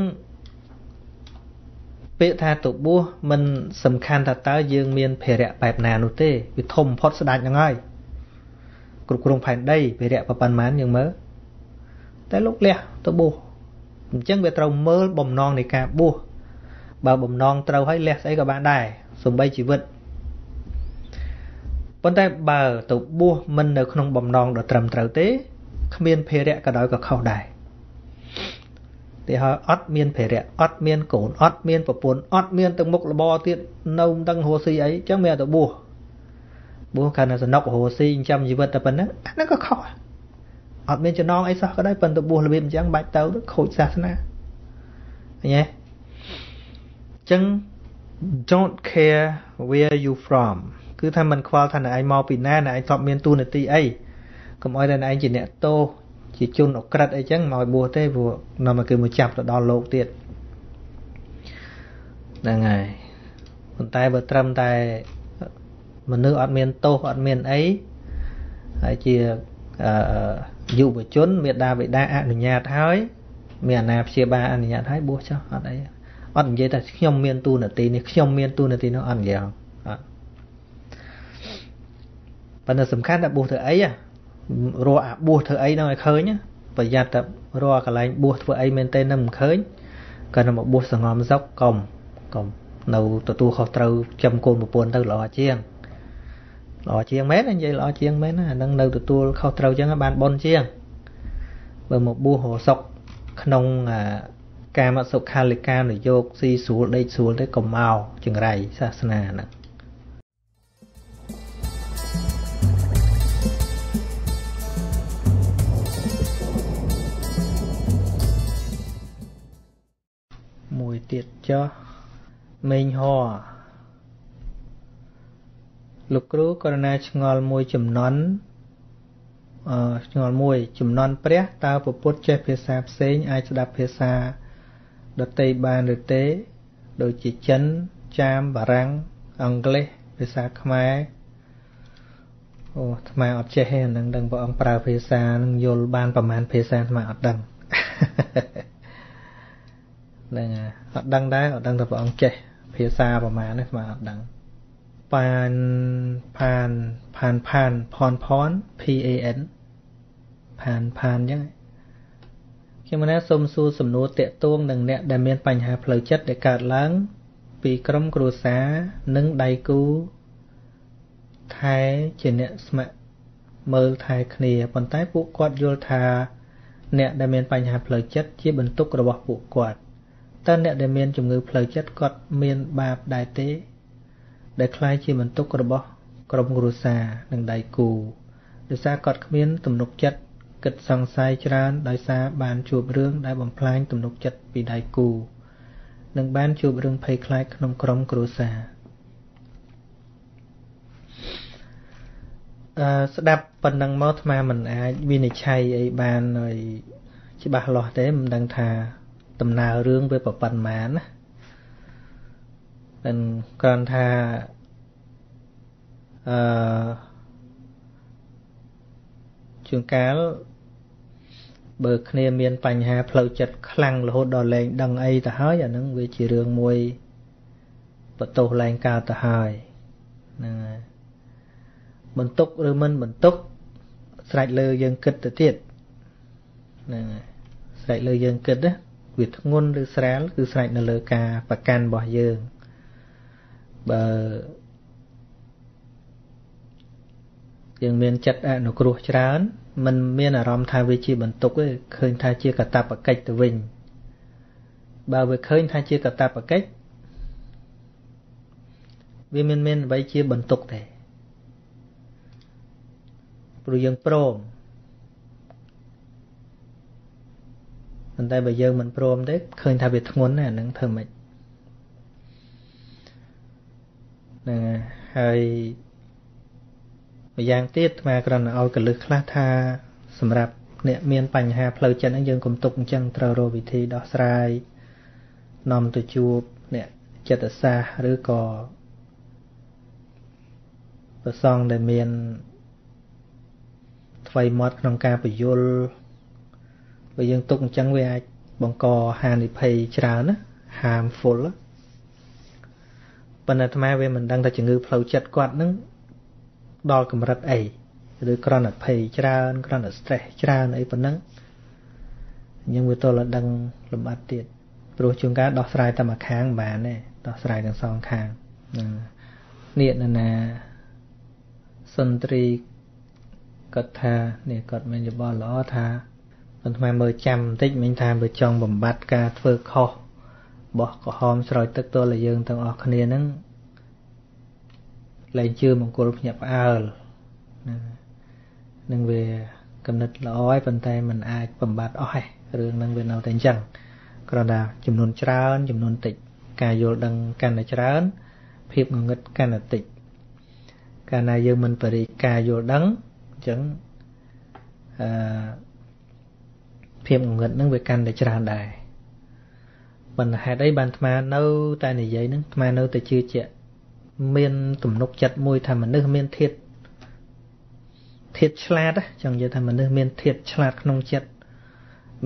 ពាក្យថាទៅបួសមិនសំខាន់ថាតើយើងមានភារៈបែបណានោះទេវាធំបំផុតស្ដាច់ហ្នឹងហើយគ្រប់គ្រងផែនដីភារៈប៉ុណ្ណមានយើងមើល តែលោកលះទៅបួសអញ្ចឹងវាត្រូវមើលបំណងនៃការបួសបើបំណងត្រូវហើយលះស្អីក៏បានដែរសំបីជីវិតប៉ុន្តែបើទៅបួសមិននៅក្នុងបំណងដ៏ត្រឹមត្រូវទេគ្មានភារៈក៏ដោយក៏ខុសដែរទីហើយអត់មានភារៈអត់មានកូនអត់មានប្រពន្ធអត់មានទាំងមុខរបរទៀតនៅមិនដឹងរស់ស៊ីអីអញ្ចឹងមានតែបួសបួសកាន់តែសនុករស់ស៊ីចិញ្ចឹមជីវិតតែប៉ុណ្ណឹងអាហ្នឹងក៏ខុស អត់មានចំណងអីសោះក៏ដោយប៉ុន្តែបួសរបៀបអញ្ចឹងបាច់ទៅខូចសាសនាឃើញទេចឹង don't care where you from គឺថាមិនខ្វល់ថាអ្នកឯងមកពីណាអ្នកឯងធ្លាប់មានទូនាទីអីកុំឲ្យតែអ្នកឯងជាអ្នកទោសជាជនអក្រិតអីចឹងមកឲ្យបួសទេព្រោះនាំមកគឺមកចាប់ទៅដល់លោកទៀតហ្នឹងហើយប៉ុន្តែបើត្រឹមតែមនុស្សអត់មានទោសអត់មានអីហើយជា យុវជនមេដាបេដាអនុញ្ញាតហើយមានអាណាព្យាបាលអនុញ្ញាតហើយបួសចុះអត់អីអត់និយាយថាខ្ញុំមានទូនាទីនេះខ្ញុំមានទូនាទីនោះអត់និយាយអត់ប៉ុន្តែសំខាន់ថាបួសធ្វើអីរកអាបួសធ្វើអីនោះឲ្យឃើញប្រយ័ត្នតែរកកន្លែងបួសធ្វើអីមែនទេនឹងមិនឃើញគាត់មកបួសសងំសុកកុំកុំនៅទទួលខុសត្រូវចំកូនប្រពន្ធទៅល្អជាង ល្អជាងមែននិយាយល្អជាងមែនអានឹងនៅទទួលខុសត្រូវចឹងបានប៉ុនជាងបើមកបួសរសុកក្នុងកាមសុខាលិកានយោគស៊ីស្រួលដេកស្រួលទេកុំមកចង្រៃសាសនាហ្នឹងមួយទៀតចុះមេងហ លោកគ្រូករណាឆ្ងល់មួយចំនួនឆ្ងល់មួយចំនួនព្រះតើពុទ្ធចេះភាសាផ្សេងអាចស្ដាប់ភាសាដតីបានឬទេ ដូចជាចិនចាមបារាំងអង់គ្លេសភាសាខ្មែរអូអាត្មាអត់ចេះទេនឹងដឹងព្រះអង្គប្រើភាសានឹងយល់បានប្រមាណភាសាអាត្មាអត់ដឹងហ្នឹងអត់ដឹងដែរអត់ដឹងតែព្រះអង្គចេះភាសាប្រមាណនេះអាត្មាអត់ដឹង ប៉ានផានផានផានផនផន P A N ផានផានអញ្ចឹងខ្ញុំណាសូមសួរសំណួរតាក់ទងនឹងអ្នកដែលមានបញ្ហាផ្លូវចិត្តដែលកើតឡើង ពីក្រុមគ្រួសារនិងដៃគូថែជាអ្នកស្ម័គ្រមើលថែគ្នាប៉ុន្តែពួកគាត់យល់ថា អ្នកដែលមានបញ្ហាផ្លូវចិត្តជាបន្ទុករបស់ពួកគាត់តើអ្នកដែលមានជំងឺផ្លូវចិត្តគាត់មានបាបដែរទេ ដែលคล้ายជាបន្ទុករបស់ក្រុមគ្រួសារនិងដៃគូដោយសារគាត់គ្មានទំនុកចិត្តគិតសង្ស័យច្រើនដោយសារបានជួបរឿងដែលបំផ្លាញទំនុកចិត្តពីដៃគូនិងបានជួបរឿងភ័យខ្លាចក្នុងក្រុមគ្រួសារអឺស្ដាប់ប៉ុណ្ណឹងមកអាត្មាមិនអាចវិនិច្ឆ័យអីបានឲ្យច្បាស់លាស់ទេមិនដឹងថាដំណើររឿងវាប្រប៉ុណ្ណាណា មិនគ្រាន់ថាអឺជួនកាលបើគ្នាមានបញ្ហាផ្លូវចិត្តខ្លាំងរហូតដល់លែងដឹងអីទៅហើយអានឹងវាជារឿងមួយបន្ទោសលែងកើតទៅហើយហ្នឹងហើយបន្ទុកឬមិនបន្ទុកស្រេចលើយើងគិតទៅទៀតហ្នឹងហើយស្រេចលើយើងគិតណាវាធ្ងន់ឬស្រាលគឺស្រេចនៅលើការប្រកាន់របស់យើង បើយើងមានចិត្តអនុគ្រោះច្រើនมันមានអារម្មណ៍ថាវាជាបន្ទុកទេឃើញថាជាកតបកិច្ចទៅវិញបើវាឃើញថាជាកតបកិច្ចវាមិនមានអ្វីជាបន្ទុកទេព្រោះយើងព្រមប៉ុន្តែបើយើងមិនព្រមទេឃើញថាវាធ្ងន់ណាស់ហ្នឹងធ្វើម៉េច ហ្នឹងហើយម្យ៉ាងទៀតអាគ្រាន់តែឲ្យកលឹះខ្លះថាសម្រាប់អ្នកមានបញ្ហាផ្លូវចិត្តហ្នឹងយើងកុំទុកអញ្ចឹងត្រូវរកវិធីដោះស្រាយនាំទៅជួបអ្នកចិត្តសាស្ត្រឬក៏ប្រសងដែលមានថ្មីមាត់ក្នុងការបញ្យលបើយើងទុកអញ្ចឹងវាអាចបង្កហានិភ័យច្រើនណា harmful ប៉ុន្តែអាត្មាវាមិនដឹងថាជំងឺផ្លូវចិត្តគាត់នឹងដល់កម្រិតអីឬគ្រាន់តែភ័យច្រើនគ្រាន់តែ stress ច្រើនអីប៉ុណ្ណឹងយើងវាទល់តែដឹងលំអិតទៀតព្រោះជួនកាលដោះស្រាយតែមួយខាងមិនបានទេដោះស្រាយទាំងសងខាងហ្នឹងនេះណានាសន្ត្រីគាត់ថានេះគាត់មានយោបល់ល្អថាប៉ុន្តែមើលចាំបន្តិចមិញថាបើចង់បំបត្តិការធ្វើខុស បោះក្រហមស្រោចទឹកទល់តែយើងទាំងអស់គ្នានឹងលែងជឿមង្គលភ្ញាក់ផ្អើលណានឹងវាកំណត់ល្អហើយប៉ុន្តែมันអាចបំបត្តិអស់ទេរឿងហ្នឹងវានៅតែអញ្ចឹងគ្រាន់តែចំនួនច្រើនចំនួនតិច ការយល់ដឹងកាន់តែច្រើន ភាពងងឹតកាន់តែតិចកាលណាយើងមិនបរិការយល់ដឹងអញ្ចឹងអឺភាពងងឹតហ្នឹងវាកាន់តែច្រើនដែរ ប៉ុន្តែហេតុអីបានអាត្មានៅតែនិយាយហ្នឹងអាត្មានៅតែជឿជាក់មានទំនុកចិត្តមួយថាមនុស្សមានធាតធាតឆ្លាតចង់និយាយថាមនុស្សមានធាតឆ្លាតក្នុងចិត្ត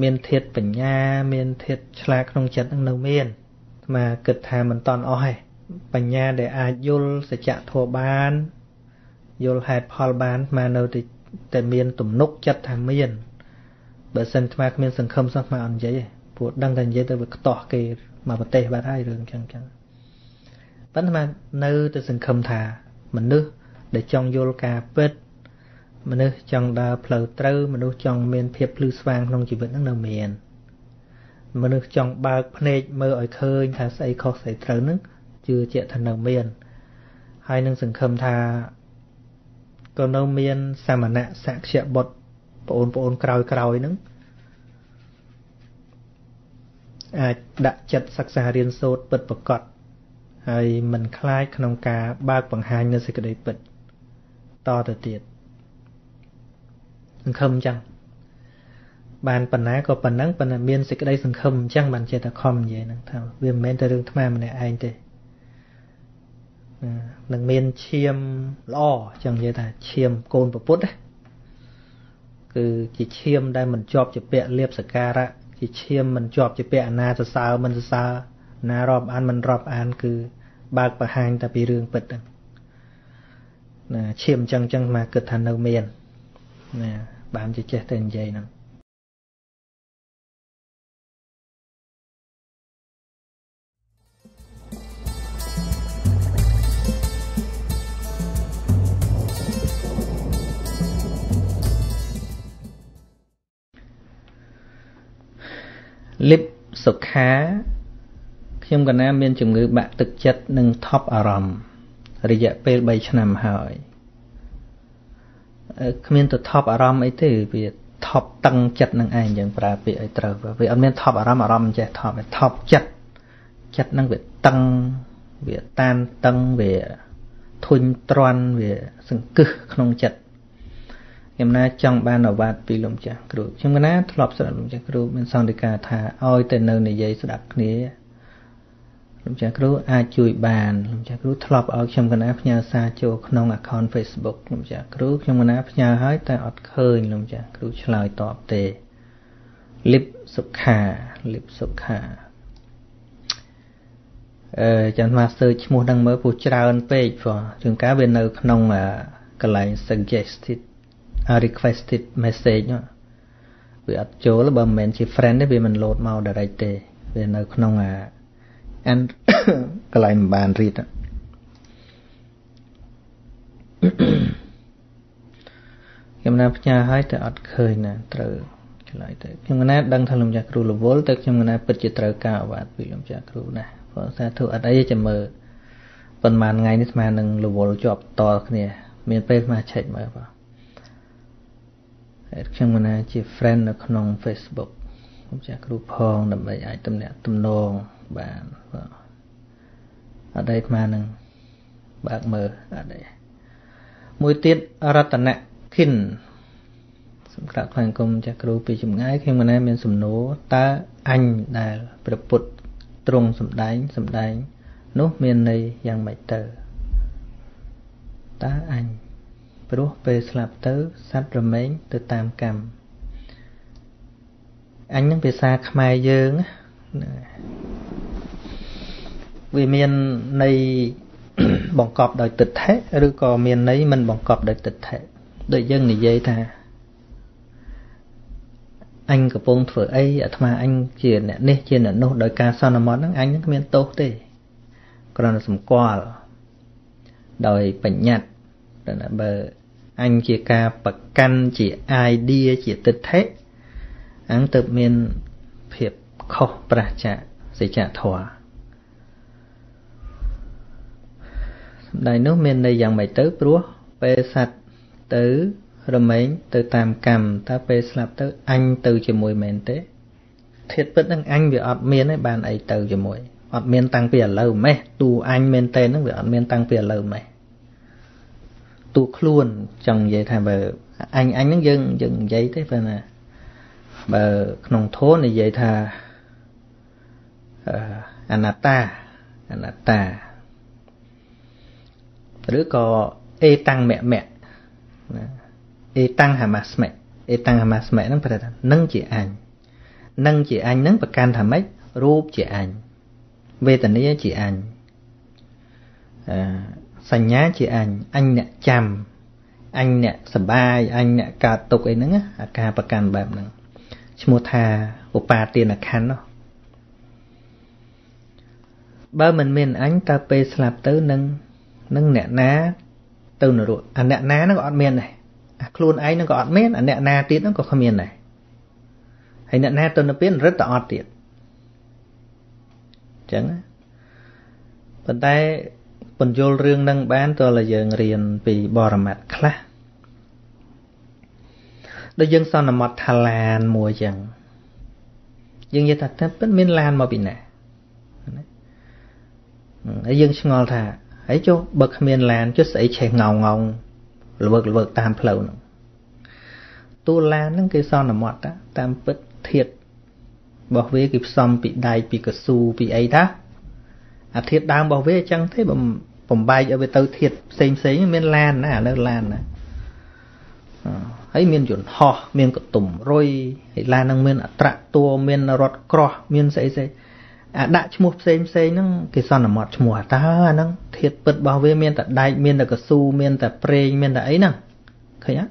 មានធាតបញ្ញា មានធាតឆ្លាតក្នុងចិត្តនឹងនៅមានអាត្មាគិតថាមិនតន់អស់ទេបញ្ញាដែលអាចយល់សច្ចធម៌បានយល់ហេតុផលបានអាត្មានៅតែតែមានទំនុកចិត្តថាមានបើសិនអាត្មាគ្មានសង្ឃឹមសោះអាត្មាអត់និយាយទេ ព្រោះដឹងតែនិយាយទៅវាខ្ទាស់គេមកប្រទេសបាត់ហើយរឿងចឹងចឹងប៉ុន្តែនៅតែសង្ឃឹមថាមនុស្សដែលចង់យល់ការពិតមនុស្សចង់ដើរផ្លូវត្រូវមនុស្សចង់មានភាពភ្លឺស្វាងក្នុងជីវិតហ្នឹងនៅមានមនុស្សចង់បើកភ្នែកមើលឲ្យឃើញថាស្អីខុសស្អីត្រូវហ្នឹងជឿជាក់ថានៅមានហើយនឹងសង្ឃឹមថាក៏នៅមានសាមណៈសក្យបុត្របងប្អូនក្រោយក្រោយហ្នឹង អាចដាក់ចិត្តសិក្សារៀនសូត្រពិតប្រកបហើយមិនខ្លាចក្នុងការបើកបង្ហាញនៅសេចក្តីពិតតទៅទៀតសង្ឃឹមអញ្ចឹងបានប៉ុណ្ណាក៏ប៉ុណ្ណឹងប៉ុន្តែមានសេចក្តីសង្ឃឹមអញ្ចឹងបានចេះតែខំនិយាយហ្នឹងថាវាមិនមែនតែរឿងថ្មម្នាក់ឯងទេនឹងមានឈាមល្អអញ្ចឹងនិយាយថាឈាមកូនប្រពុតគឺជាឈាមដែលមិនជាប់ជាពាក់លៀបសការៈ ជាឈាមមិនជាប់ជាពាក់អាណាសរសើរមិនសរសើរណារាប់អានមិនរាប់អាន គឺបើកបង្ហាញតែពីរឿងពិតហ្នឹងណាឈាមអញ្ចឹងអញ្ចឹងមកគិតថានៅមានណាបានជាចេះតែនិយាយហ្នឹង លិបសុខាខ្ញុំកណាមានជំងឺបាក់ទឹកចិត្តនិងថប់អារម្មណ៍រយៈពេល3ឆ្នាំហើយគ្មានទៅថប់អារម្មណ៍អីទេវាថប់តឹងចិត្តនឹងឯងយើងប្រើពាក្យឲ្យត្រូវវាអត់មានថប់អារម្មណ៍អារម្មណ៍ចេះថប់ថប់ចិត្តចិត្តនឹងវាតឹងវាតានតឹងវាធុញទ្រាន់វាសង្កឹះក្នុងចិត្ត ខ្ញុំណាចង់បានអាវ៉ាត់ពីលោកចាស់គ្រូខ្ញុំណាធ្លាប់ស្ដាប់លោកចាស់គ្រូមានសន្និកាថាឲ្យតែនៅនិយាយស្ដាប់គ្នាលោកចាស់គ្រូអាចជួយបានលោកចាស់គ្រូធ្លាប់ឲ្យខ្ញុំកណាផ្ញើសារចូលក្នុង account Facebook លោកចាស់គ្រូខ្ញុំកណាផ្ញើឲ្យតែអត់ឃើញលោកចាស់គ្រូឆ្លើយតបទេលិបសុខាលិបសុខាអឺចាំមកសើឈ្មោះហ្នឹងមើលពូច្រើនពេកព្រោះជួនកាលវានៅក្នុងកន្លែង suggested requested message វាអត់ចូលបើមិនមែនជា friend ទេវាមិន load មក direct ទេវានៅក្នុងអាអានកន្លែងមិនបានរៀបខ្ញុំណាផ្ញើឲ្យតែអត់ឃើញណាត្រូវឆ្លើយទៅខ្ញុំណាដឹងថាលោកចាស់គ្រូរវល់តែខ្ញុំណាពិតជាត្រូវការអាវ៉ាត់ពីលោកចាស់គ្រូណាព្រោះសាធុអត់អីចាំមើលប៉ុន្មានថ្ងៃនេះស្មើនឹងរវល់ជាប់តគ្នា មានពេលស្មើឆែកមើលបាទ ខ្ញុំមិនណាជា friend នៅក្នុង Facebook ខ្ញុំចាស់គ្រូផងដើម្បីអាចតំណាក់ទំនងបានបាទអត់អីស្មើនឹងបើកមើលអត់អីមួយទៀតរតនខិនសម្រាប់ខ្លាំងគុំចាស់គ្រូពីចម្ងាយខ្ញុំមិនណាមានសំណួរតើអញដែលព្រះពុទ្ធទ្រង់សំដែងសំដែង នោះមានន័យយ៉ាងម៉េចទៅតើអញ ព្រោះពេលស្លាប់ទៅសត្វរមែងទៅតាមកម្មអញនឹងភាសាខ្មែរយើងវាមានន័យបង្កប់ដោយទិដ្ឋិឬក៏មានន័យមិនបង្កប់ដោយទិដ្ឋិដូចយើងនិយាយថាអញកំពុងធ្វើអីអាត្មាអញជាអ្នកនេះជាអ្នកនោះដោយការសន្មត់ហ្នឹងអញនឹងគ្មានទោសទេគ្រាន់តែសម្គាល់ដោយបញ្ញត្តិតែបើ អញជាការប្រកាន់ជា idea ជាទិដ្ឋិអញទៅមានភាពខុសប្រះចាកសច្ចធម៌សម្ដែងនោះមានន័យយ៉ាងម៉េចទៅព្រោះពេលសត្វទៅរមែងទៅតាមកម្មតើពេលស្លាប់ទៅអញទៅជាមួយមែនទេធាតពិតនឹងអញវាអត់មានទេបានអីទៅជាមួយអត់មានតាំងពីឥឡូវម៉េះទូអញមែនទេនឹងវាអត់មានតាំងពីឥឡូវម៉េះ ទូខ្លួនចង់និយាយថាបើអញអញហ្នឹងយើងយើងនិយាយទេបើណាបើក្នុងធម៌និយាយថាអនត្តាអនត្តាឬក៏អេតាំងមមៈណាអេតាំងហមាស្មិអេតាំងហមាស្មិហ្នឹងប្រែថានឹងជាអញនឹងជាអញហ្នឹងប្រកាន់ថាម៉េចរូបជាអញវេទនាជាអញអឺ សញ្ញាជាអញអញអ្នកចាំអញអ្នកសបាយអញអ្នកកើតទុកអីហ្នឹងអាការប្រកាន់បែបហ្នឹងឈ្មោះថាឧបាទានខណ្ឌនោះបើមិនមានអញតើពេលស្លាប់ទៅនឹងនឹងអ្នកណាទៅនរកអាអ្នកណាហ្នឹងក៏អត់មានដែរអាខ្លួនឯងហ្នឹងក៏អត់មានអាអ្នកណាទៀតហ្នឹងក៏គ្មានដែរហើយអ្នកណាទៅនិព្វានរឹតតែអត់ទៀតអញ្ចឹងប៉ុន្តែ បញ្យល់រឿងនឹងបានតើយើងរៀនពីបរមត្ថខ្លះដូចយើងសន្មត់ថាឡានមួយចឹងយើងនិយាយថាតើពិតមានឡានមកពីណាហើយយើងឆ្ងល់ថាហើយចុះបើគ្មានឡានចុះស្អីឆេះងោងងល្វើកល្វើកតាមផ្លូវនោះតួឡានហ្នឹងគេសន្មត់តាមពិតធាតរបស់វាគេផ្សំពីដែកពីកស៊ូពីអីតា អាធាតដើមរបស់វាអញ្ចឹងទេបំបំបែកឲ្យវាទៅធាតផ្សេងផ្សេងមានឡានណាឥឡូវឡានណាហើយមានយន្តហោះមានកតុំរុយហើយឡាននឹងមានអត្រាតួមានរថក្រោះមានស្អីស្អីអាដាក់ឈ្មោះផ្សេងផ្សេងហ្នឹងគេសន្មត់ឈ្មោះតើអាហ្នឹងធាតពិតរបស់វាមានតែដែកមានតែកស៊ូមានតែប្រេងមានតែអីហ្នឹងឃើញទេ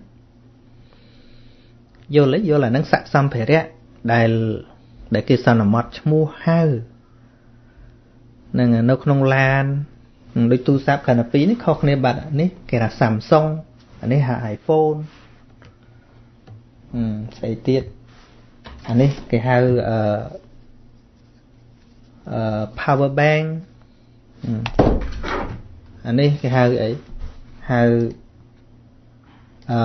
យល់ទេយល់អាហ្នឹងស័កសម្ភារៈដែលដែលគេសន្មត់ឈ្មោះហៅ នឹងនៅក្នុងឡានដូចទូរស័ព្ទកាលពីនេះខុសគ្នាបាត់នេះគេថា Samsung អានេះហៅ iPhone អឺស្អីទៀតអានេះគេហៅអឺអឺ power bank អានេះគេហៅអីហៅអឺ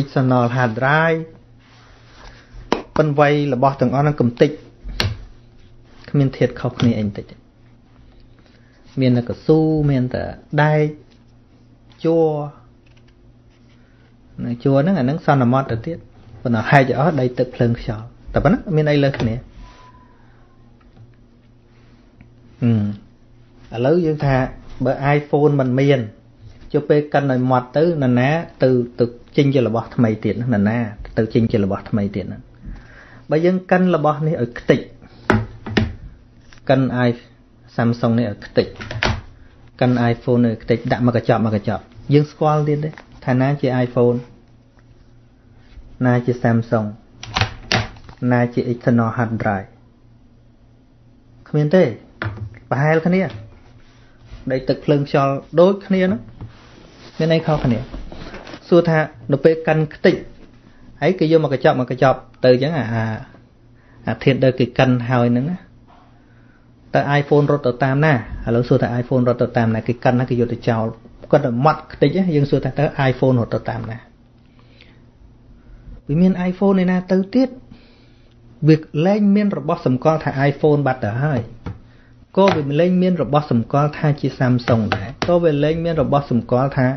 external hard drive ប៉ុនវ័យរបស់ទាំងអស់ហ្នឹងកំតិចគ្មានធាតខុសគ្នាអីបន្តិច មានតែកស៊ូមានតែដែកជួរនៅជួរហ្នឹងអាហ្នឹងសន្មត់ទៅទៀតប៉ុន្តែហែកអស់ដីទឹកភ្លើងខ្យល់តែប៉ុណ្ណាមានអីលើគ្នាអឺឥឡូវយើងថាបើ iPhone มันមានចុះពេលកិនឲ្យមាត់ទៅនរណាទៅទៅចេញជារបស់ថ្មីទៀតនរណាទៅចេញជារបស់ថ្មីទៀតហ្នឹងបើយើងកិនរបស់នេះឲ្យខ្ទេចកិន i Samsung នេះឲ្យខ្ទេចកិន iPhone នេះខ្ទេចដាក់មកកញ្ចប់មកកញ្ចប់យើងស្គាល់ទៀតទេថាណាជា iPhone ណាជា Samsung ណាជា external hard drive គ្មានទេប្រហែលគ្នាដីទឹកភ្លើងខ្យល់ដូចគ្នាហ្នឹងមានអីខុសគ្នាសួរថានៅពេលកាន់ខ្ទេចហើយគេយកមកកញ្ចប់មកកញ្ចប់ទៅអញ្ចឹងអាអាធាតដែលគេកិនហើយហ្នឹងណា តែ iPhone រត់ទៅតាមណាឥឡូវសួរថា iPhone រត់ទៅតាមណាគេកិនណាគេយកទៅចោលគាត់តែម៉ត់ខ្ទេចយើងសួរថាតើ iPhone រត់ទៅតាមណាវាមាន iPhone ឯណាទៅទៀតវាលែងមានរបស់សម្គាល់ថា iPhone បាត់ទៅហើយក៏វាលែងមានរបស់សម្គាល់ថាជា Samsung ដែរក៏វាលែងមានរបស់សម្គាល់ថា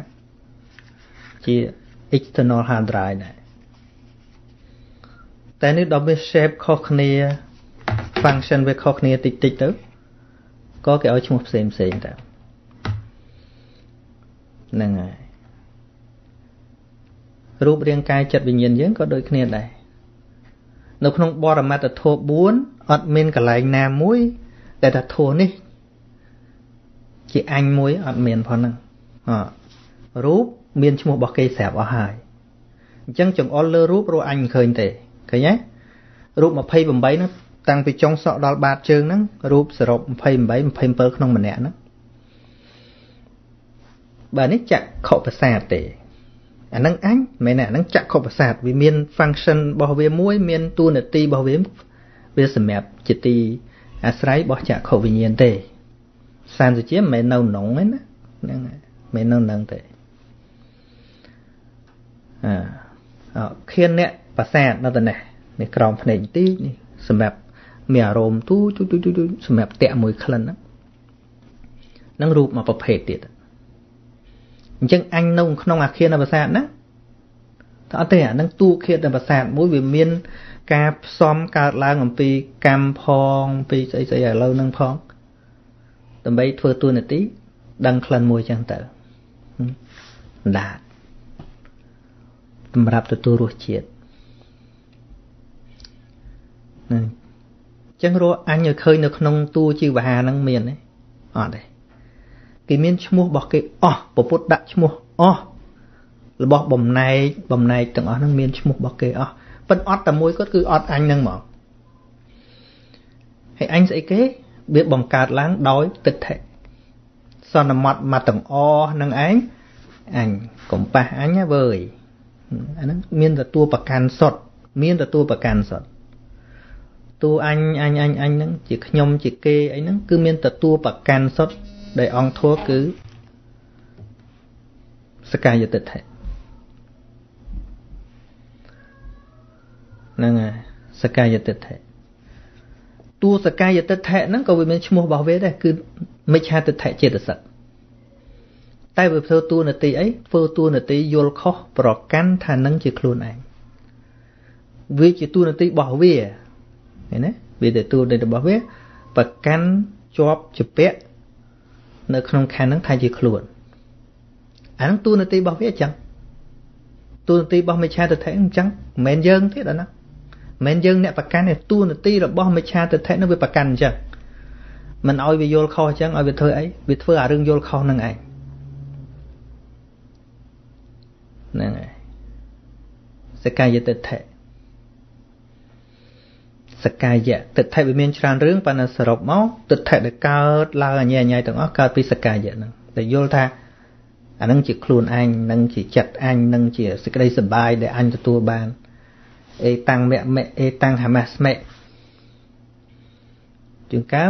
ជា external hard drive ដែរតែនេះដល់វា shape ខុសគ្នា function វាខុសគ្នាតិចតិចទៅ ក៏គេឲ្យឈ្មោះផ្សេងផ្សេងទៅហ្នឹងហើយរូបរាងកាយចិត្តវិញ្ញាណយើងក៏ដូចគ្នាដែរនៅក្នុងបរមត្តធម៌4អត់មានកន្លែងណាមួយ ដែលថាធម៌នេះ ជាអញមួយអត់មានផងហ្នឹងអរូបមានឈ្មោះរបស់គេស្រាប់អស់ហើយអញ្ចឹងចង្អុលលើរូបរកអញមិនឃើញទេឃើញទេរូប28ហ្នឹង តាំងពីចុងសក់ដល់បាតជើងហ្នឹងរូបសរុប28 27ក្នុងម្នាក់ហ្នឹងបើនេះចក្ខុប្រសាទទេអាហ្នឹងអញមិនមែនអាហ្នឹងចក្ខុប្រសាទវាមាន function របស់វាមួយ មានតួនាទីរបស់វាវាសម្រាប់ជាទីអាស្រ័យរបស់ចក្ខុវិញ្ញាណទេសានសុជាមិនមែននៅក្នុងទេណាហ្នឹងមិនមែននៅនឹងទេអខៀនអ្នកប្រសាទនៅតែនេះនេះក្រោមភ្នែកបន្តិចនេះសម្រាប់ មានអារម្មណ៍ទូទូទូទូសម្រាប់តាក់មួយក្លិនហ្នឹងនឹងរូបមួយប្រភេទទៀតអញ្ចឹងអញនៅក្នុងអាគារនៃប្រាសាទណាតើអត់ទេអានឹងតួឃាតនៃប្រាសាទមួយវាមាន ការផ្សំកើតឡើងអំពីកម្មផងពីស្អីស្អីឥឡូវនឹងផងដើម្បីធ្វើតួនាទី ដឹងក្លិនមួយចឹងទៅដាតសម្រាប់ទទួលរសជាតិហ្នឹង ចឹងរកអញឲ្យឃើញនៅក្នុងតួជីវហាហ្នឹងមានទេអត់ទេគេមានឈ្មោះរបស់គេអស់ពពុទ្ធដាក់ឈ្មោះអស់របស់បំណែកបំណែកទាំងអស់ហ្នឹងមានឈ្មោះរបស់គេអស់ប៉ុន្តែអត់តែមួយគាត់គឺអត់អញហ្នឹងមកហើយអញស្អីគេវាបង្កើតឡើងដោយទិដ្ឋិសន្មត់មកទាំងអនឹងឯងអញកំប៉ះអញវើយអាហ្នឹងមានទទួលប្រកាន់សុតមានទទួលប្រកាន់សុត តួអញអញអញអញហ្នឹងជាខ្ញុំជាគេអីហ្នឹងគឺមានទទួលប្រកាន់សុតដែលអង្គធัวគឺសកាយតិដ្ឋិហ្នឹងហើយសកាយតិដ្ឋិតួសកាយតិដ្ឋិហ្នឹងក៏វាមានឈ្មោះរបស់វាដែរគឺមិច្ឆាតិដ្ឋិចេតសិកតែវាធ្វើតួនាទីអីធ្វើតួនាទីយល់ខុសប្រកាន់ថានឹងជាខ្លួនឯងវាជាទូនាទីរបស់វា ឃើញទេវាជាទូនាទីរបស់វាប្រកាន់ជាប់ជាពាក់នៅក្នុងខណ្ឌហ្នឹងថាជាខ្លួនអាហ្នឹងទូនាទីរបស់វាអញ្ចឹងទូនាទីរបស់មិឆាទិដ្ឋិអញ្ចឹងមិនមែនយើងទេដល់ណាមិនមែនយើងអ្នកប្រកាន់ទេទូនាទីរបស់មិឆាទិដ្ឋិនឹងវាប្រកាន់អញ្ចឹងមិនឲ្យវាយល់ខុសអញ្ចឹងឲ្យវាធ្វើអីវាធ្វើអារឿងយល់ខុសនឹងឯងហ្នឹងហើយសកាយតិដ្ឋិ សកាយៈទិដ្ឋិវាមានច្រើនរឿងប៉ុន្តែសរុបមកទិដ្ឋិដែលកើតឡើងអញ្ញែអញ្ញែទាំងអស់កើតពីសកាយៈហ្នឹងតែយល់ថាអានឹងជាខ្លួនអញនឹងជាចិត្តអញនឹងជាសេចក្តីសុបាយដែលអញទទួលបានអេតាំងមៈមៈអេតាំងហមាស្មិជាងកើ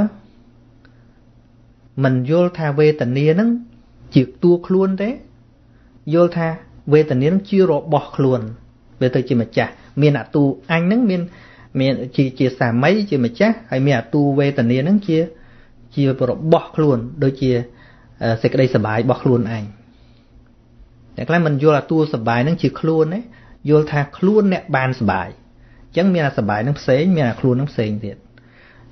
មិនយល់ថាវេទនានឹងជាតួខ្លួនទេយល់ថាវេទនានឹងជារបស់ខ្លួនវាទៅជាម្ចាស់មានអទូអញនឹងមាន មានជាជាសាមីជាម្ចាស់ហើយមានអទូវេទនានឹងជាជារបស់ខ្លួនដូចជាសេចក្តីសុបាយរបស់ខ្លួនឯងតែខ្លះមិនយល់អាតួសុបាយនឹងជាខ្លួនទេយល់ថាខ្លួនអ្នកបានសុបាយអញ្ចឹងមានអាសុបាយនឹងផ្សេងមានអាខ្លួននឹងផ្សេងទៀត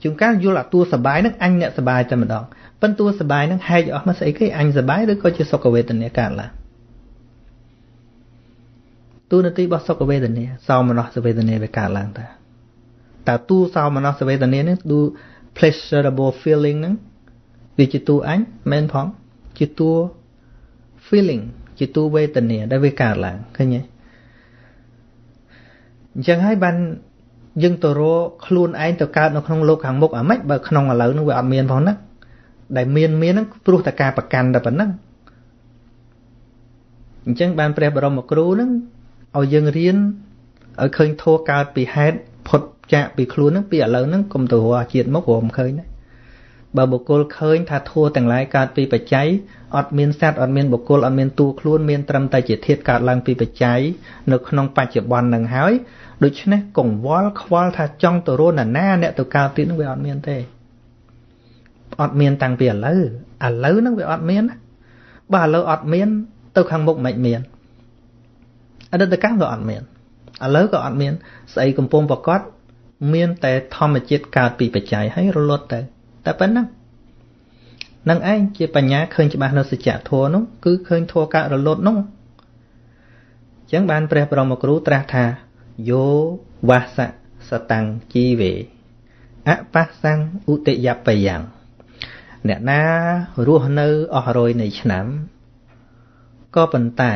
ជួនកាលយល់អាតួសុបាយនឹងអញអ្នកសុបាយតែម្ដងប៉ុន្តែតួសុបាយនឹងហែកអស់មកស្អីគេអញសុបាយឬក៏ជាសុខវេទនាកើតឡើងតួនាទីរបស់សុខវេទនាសោមនស្សវេទនាវាកើតឡើងតា តើតួសោមនស្សវេទនានេះតួ pleasurable feeling ហ្នឹងវាជាតួអញមែនផងជាតួ feeling ជាតួវេទនាដែលវាកើតឡើងឃើញទេអញ្ចឹងហើយបានយើងទៅរកខ្លួនឯងទៅកើតនៅក្នុងលោកខាងមុខអាម៉េចបើក្នុងឥឡូវហ្នឹងវាអត់មានផងណាដែលមានមានហ្នឹងព្រោះតែការប្រកាន់តែប៉ុណ្ណឹងអញ្ចឹងបានព្រះបរមគ្រូហ្នឹងឲ្យយើងរៀនឲ្យឃើញធัวកើតពីហេតុ ផុតចាកពីខ្លួនហ្នឹងពីឥឡូវហ្នឹងកុំទៅរកជាតិមុខរមឃើញណាបើបុគ្គលឃើញថាធัวទាំងឡាយកើតពីបច្ច័យអត់មានសត្វអត់មានបុគ្គលអត់មានតួខ្លួនមានត្រឹមតែជាធាតុកើតឡើងពីបច្ច័យនៅក្នុងបច្ចុប្បន្ននឹងហើយដូច្នេះកង្វល់ខ្វល់ថាចង់ទៅរនណាអ្នកទៅកើតទៀតនឹងវាអត់មានទេអត់មានតាំងពីឥឡូវឥឡូវហ្នឹងវាអត់មានបើឥឡូវអត់មាន ទៅខាងមុខមិនមានអតីតកាលក៏អត់មាន ឥឡូវក៏អត់មាន ស្អីកំពុងប្រកបមានតែធម្មជាតិកើតពីបច្ច័យហើយរលត់ទៅតែប៉ុណ្ណឹងនឹងឯងជាបញ្ញាឃើញច្បាស់នៅសច្ចធម៌នោះគឺឃើញធម៌កើតរលត់នោះអញ្ចឹងបានព្រះបរមគ្រូត្រាស់ថាយោវាសៈសតាំងជីវេអបស្សੰឧទយបយ៉ាងអ្នកណារស់នៅអស់រយនៃឆ្នាំក៏ប៉ុន្តែ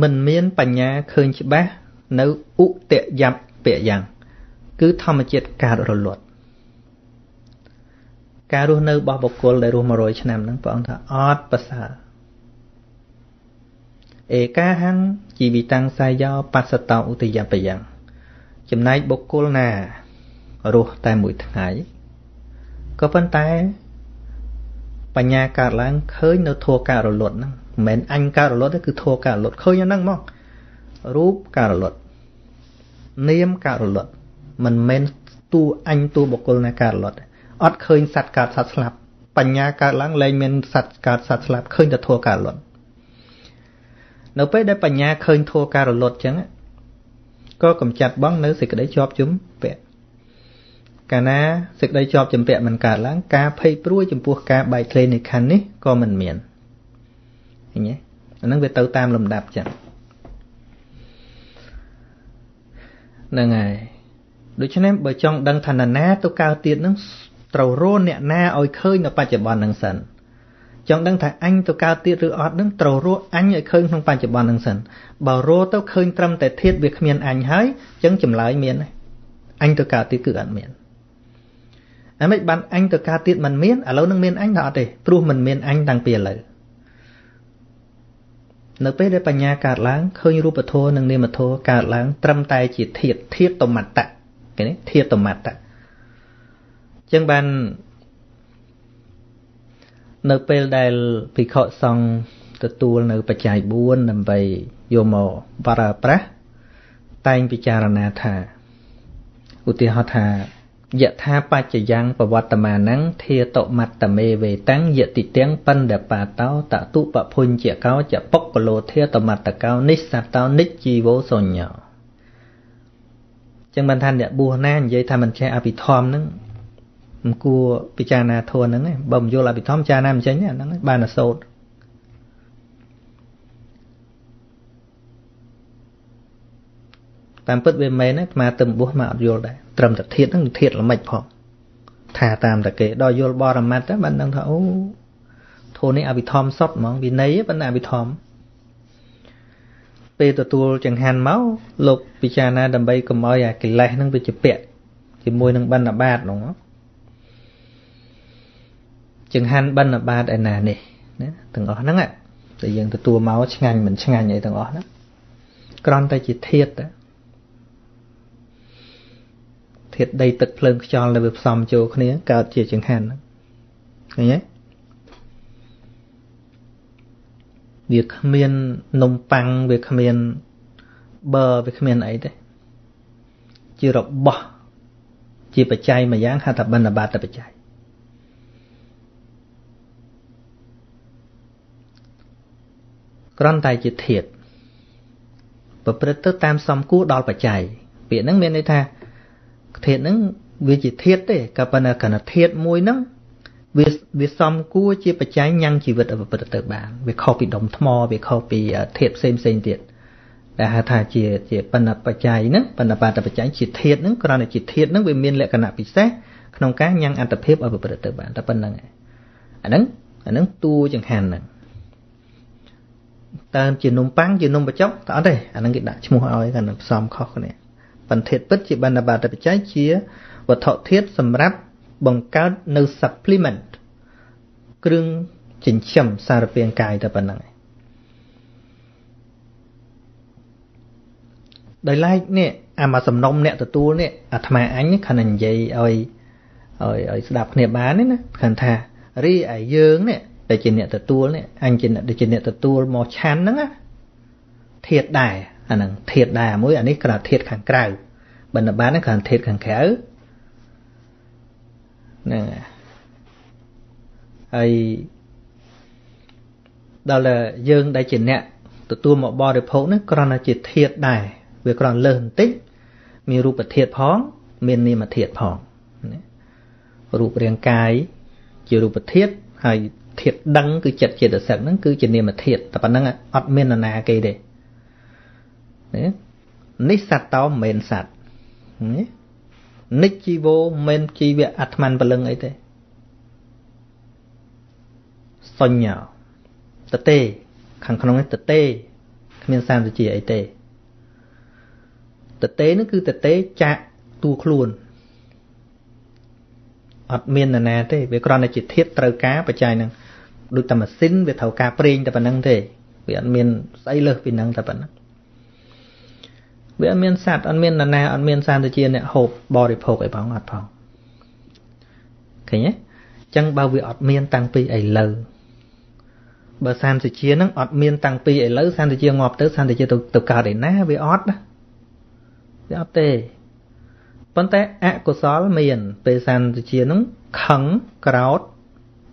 មិនមានបញ្ញាឃើញច្បាស់នៅឧទយបយ៉ាងគឺធម្មជាតិកើតរលត់ការរស់នៅរបស់បុគ្គលដែលរស់100ឆ្នាំហ្នឹងព្រះអង្គថាអត់ប្រសើរឯកាហੰជីវិតាំងសាយោបស្សតោឧទយបយ៉ាងចំណែកបុគ្គលណារស់តែមួយថ្ងៃក៏ប៉ុន្តែ បញ្ញាកើតឡើងឃើញនៅធัวការរលត់ហ្នឹង មិនអញការលត់ទេគឺធោះការលត់ឃើញអាហ្នឹងមករូបការលត់នាមការលត់មិនមែនតួអញតួបុគ្គលណាការលត់អត់ឃើញសត្វកើតសត្វស្លាប់បញ្ញាកើតឡើងលែងមានសត្វកើតសត្វស្លាប់ឃើញតែធោះការលត់នៅពេលដែលបញ្ញាឃើញធោះការលត់ចឹងក៏កំចាត់បងនៅសេចក្តីជាប់ជំពាក់កាលណាសេចក្តីជាប់ជំពាក់មិនកើតឡើងការភ័យព្រួយចំពោះការបែកធ្លាយនៃខណ្ឌនេះក៏មិនមាន ឃើញទេអានឹងវាទៅតាមលំដាប់ចឹងហ្នឹងហើយដូច្នេះបើចង់ដឹងថាណាទៅកើតទៀតនឹងត្រូវរកអ្នកណាឲ្យឃើញនៅបច្ចុប្បន្ននឹងសិនចង់ដឹងថាអញទៅកើតទៀតឬអត់នឹងត្រូវរកអញឲ្យឃើញក្នុងបច្ចុប្បន្ននឹងសិនបើរកទៅឃើញត្រឹមតែធាតវាគ្មានអញហើយអញ្ចឹងចម្លើយមានអញទៅកើតទៀតគឺអត់មានអាមិនបានអញទៅកើតទៀតមិនមានឥឡូវនឹងមានអញថាអត់ទេព្រោះមិនមានអញតាំងពីឥឡូវ នៅពេលដែលបញ្ញាកើតឡើងឃើញរូបធម៌និងនាមធម៌កើតឡើង ត្រឹមតែជាធាតធាតតមត្តៈគេនេះធាតមត្តៈអញ្ចឹងបាននៅពេលដែលភិក្ខុសង្ឃទទួលនៅបច្ច័យ4ដើម្បីយកមកបរាប្រាស់តែងពិចារណាថាឧទាហរណ៍ថា យថាបច្ចយ៉ាងប្រវត្តមាណੰធាតុមត្តមេវេតាំងយតិទាំងបណ្ឌបាតោតតុបភុញ្ជកោចបុគ្គលោធាតមត្តកោនិស្សតោនិច្ចជីវោសញ្ញោចឹងបានថាអ្នកបួសណានិយាយថាមិនចេះអភិធម្មហ្នឹងមិនគួរពិចារណាធัวហ្នឹងទេបើមិនយល់អភិធម្មចារណាមិនចេញហ្នឹងបានអសោត តាមពិតវាមែនណាអាត្មាទៅបួសមកអត់យល់ដែរត្រឹមតែធៀបហ្នឹងធៀបល្មិចផងថាតាមតែគេដល់យល់បរមត្តទៅបានដឹងថាអូធូរនេះអភិធម្មសុតហ្មងវិន័យប៉ុន្តែអភិធម្មពេលទទួលចង្ហាន់មកលោកពិចារណាដើម្បីកុំឲ្យអាកិលេសហ្នឹងវាជាពាក់ជាមួយនឹងបណ្ឌបាតហ្នឹងចង្ហាន់បណ្ឌបាតឯណានេះណាទាំងអស់ហ្នឹងតែយើងទទួលមកឆ្ងាញ់មិនឆ្ងាញ់អីទាំងអស់ហ្នឹងគ្រាន់តែជាធាតតែ ធាតុដីទឹកភ្លើងខ្យល់ដែលវាផ្សំចូលគ្នាកើតជាចង្ហាន់ហ្នឹងឃើញទេវាគ្មាននំប៉័ងវាគ្មានបឺវាគ្មានអីទេជារបស់ជាបច្ច័យមួយយ៉ាងហៅថាបណ្ឌបាតបច្ច័យគ្រាន់តែជាធាតប្រព្រឹត្តទៅតាមសំគួរដល់បច្ច័យពាក្យហ្នឹងមានន័យថា ធាតុហ្នឹងវាជាធាតុទេក៏ប៉ុន្តែកណធាតុមួយហ្នឹងវាវាសំគួរជាបច្ច័យញ៉ាំងជីវិតឲ្យប្រព្រឹត្តទៅបានវាខុសពីដុំថ្មវាខុសពីធាតុផ្សេងផ្សេងទៀតដែលហៅថាជាជាបណ្ណបច្ច័យហ្នឹងបណ្ណបាតបច្ច័យជាធាតុហ្នឹងគ្រាន់តែជាធាតុហ្នឹងវាមានលក្ខណៈពិសេសក្នុងការញ៉ាំងអត្តភាពឲ្យប្រព្រឹត្តទៅបានតែប៉ុណ្្នឹងអាហ្នឹងអាហ្នឹងតួចង្ហាន់ហ្នឹងតើជានំប៉័ងជានំបញ្ចុកតើអត់ទេអាហ្នឹងគេដាក់ឈ្មោះឲ្យគាត់ផ្សំខុសគ្នា បន្ធាតពិតជាបណ្ឌបាតបច្ច័យជាវត្ថុធាតុសម្រាប់បង្កើតនៅ supplement គ្រឿងចិញ្ចឹមសារពាង្គកាយតែប៉ុណ្្នឹងឯងដោយឡែកនេះអាមកសំណុំអ្នកទទួលនេះអាត្មាអញខណៈនិយាយឲ្យឲ្យឲ្យស្ដាប់គ្នាបានទេណាខណៈថារីឯយើងនេះដែលជាអ្នកទទួលនេះអញជាអ្នកដែលជាអ្នកទទួលមកឆាន់ហ្នឹងណាធាតដែរ អាហ្នឹងធាតដែរមួយអានេះគ្រាន់ធាតខាងក្រៅបណ្ឌបានហ្នឹងគ្រាន់ធាតខាងក្រៅហ្នឹងហើយដល់យើងដែលជាអ្នកទទួលមកបរិភោគហ្នឹងគ្រាន់តែជាធាតដែរវាគ្រាន់លើសបន្តិចមានរូបធាតផង មាននាមធាតផងរូបរាងកាយជារូបធាតហើយធាតដឹងគឺចិត្តចេតសិកហ្នឹងគឺជានាមធាតតែប៉ុណ្្នឹងអត់មាននរណាគេទេ នេះសត្វតោមិនមែនសត្វនិច្ចជីវោមិនមែនជីវៈអាត្មានពលឹងអីទេសញ្ញោតទេ ខាងក្នុងនេះតទេគ្មានសាមសជាអីទេតទេនោះគឺតទេចាក់តួខ្លួនអត់មាននរណាទេវាគ្រាន់តែជាធាតត្រូវការបច្ច័យហ្នឹងដូចតែម៉ាស៊ីនវាត្រូវការប្រេងតែប៉ុណ្្នឹងទេវាអត់មានស្អីលើសពីហ្នឹងតែប៉ុណ្្នឹង វាអត់មានសัตว์អត់មាននរណាអត់មានសន្តិជាអ្នកហូបបរិភោគអីផងអត់ផងឃើញទេអញ្ចឹងបើវាអត់មានតាំងពីឥឡូវបើសន្តិជាហ្នឹងអត់មានតាំងពីឥឡូវសន្តិជាងាប់ទៅសន្តិជាទៅទៅកើតឯណាវាអត់ណាវាអត់ទេប៉ុន្តែអកុសលមាន ពេលសន្តិជាហ្នឹងខឹងក្រោត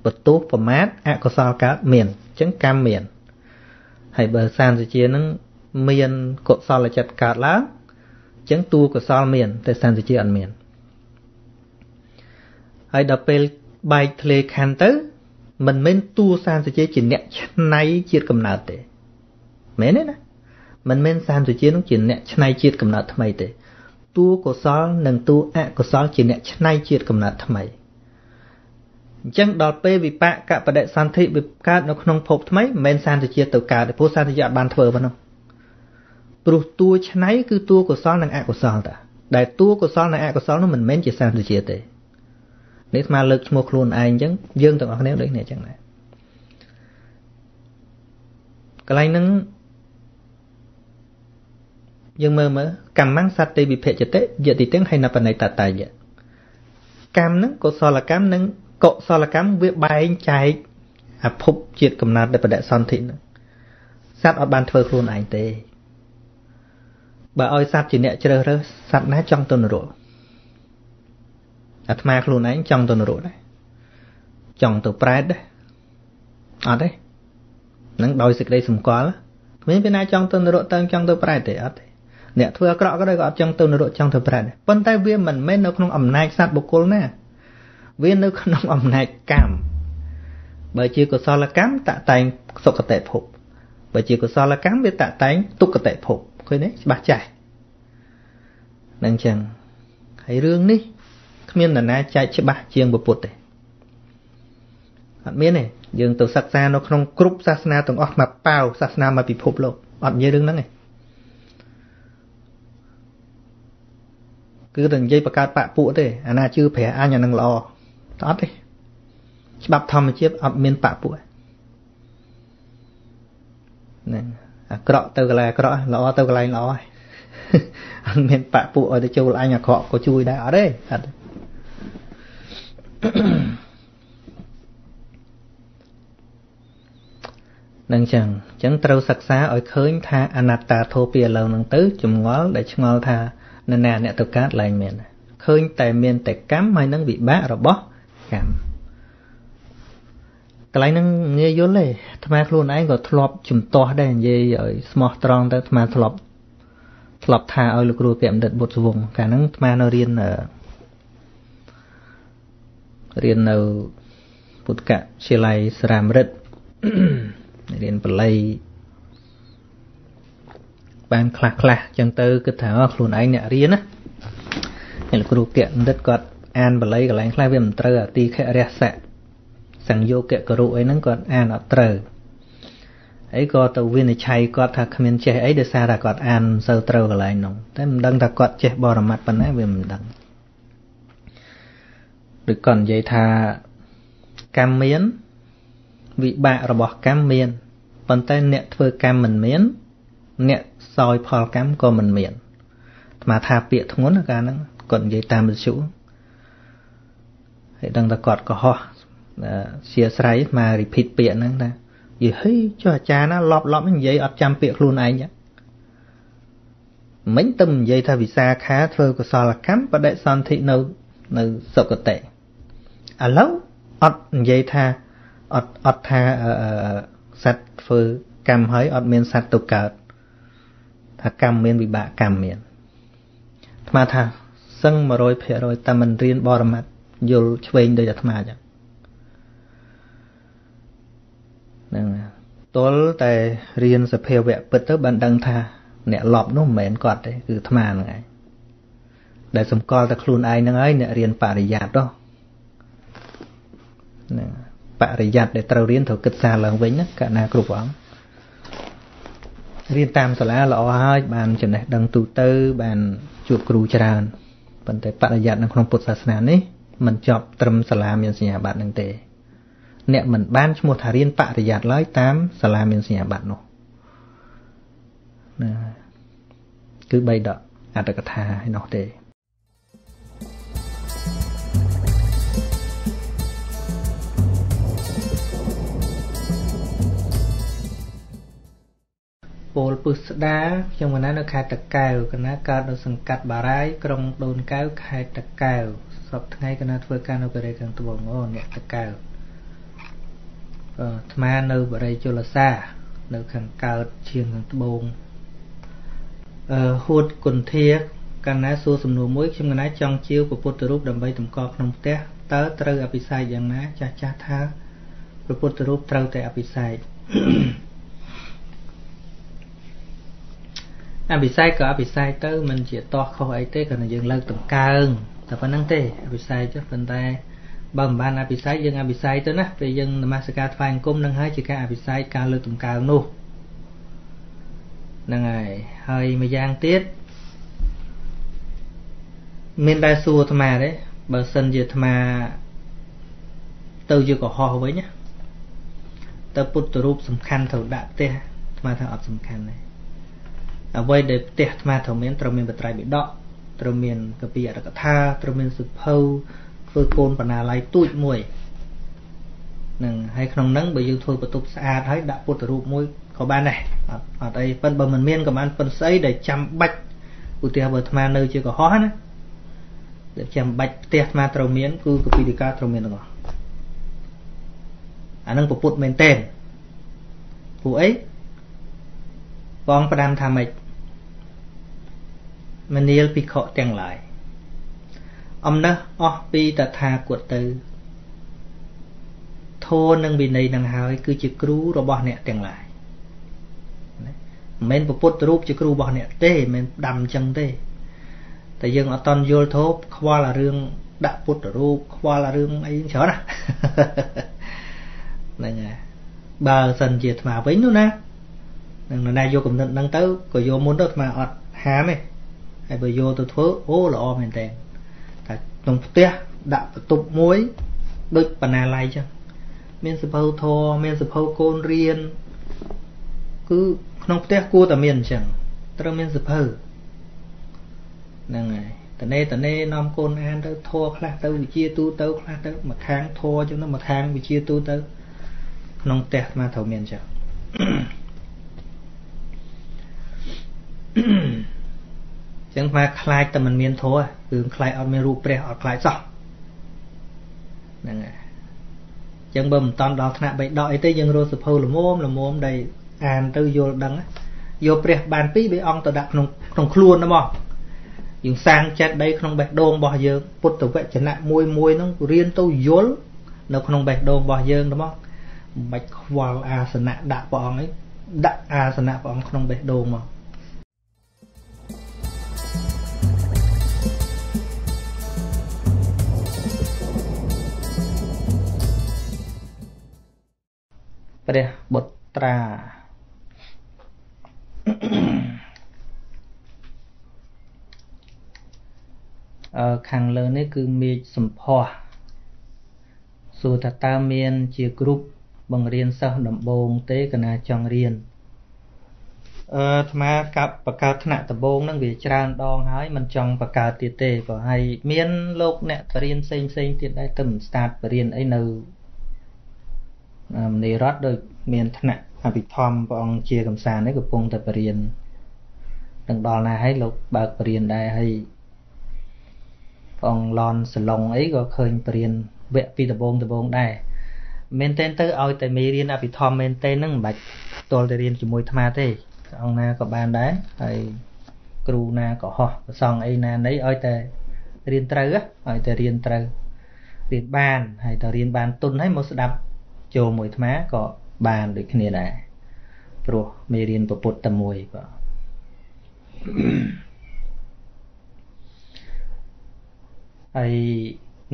បន្ទោសប្រមាថអកុសលកើតមានអញ្ចឹងកម្មមានហើយបើសន្តិជាហ្នឹង មានកុសលចិត្តកើតឡើងអញ្ចឹងតួកុសលមាន តែសន្តិជាអត់មានហើយដល់ពេលបែកធ្លេខណ្ឌទៅ មិនមែនតួសន្តិជាជាអ្នកឆ្នៃជាតិកំណើតទេមែនទេណាមិនមែនសន្តិជានឹងជាអ្នកឆ្នៃជាតិកំណើតថ្មីទេតួកុសលនិងតួអកុសលជាអ្នកឆ្នៃជាតិកំណើតថ្មីអញ្ចឹងដល់ពេលវិបាកកបដិសន្ធិវាកើតនៅក្នុងភពថ្មីមិនមែនសន្តិជាទៅកើតទេព្រោះសន្តិជាអត់បានធ្វើប៉ុណ្ណោះ ព្រោះតួឆ្នៃគឺតួកុសលនិងអកុសលតាដែលតួកុសលនិងអកុសលនោះមិនមែនជាសន្តិជាទេនេះស្មើលើកឈ្មោះខ្លួនឯងអញ្ចឹងយើងទាំងអស់គ្នាដូចគ្នាអញ្ចឹងដែរកន្លែងហ្នឹងយើងមើលមើលកម្មងសត្វទេវិភចតិយតិទាំងហើយណបណៃតតាយកម្មហ្នឹងកុសលកម្មនិងកុសលកម្មវាបែងចែកអភពជាតិកំណើតដែលបដិសន្ធិហ្នឹងសត្វអត់បានធ្វើខ្លួនឯងទេ បើឲ្យសត្វជាអ្នកជ្រើសរើសសត្វណាចង់ទៅនរកអាត្មាខ្លួនឯងចង់ទៅនរកដែរចង់ទៅប្រែតដែរអត់ទេនឹងដោយសេចក្តីសម្គាល់គ្មានពេលណាចង់ទៅនរកទៅចង់ទៅប្រែតទេអត់ទេអ្នកធ្វើអាក្រក់ក៏ដោយក៏អត់ចង់ទៅនរកចង់ទៅប្រែតដែរប៉ុន្តែវាមិនមែននៅក្នុងអំណាចសត្វបុគ្គលណា វានៅក្នុងអំណាចកម្មបើជាកុសលកម្មតតែងសុគតិភពបើជាកុសលកម្មវាតតែងទុគតិភព ឃើញទេច្បាស់ចាស់នឹងចឹងហើយរឿងនេះគ្មាននរណាចែកច្បាស់ជាងពុទ្ធទេអត់មានទេយើងទៅសិក្សានៅក្នុងគ្រប់សាសនាទាំងអស់មកប៉ាវសាសនាមកពិភពលោកអត់និយាយរឿងហ្នឹងទេគឺតែនិយាយបង្កើតបពពួកទេអាណាជឿព្រះអញអានឹងល្អអត់ទេច្បាប់ធម្មជាតិអត់មានបពពួកហ្នឹង អាក្រក់ទៅកន្លែងអាក្រក់ល្អទៅកន្លែងល្អហើយអត់មានបពួកឲ្យទៅចូលអញអាក្រក់ក៏ជួយដែរអត់ទេអត់នឹងចឹងចឹងត្រូវសិក្សាឲ្យឃើញថាអនត្តាធោពីឥឡូវហ្នឹងទៅចងល់ដែលឆ្ងល់ថានរណាអ្នកទៅកើតឡើងមានឃើញតែមានតែកម្មហើយនឹងវិបាករបស់កម្ម កន្លែងហ្នឹងងាយយល់ទេអាត្មាខ្លួនឯងក៏ធ្លាប់ជំទាស់ដែរនិយាយឲ្យស្មោះត្រង់ទៅអាត្មាធ្លាប់ធ្លាប់ថាឲ្យលោកគ្រូពាក់បណ្ឌិតបុត្រវងកាលហ្នឹងអាត្មានៅរៀនរៀននៅពុទ្ធកជាល័យសរាមរិទ្ធរៀនបល័យបានខ្លះខ្លះចឹងទៅគិតថាខ្លួនឯងអ្នករៀនណាហើយលោកគ្រូពាក់បណ្ឌិតគាត់អានបល័យកន្លែងខ្លះវាមិនត្រូវអាទីខរះស័ក សង្យោគករុអីហ្នឹងគាត់អានអត់ត្រូវអីក៏ទៅវិនិច្ឆ័យគាត់ថាគ្មានចេះអីដោយសារតែគាត់អានមិនសូវត្រូវកន្លែងនោះតែមិនដឹងថាគាត់ចេះបរមត្តប៉ុណ្ណាវាមិនដឹងឬគាត់និយាយថាកម្មមានវិបាករបស់កម្មមានប៉ុន្តែអ្នកធ្វើកម្មមិនមាន អ្នកសោយផលកម្មក៏មិនមានអាត្មាថាពាក្យធ្ងន់កាលហ្នឹងគាត់និយាយតាមវិទ្យុហើយដឹងថាគាត់កុហក ជាស្រ័យមក repeat ពាក្យហ្នឹងថាយីហីចុះអាចារ្យណាលប់លប់និយាយអត់ចាំពាក្យខ្លួនឯងចឹងមិញទៅនិយាយថាវិសាខាធ្វើកុសលកម្មបដិសន្ធិនៅនៅសុគតិឥឡូវអត់និយាយថាអត់អត់ថាសត្វធ្វើកម្មហើយអត់មានសត្វទៅកើតថាកម្មមានវិបាកកម្មមានអាត្មាថាសឹង100%តែមិនរៀនបរមត្តយល់ឆ្វេងដូចអាត្មាចឹង ហ្នឹងទល់តែរៀនសភាវៈពិតទៅបានដឹងថា អ្នកលប់នោះមិនមែនគាត់ទេគឺអាត្មាហ្នឹងឯងដែលសម្គាល់តែខ្លួនឯងហ្នឹងហើយអ្នករៀនបរិយ័តទៅហ្នឹងបរិយ័តដែលត្រូវរៀនត្រូវគិតសារឡើងវិញណាកាលណាគ្រប់អង្គរៀនតាមសាលាល្អហើយបានចំណេះដឹងទូទៅបានជួបគ្រូច្រើនប៉ុន្តែបរិយ័តនៅក្នុងពុទ្ធសាសនានេះមិនចប់ត្រឹមសាលាមានសញ្ញាបត្រនឹងទេ អ្នកមិនបានឈ្មោះថារៀនបរិយ័តឡើយតាមសាលាមានសញ្ញាបត្រនោះណាគឺបីដកអត្តកថាឯនោះទេពលពឹសស្ដាខ្ញុំកណានៅខេត្តតកែវកណាកើតនៅសង្កាត់បារាយក្រុងដូនកែវខេត្តតកែវសពថ្ងៃកណាធ្វើការនៅបរិយាកាំងត្បូងអូអ្នកតកែវ អាត្មានៅបរិយជលសានៅខាងកើតជាងខាងត្បូងអឺហួតគុន្ធាកណ្ណាសួរសំណួរមួយខ្ញុំកណ្ណាចង់ជាវពុទ្ធរូបដើម្បីតម្កល់ក្នុងផ្ទះតើត្រូវអភិសេកយ៉ាងណាចាស់ចាស់ថាព្រះពុទ្ធរូបត្រូវតែអភិសេកអភិសេកក៏អភិសេកទៅមិនជាតោះខុសអីទេគ្រាន់តែយើងលើកដង្កើងតែប៉ុណ្្នឹងទេអភិសេកចុះប៉ុន្តែ បើមិនបានអភិសេកយើងអភិសេកទៅណាពេលយើងនមស្ការថ្វាយអង្គមនឹងហើយជាការអភិសេកការលើកតម្កើងនោះហ្នឹងហើយហើយមួយយ៉ាងទៀតមានតែសួរអាត្មាទេបើសិនជាអាត្មាទៅជាកុហកវិញណាទៅពុទ្ធរូបសំខាន់ត្រូវដាក់ផ្ទះអាត្មាថាអត់សំខាន់ទេអ្វីដែលផ្ទះអាត្មាត្រូវមានត្រូវមានបត្រៃបិដកត្រូវមានកពីអរកថាត្រូវមានសុភៅ ធ្វើកូនបណ្ណាល័យទូចមួយនឹងហើយក្នុងហ្នឹងបើយើងធ្វើបន្ទប់ស្អាតហើយដាក់ពុទ្ធរូបមួយក៏បានដែរអត់អត់អីប៉ិនបើមិនមានក៏បានប៉ិនស្អីដែលចាំបាច់ឧទាហរណ៍បើអាត្មានៅជាកុហកណាដែលចាំបាច់ផ្ទះអាត្រូវមានគឺកពីតិកាត្រូវមានទាំងអស់អានឹងពុទ្ធមែនតើព្រោះអីបងផ្ដាំថាម៉េចមនាលភិក្ខុទាំងឡាយ អំណះអស់ពីតថាគតទៅធម៌និងវិន័យនឹងហើយ គឺជាគ្រូរបស់អ្នកទាំងឡាយមិនមែនពុទ្ធរូបជាគ្រូរបស់អ្នកទេមិនមែនដាំអញ្ចឹងទេតែយើងអត់តន់យល់ធោបខ្វល់អារឿងដាក់ពុទ្ធរូបខ្វល់អារឿងអីច្រើនណាហ្នឹងហើយបើសិនជាអាត្មាវិញនោះណានឹងណែយកកំណត់ហ្នឹងទៅក៏យកមុនទៅអាត្មាអត់ហាមទេហើយបើយកទៅធ្វើអូល្អមែនតើតែ ក្នុងផ្ទះដាក់បន្ទប់មួយដូចបណ្ណាល័យចឹងមានសភៅធរមានសភៅកូនរៀនគឺក្នុងផ្ទះគួរតែមានអញ្ចឹងត្រូវមានសភៅហ្នឹងហើយតនេតនេនាំកូនអានទៅធរខ្លះទៅវិជាទូទៅខ្លះទៅមួយខាងធរចឹងទៅមួយខាងវិជាទូទៅ ក្នុងផ្ទះមកត្រូវមានអញ្ចឹង ចឹងមកខ្លាចតែមិនមានធัวគឺខ្លាចអត់មានរូបព្រះអត់ខ្លាចសោះហ្នឹងហើយចឹងបើមិនតន់ដល់ថ្នាក់បៃដកអីទេយើងរកសភៅល្មមល្មមដែលអានទៅយល់ដឹងយកព្រះបានពីរបីអង្គទៅដាក់ក្នុងក្នុងខ្លួនហ្មងយើងសាងចិត្តដីក្នុងបេះដូងរបស់យើងពុទ្ធវចនៈមួយមួយហ្នឹងរៀនទៅយល់នៅក្នុងបេះដូងរបស់យើងហ្មងមិនបាច់ខ្វល់អាសនៈដាក់ព្រះអង្គអីដាក់អាសនៈព្រះអង្គក្នុងបេះដូងមក ព្រះបុត្រាអឺខាងលើនេះគឺមេឃសម្ផស្សសួរថាតើមានជាគ្រប់បង្រៀនសិស្សដំបូងទេកណាចង់រៀនអឺអាត្មាកັບបកើតថ្នាក់ដំបូងហ្នឹងវាច្រើនដងហើយមិនចង់បកើតទៀតទេក៏ហើយមានលោកអ្នកបរៀនផ្សេងផ្សេងទៀតដែរទៅមិនស្តាតបរៀនអីនៅ មនីរដ្ឋដូចមានថ្នាក់អភិធម្មព្រះអង្គជាកំសាន្តនេះកំពុងតែបរៀននឹងដល់ណាហើយលោកបើកបរៀនដែរហើយព្រះអង្គឡនសឡុងអីក៏ឃើញបរៀនវគ្គពីដំបងដំបងដែរមែនតើទៅឲ្យតែមេរៀនអភិធម្មមែនតើនឹងមិនបាច់តលទៅរៀនជាមួយអាត្មាទេអង្គណាក៏បានដែរហើយគ្រូណាក៏ហោះប្រសងអីណាណីឲ្យតែរៀនត្រូវឲ្យតែរៀនត្រូវរៀនបានហើយតើរៀនបានទុនហើយមកស្ដាប់ ចូលមួយអាត្មាក៏បានដូចគ្នាដែរព្រោះមេរៀនពុទ្ធតែមួយបាទហើយ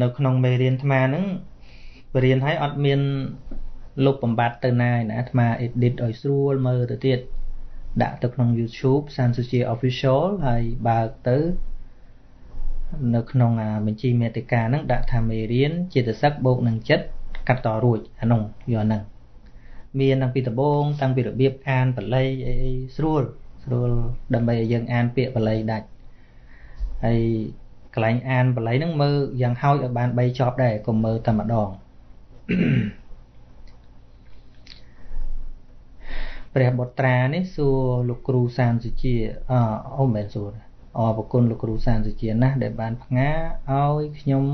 នៅក្នុងមេរៀនអាត្មាហ្នឹងបរៀនឲ្យអត់មានលុបបំបត្តិទៅណាឯណាអាត្មា edit ឲ្យស្រួលមើលទៅទៀតដាក់ទៅក្នុង YouTube សានសុជា official ហើយបើកទៅនៅក្នុងបញ្ជីមេតិកាហ្នឹងដាក់ថាមេរៀនចិត្តសឹកបូកនឹងចិត្ត កាត់តរួចអានោះយកហ្នឹងមានតាំងពីដំបូងតាំងពីរបៀបអានបល័យអីស្រួលស្រួលដើម្បីឲ្យយើងអានពាក្យបល័យដាច់ហើយកន្លែងអានបល័យហ្នឹងមើលយ៉ាងហោចឲ្យបាន3ចប់ដែរកុំមើលតែម្ដងព្រះបុត្រានេះសួរលោកគ្រូសានសុជាអអូមិនមែនសួរ អរប្រគុណលោកគ្រូសានសុជាណាស់ដែលបានផ្ងាឲ្យខ្ញុំ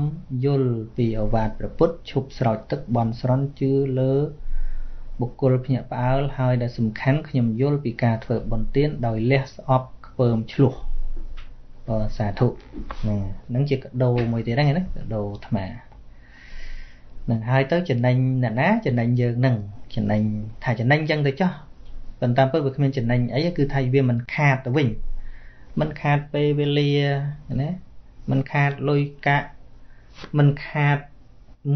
យល់ពីអវាទព្រះពុទ្ធឈប់ស្រោចទឹកបន់ស្រន់ជឿលើបុគ្គលភ្ញាក់ផ្អើលហើយដែលសំខាន់ខ្ញុំយល់ពីការធ្វើបុណ្យទានដោយលះស្អប់ខ្ពើមឆ្លោះបើសាធុហ្នឹងហ្នឹងជាកដោមួយទៀតហ្នឹងណាកដោអាត្មានឹងហើយទៅចំណេញអ្នកណាចំណេញយើងនឹងចំណេញថាចំណេញចឹងទៅចោះប៉ុន្តែពិតវាគ្មានចំណេញអីគឺថាវាមិនខាតទៅវិញ មិនខាតពេលវេលាណាមិនខាតលុយកាក់មិនខាត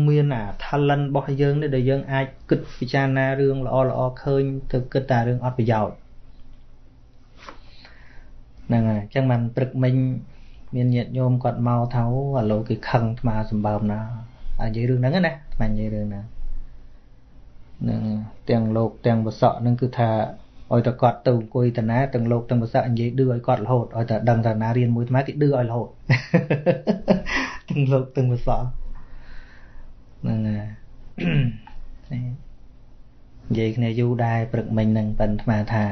មានអា talent របស់យើងនេះដែលយើងអាចគិតពិចារណារឿងល្អល្អឃើញទៅគិតតែរឿងអត់ប្រយោជន៍ហ្នឹងហើយអញ្ចឹងបានព្រឹកមិញមានញាតិញោមគាត់មកថាអាឡូគេខឹងថ្មសម្បើមណាអានិយាយរឿងហ្នឹងណាថ្មនិយាយរឿងហ្នឹងនឹងទាំងលោកទាំងវសក់ហ្នឹងគឺថា ឲ្យតែគាត់ទៅអង្គុយតាណាទាំងលោកទាំងវសក់និយាយឌឺឲ្យគាត់រហូតឲ្យតែដឹងតាណារៀនមួយថ្មគេឌឺឲ្យរហូតទាំងលោកទាំងវសក់ហ្នឹងហើយនិយាយគ្នាយូរដែរព្រឹកមិញនឹងប៉ិនថ្មថា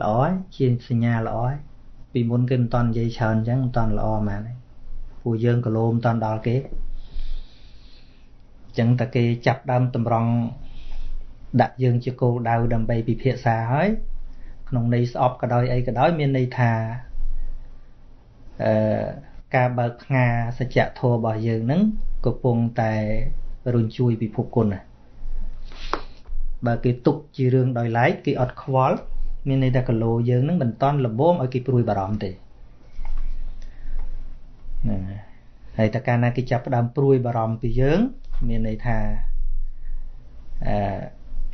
ល្អហើយជាសញ្ញាល្អហើយពីមុនគេមិនតន់និយាយច្រើនអញ្ចឹងមិនតន់ល្អហ្មងពួកយើងក៏លោមតាន់ដល់គេអញ្ចឹងតែគេចាប់ដើមតម្រង់ ដាក់យើងជាគោលដៅដើម្បីពិភាក្សាហើយក្នុងន័យស្អប់ក៏ដោយអីក៏ដោយមានន័យថាអឺការបើកផ្ងាសច្ចធម៌របស់យើងនឹងកំពុងតែរុញជួយពិភពគុណណាបើគេទុកជារឿងដោយឡែកគេអត់ខ្វល់មានន័យថាគីឡូយើងនឹងមិនតន់លបមឲ្យគេព្រួយបារម្ភទេហ្នឹងហើយតែកាលណាគេចាប់ផ្ដើមព្រួយបារម្ភពីយើង មានន័យថាអឺ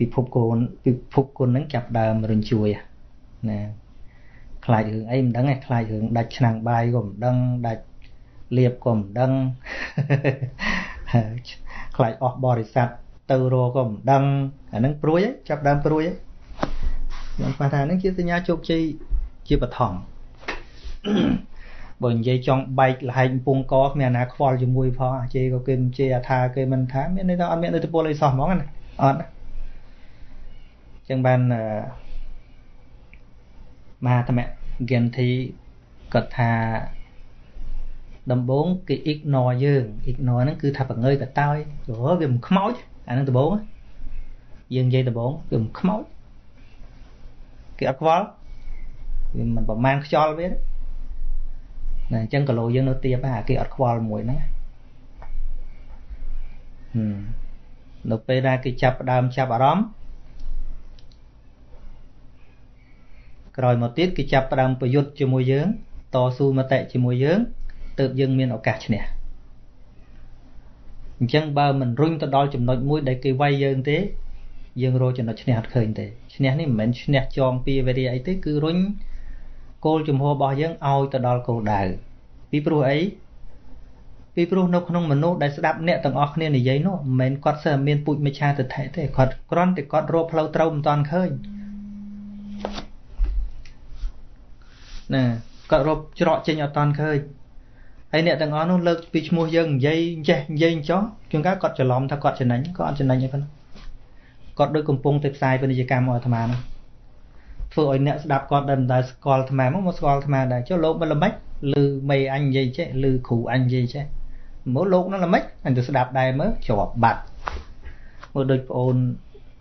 ពិភពគុណពិភពគុណនឹងចាប់ដើមរញ្ជួយណាខ្លាចរឿងអីមិនដឹងឯងខ្លាចរឿងដាច់ឆ្នាំងបាយក៏មិនដឹងដាច់លៀបក៏មិនដឹងខ្លាចអស់បរិស័ទទៅរកក៏មិនដឹងអានឹងព្រួយចាប់ដើមព្រួយខ្ញុំគាត់ថានឹងជាសញ្ញាជោគជ័យជាបឋមបើនិយាយចង់បែកលហែកពងកគ្មានអាណាខ្វល់ជាមួយផងអាជេក៏គេមិនជេអាថាគេមិនថាមានន័យថាអត់មានឥទ្ធិពលអីសោះហ្មងណាអត់ ចឹងបានមហាធម្មហ្គិនធីគាត់ថាដំបងគេ ignore យើង ignore ហ្នឹងគឺថាបង្ងើយកតើយព្រោះវាមិនខ្មោចអាហ្នឹងដំបងយើងនិយាយដំបងគឺមិនខ្មោចគេអត់ខ្វល់វាមិនប្រមាណខ្យល់វាណាអញ្ចឹងគីឡូយើងនៅទៀបអាគេអត់ខ្វល់មួយហ្នឹងនៅពេលដែលគេចាប់ផ្ដើមចាប់អារម្មណ៍ ក្រោយមកទៀតគេចាប់ផ្ដើមប្រយុទ្ធជាមួយយើងតស៊ូមតិជាមួយយើងទើបយើងមានឱកាសឈ្នះអញ្ចឹងបើមិនរុញទៅដល់ចំណុចមួយដែលគេវាយយើងទេ យើងរកចំណុចឈ្នះអត់ឃើញទេឈ្នះនេះមិនមែនឈ្នះចងពីវេរាអីទេគឺរុញគោលជំហររបស់យើងឲ្យទៅដល់គោលដៅពីព្រោះអីពីព្រោះនៅក្នុងមនុស្សដែលស្ដាប់អ្នកទាំងអស់គ្នានិយាយនោះមិនមែនគាត់សើមានពុជមិឆាទិដ្ឋិទេគាត់គ្រាន់តែគាត់រកផ្លូវត្រូវមិនតាន់ឃើញ ណាគាត់រកច្រកចេញអត់តាន់ឃើញហើយអ្នកទាំងអស់នោះលើកពីឈ្មោះយើងនិយាយចេះនិយាយចោះជួនកាលគាត់ច្រឡំថាគាត់ចំណេញក៏អត់ចំណេញអីប៉ុណ្ណឹងគាត់ដូចកំពុងទៅផ្សាយពាណិជ្ជកម្មឲ្យអាត្មានោះធ្វើឲ្យអ្នកស្ដាប់គាត់ដែលមិនដែលស្គាល់អាត្មាមកមកស្គាល់អាត្មាដែរចុះលោកមិនល្មិចឬមេអញនិយាយចេះឬគ្រូអញនិយាយចេះមកលោកនោះល្មិចអញទៅស្ដាប់ដែរមើលជាប់បាត់មើលដូចប្អូន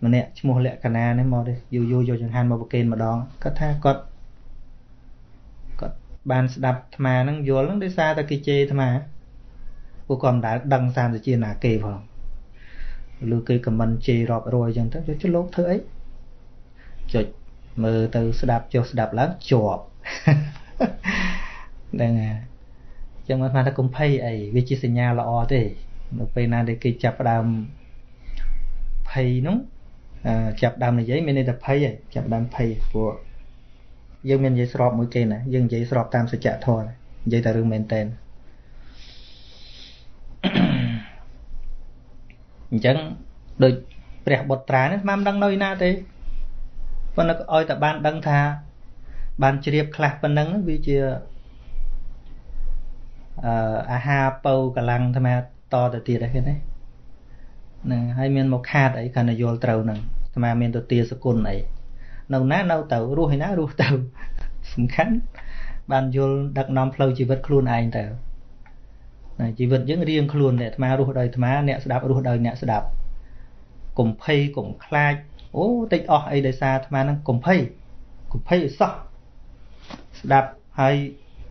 ម្នាក់ឈ្មោះលក្ខណៈនេះមកទេយូរយូរយកចង្ហាន់មកប្រគេនម្ដងគាត់ថាគាត់ បានស្ដាប់អាត្មាហ្នឹងយល់ហ្នឹងដោយសារតែគេជេរអាត្មាពួកគាត់មិនដែលដឹងសាមសជាណាគេផងឬគេខមមិនជេររាប់រយអញ្ចឹងទៅចុះលោកធ្វើអីចុចមើលទៅស្ដាប់ចុះស្ដាប់ឡើងជាប់ហ្នឹងហើយអញ្ចឹងមកថាកុំភ័យអីវាជាសញ្ញាល្អទេនៅពេលណាដែលគេចាប់ផ្ដើមភ័យនោះចាប់ដើមនិយាយមានន័យថាភ័យឯងចាប់ដើមភ័យព្រោះ យើងមាននិយាយស្របមួយគេណាយើងនិយាយស្របតាមសច្ចធម៌និយាយតែរឿងមែនតែនអញ្ចឹងដូចព្រះបុត្រានេះមិនដឹងនៅណាទេប៉ុន្តែឲ្យតែបានដឹងថា បានជ្រាបខ្លះប៉ុណ្ណឹងវាជាអឺអាហារពៅកម្លាំងអាត្មាតទៅទៀតហ្នឹងហ្នឹងហើយមានមកខាតអីកាន់តែយល់ត្រូវហ្នឹងអាត្មាមានទៅទាសគុណអី នៅណានៅទៅរស់ឯណារស់ទៅសំខាន់បានយល់ដឹកនាំផ្លូវជីវិតខ្លួនឯងទៅជីវិតយើងរៀងខ្លួនអ្នកអាត្មារស់ដោយអាត្មាអ្នកស្ដាប់រស់ដោយអ្នកស្ដាប់កុំភ័យកុំខ្លាចអូតិចអស់អីដោយសារអាត្មាហ្នឹងកុំភ័យកុំភ័យឲ្យសោះស្ដាប់ហើយ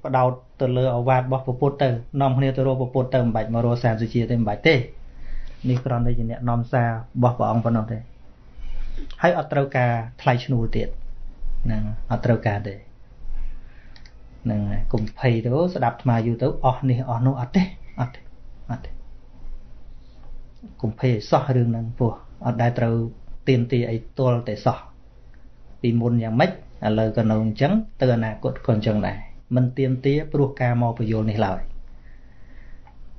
បដោតទៅលើអវាទរបស់ពពុទ្ធទៅនាំគ្នាទៅរកពពុទ្ធទៅមិនបាច់មករកសាមសុជាទេមិនបាច់ទេនេះគ្រាន់តែជាអ្នកនាំសាររបស់ព្រះអង្គប៉ុណ្ណោះទេ ហើយអត់ត្រូវការថ្លៃឈ្នួលទៀតហ្នឹងអត់ត្រូវការទេហ្នឹងហើយកុំភ័យទៅស្ដាប់ថ្មយូរទៅអស់នេះអស់នោះអត់ទេអត់ទេអត់ទេកុំភ័យឲ្យសោះរឿងហ្នឹងពោះអត់ដែលត្រូវទៀមទីអីទល់តែសោះពីមុនយ៉ាងម៉េចឥឡូវក៏នៅអញ្ចឹងទៅអនាគតក៏អញ្ចឹងដែរមិនទៀមទាព្រោះការមកពយល់នេះឡើយ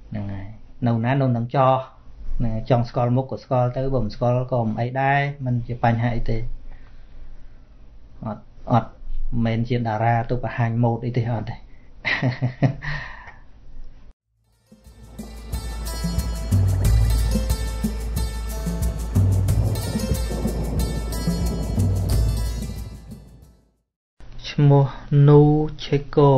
ហ្នឹងហើយនៅណានៅនឹងចោះ ណាចង់ស្គាល់មុខក៏ស្គាល់ទៅបើមិនស្គាល់ក៏មិនអីដែរមិនជាបញ្ហាអីទេអត់អត់មិនមែនជាតារាទៅបង្ហាញម៉ូដអីទេអត់ទេឈ្មោះនូឆេកូ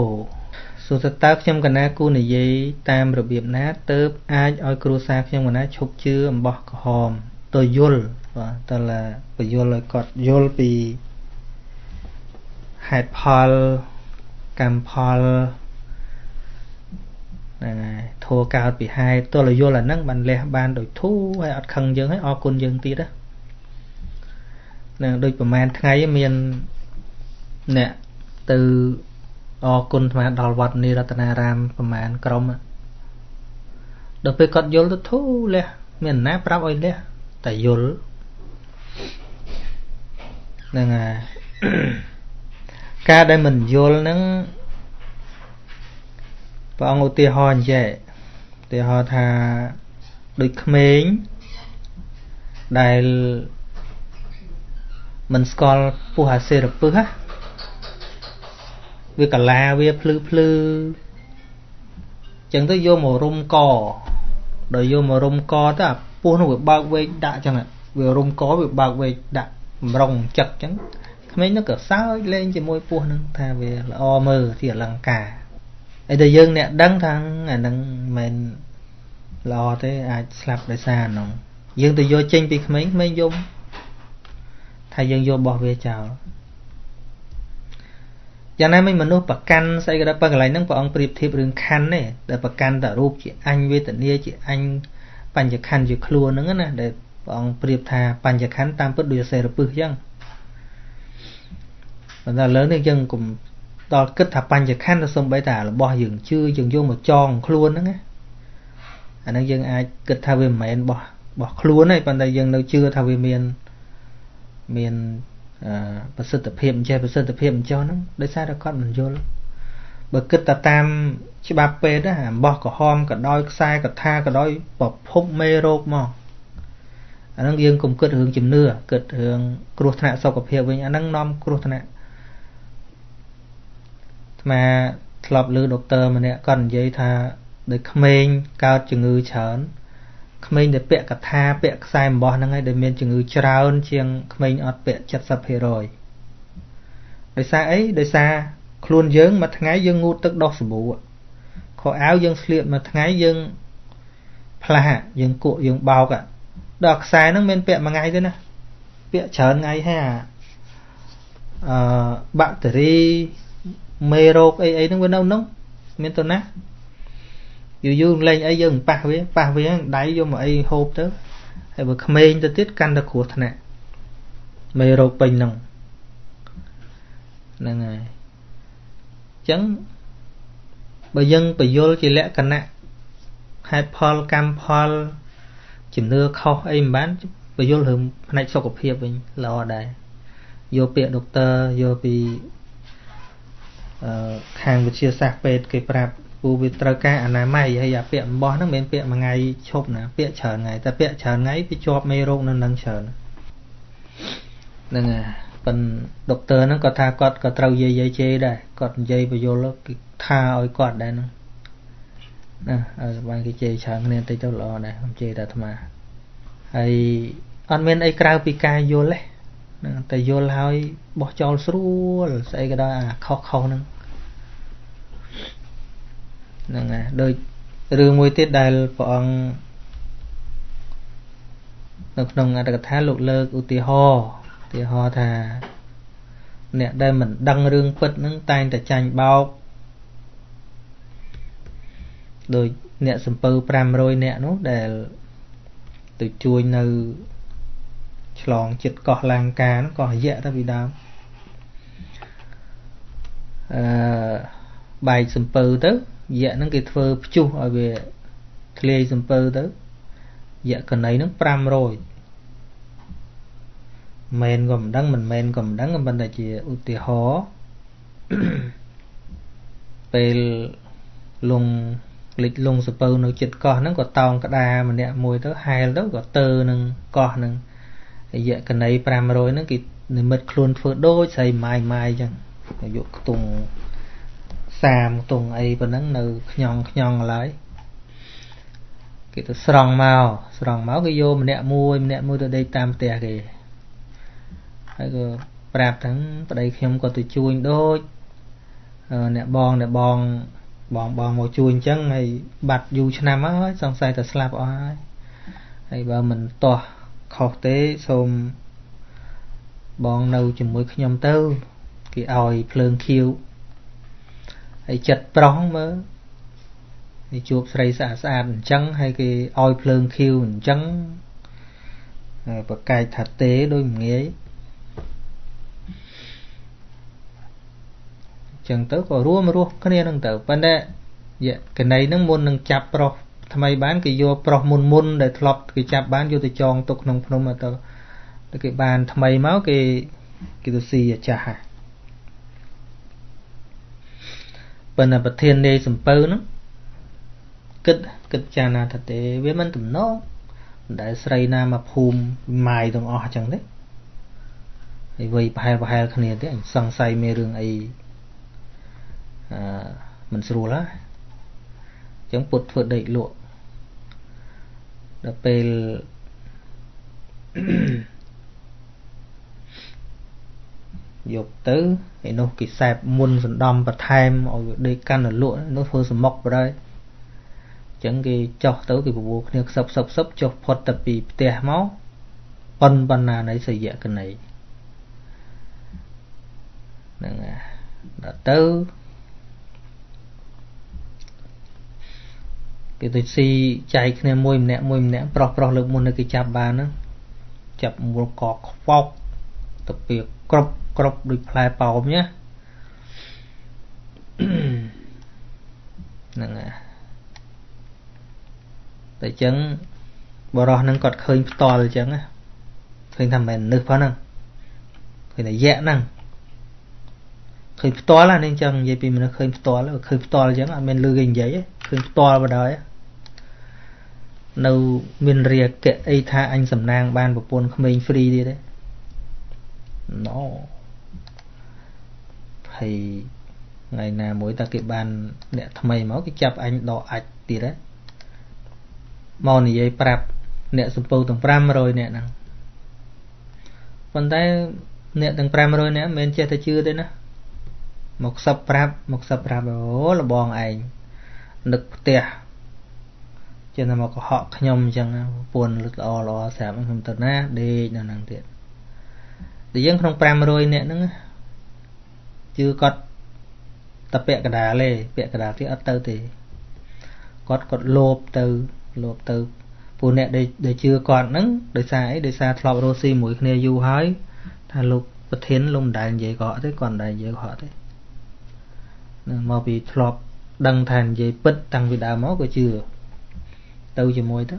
សួរតើខ្ញុំកណាគូនិយាយតាមរបៀបណាទៅអាចឲ្យគ្រួសារខ្ញុំកណាឈប់ជឿអំបោះក្រហមទៅយល់បាទតើឡាបយល់ឲ្យគាត់យល់ពីហេតុផលកម្មផលហ្នឹងហើយធัวកើតពីហេតុទល់យល់អាហ្នឹងបានលះបានដោយធូរហើយអត់ខឹងយើងហើយអរគុណយើងទៀតណានឹងដូចប្រហែលថ្ងៃមានអ្នកទៅ អរគុណអាដល់វត្តនិរតនារាមប្រហែលក្រុមដល់ពេលគាត់យល់ទៅធូរលះមានណាប្រាប់ឲ្យលះតែយល់ហ្នឹងហើយការដែលមិនយល់ហ្នឹងព្រះអង្គឧទាហរណ៍អញ្ចេះឧទាហរណ៍ថាដូចក្មេងដែលមិនស្គាល់ពុះអាសេរពឹសណា វាកាឡាវាភ្លឺភ្លឺចឹងទៅយកមករុំកដល់យកមករុំកទៅអាពោះនោះវាបើកវែកដាក់ចឹងវារុំកវាបើកវែកដាក់ម្រុងចឹកចឹងក្មេងនោះក៏សើចលេងជាមួយពោះនឹងថាវាល្អមើលជាអលង្ការហើយតែយើងអ្នកដឹងថាអានឹងមិនល្អទេអាចស្លាប់ដោយសារហ្នឹងយើងទៅយកចេញពីក្មេងក្មេងយំថាយើងយករបស់វាចោល យ៉ាងណាមិញមនុស្សប្រកាន់ស្អីក៏ដោយប៉ុន្តែកន្លែងហ្នឹងព្រះអង្គប្រៀបធៀបរឿងខណ្ឌទេដែលប្រកាន់តែរូបជាអញវេទនាជាអញបញ្ញខណ្ឌជាខ្លួនហ្នឹងណាដែលព្រះអង្គប្រៀបថាបញ្ញខណ្ឌតាមពិតដូចសេរពឹសអញ្ចឹងប៉ុន្តែលើនេះយើងកុំដល់គិតថាបញ្ញខណ្ឌទៅសំបីតារបស់យើងជឿយើងយកមកចងខ្លួនហ្នឹងណាអាហ្នឹងយើងអាចគិតថាវាមិនមែនរបស់របស់ខ្លួនទេប៉ុន្តែយើងនៅជឿថាវាមានមាន ប្រសិទ្ធភាពអញ្ចេះប្រសិទ្ធភាពអញ្ចឹងហ្នឹងដោយសារតែគាត់មិនយល់បើគិតតែតាមច្បាប់ពេទ្យណាអំបោះក្រហមក៏ដោយខ្សែកថាក៏ដោយប្រភពមេរោគមកអាហ្នឹងយើងកុំគិតរឿងជំនឿគិតរឿងគ្រោះថ្នាក់សុខភាពវិញអាហ្នឹងនាំគ្រោះថ្នាក់អាត្មាធ្លាប់លើដុកទ័រម្នាក់គាត់និយាយថាដោយក្មេងកើតជំងឺច្រើន ក្មេងដែលពាក់កថាពាក់ខ្សែអំបោះហ្នឹងហើយដែលមានជំងឺច្រើនជាងក្មេងអត់ពាក់70%ដោយសារអីដោយសារខ្លួនយើងមួយថ្ងៃយើងងូតទឹកដោះសាប៊ូខោអាវយើងស្លៀកមួយថ្ងៃយើងផ្លាស់យើងគក់យើងបោកដល់ខ្សែហ្នឹងមានពាក់មួយថ្ងៃទេណាពាក់ច្រើនថ្ងៃហើយអាអឺបាក់តេរីមេរោគអីអីហ្នឹងវានៅនោះមានទៅណា យូរយូរលេងអីយើងប៉ះវាប៉ះវាដៃយកមកអីហូបទៅហើយបើក្មេងទៅទៀតកាន់តែគ្រោះថ្នាក់មេរោគពេញហ្នឹងហ្នឹងហើយអញ្ចឹងបើយើងបយលជាលក្ខណៈហេតុផលកម្មផលជំនឿខុសអីមិនបានបយលរឿងផ្នែកសុខភាពវិញល្អដែរយកពាក្យដុកទ័រយកពីអឺខាងវិទ្យាសាស្ត្រពេទ្យគេប្រាប់ ព្រោះវាត្រូវការអនាម័យហើយអាពាក្យអំបោះហ្នឹងមិនមែនពាក្យមួយថ្ងៃឈប់ណាពាក្យច្រើនថ្ងៃតែពាក្យច្រើនថ្ងៃវាជាប់មេរោគនៅនឹងច្រើនហ្នឹងហើយប៉ិនដុកទ័រហ្នឹងគាត់ថាគាត់ក៏ត្រូវយាយយាយជេរដែរគាត់និយាយបញ្យលគេថាឲ្យគាត់ដែរហ្នឹងណាឲ្យបានគេជេរច្រើនគ្នាតិចទៅល្អដែរខ្ញុំជេរតែអាត្មាហើយអត់មានអីក្រៅពីការយល់ទេហ្នឹងតែយល់ហើយបោះចោលស្រួលស្អីក៏ដោយអាខុសខុសហ្នឹង ហ្នឹងហើយដូចរឿងមួយទៀតដែលព្រះអង្គនៅក្នុងអត្តកថាលោកលើកឧទាហរណ៍ឧទាហរណ៍ថា អ្នកដែលមិនដឹងរឿងពិតហ្នឹងតែងតែចាញ់បោកដោយអ្នកសំពៅ500អ្នកនោះដែលទៅជួយនៅឆ្លងចិត្តកោះឡាងកានកោះយៈទៅពីដើមអឺបែកសំពៅទៅ យៈហ្នឹងគេធ្វើព្យុះឲ្យវាធ្លាយសំពើទៅយៈកណីហ្នឹង500មែនក៏មិនដឹងមិនមែនក៏មិនដឹងប៉ុន្តែជាឧទាហរណ៍ពេលលងលិចលងសពៅនៅចិត្តកោះហ្នឹងក៏តោងក្តារម្នាក់មួយទៅហែលទៅក៏ទៅនឹងកោះហ្នឹងរយៈកណី500ហ្នឹងគេនិមិត្តខ្លួនធ្វើដូចស្រីម៉ាយម៉ាយអញ្ចឹងយកខ្ទង់ សាមទងអីប៉ុណ្ណឹងនៅខ្ញងខ្ញងឡើយគេទៅស្រង់មកស្រង់មកគេយកម្នាក់មួយម្នាក់មួយទៅដេកតាមផ្ទះគេហើយក៏ប្រាប់ទាំងប្តីខ្ញុំក៏ទៅជួញដូចអ្នកបងអ្នកបងបងបងមកជួយអញ្ចឹងហើយបាត់យូរឆ្នាំហើយសង្ស័យតែស្លាប់អស់ហើយហើយបើមិនទាស់ខុសទេសូមបងនៅជាមួយខ្ញុំទៅគេឲ្យភ្លើងខៀវ ហើយចិត្តប្រុសមើលគេជួបស្រីស្អាតស្អាតអញ្ចឹងហើយគេឲ្យភ្លើងខៀវអញ្ចឹងប្រកែកថាទេដូចមិនងាយចឹងទៅក៏រួមរស់គ្នានឹងទៅប៉ុន្តែយកណីនឹងមុននឹងចាប់ប្រុសថ្មីបានគេយកប្រុសមុនមុនដែលធ្លាប់គេចាប់បានយកទៅចងទុកក្នុងភ្នំទៅតែគេបានថ្មីមកគេគេទៅស៊ីអាចាស់ហ្នឹង ប៉ុន្តែប្រធាននាយសំពៅហ្នឹងគិតគិតចាណាថាទេវាមិនទំនងមិនដែលស្រីណាមកភូមិម៉ាយទាំងអស់អញ្ចឹងទេហើយវ័យប្រហែលប្រហែលគ្នាទេអញសង្ស័យមានរឿងអីអឺមិនស្រួលហ៎អញ្ចឹងពុតធ្វើដេកលក់ដល់ពេល យកទៅឯនោះគេសែបមុនសណ្ដំបន្ថែមឲ្យដេកកាន់លក់នោះធ្វើសមុកបដ ாய் អញ្ចឹងគេចោះទៅគេបបួលគ្នាខ្សឹបខ្សឹបខ្សឹបចុះផុតទៅពីផ្ទះមកប៉ុនបណ្ណានៃសយៈកណីហ្នឹងដល់ទៅគេទៅស៊ីចែកគ្នាមួយម្នាក់មួយម្នាក់ប្រុសប្រុសលើកមុននៅគេចាប់បានហ្នឹងចាប់មូលកខ្វោកទៅពីគ្រប់ គ្រប់ដូចផ្លែប៉ោមញ៉ាហ្នឹងហើយតែអញ្ចឹងបរោះហ្នឹងគាត់ឃើញផ្ទាល់អញ្ចឹងឃើញថាមិននឹកផងហ្នឹងឃើញតែយៈហ្នឹងឃើញផ្ទាល់ហ្នឹងអញ្ចឹងនិយាយពីមនុស្សឃើញផ្ទាល់ឃើញផ្ទាល់អញ្ចឹងអត់មានលឺគេនិយាយឃើញផ្ទាល់បណ្ដោយនៅមានរាគៈអីថាអញសំណាងបានប្រពន្ធក្មេងហ្វ្រីទៀតទេណូ ហើយថ្ងៃណាមួយតើគេបានអ្នកថ្មីមកគេចាប់អញដកអាចទៀតហ៎មកនិយាយប្រាប់អ្នកសំពៅទាំង500អ្នកហ្នឹងប៉ុន្តែអ្នកទាំង500អ្នកមិនមែនចេះតែជឿទេណាមកខ្សឹបប្រាប់មកខ្សឹបប្រាប់អូលបងឯងនឹកផ្ទះចេះតែមកកុហកខ្ញុំអញ្ចឹងពួនលឹកល្អល្អស្រាប់ខ្ញុំទៅណាដេកនៅហ្នឹងទៀតតែយើងក្នុង500នាក់ហ្នឹង ជឿគាត់តែពាក់កដាលទេពាក់កដាលទៀតអត់ទៅទេគាត់គាត់លោបទៅលោបទៅពួកអ្នកដែលជឿគាត់ហ្នឹងដោយសារអីដោយសារធ្លាប់រស់ស៊ីមួយគ្នាយូរហើយថាលោកប្រធានលោកមិនដែលនិយាយកុហកទេគាត់មិនដែលនិយាយកុហកទេនឹងមកពីធ្លាប់ដឹងថានិយាយពិតតាំងពីដើមមកក៏ជឿទៅជាមួយទៅ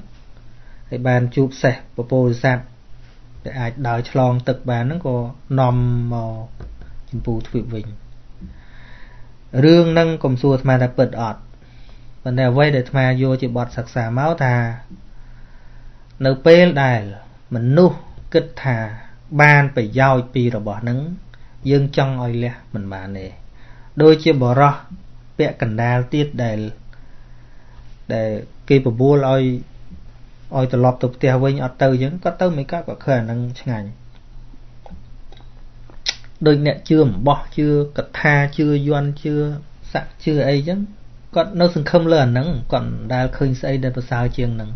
ហើយបានជួបសេះពពោរិស័ទដែលអាចដើរឆ្លងទឹកបានហ្នឹងក៏នាំមក ចម្ពូទ្វីបវិញរឿងហ្នឹងកុំសួរអាត្មាថាពិតអត់ប៉ុន្តែអ្វីដែលអាត្មាយកជាបទសិក្សាមកថា នៅពេលដែលមនុស្សគិតថាបានប្រយោជន៍ពីរបស់ហ្នឹងយើងចង់ឲ្យលះមិនបានទេដូចជាបរោះពាក់កណ្ដាលទៀតដែលដែលគេបបួលឲ្យឲ្យត្រឡប់ទៅផ្ទះវិញអត់ទៅអញ្ចឹងគាត់ទៅមិនគាត់ក៏ឃើញអានឹងឆ្ងាញ់ ដូចអ្នកជឿអំបោះជឿកថាជឿយន់ជឿស័កជឿអីចឹងគាត់នៅសង្ឃឹមលើអាហ្នឹងគាត់ដែលឃើញស្អីដែលប្រសើរជាងហ្នឹង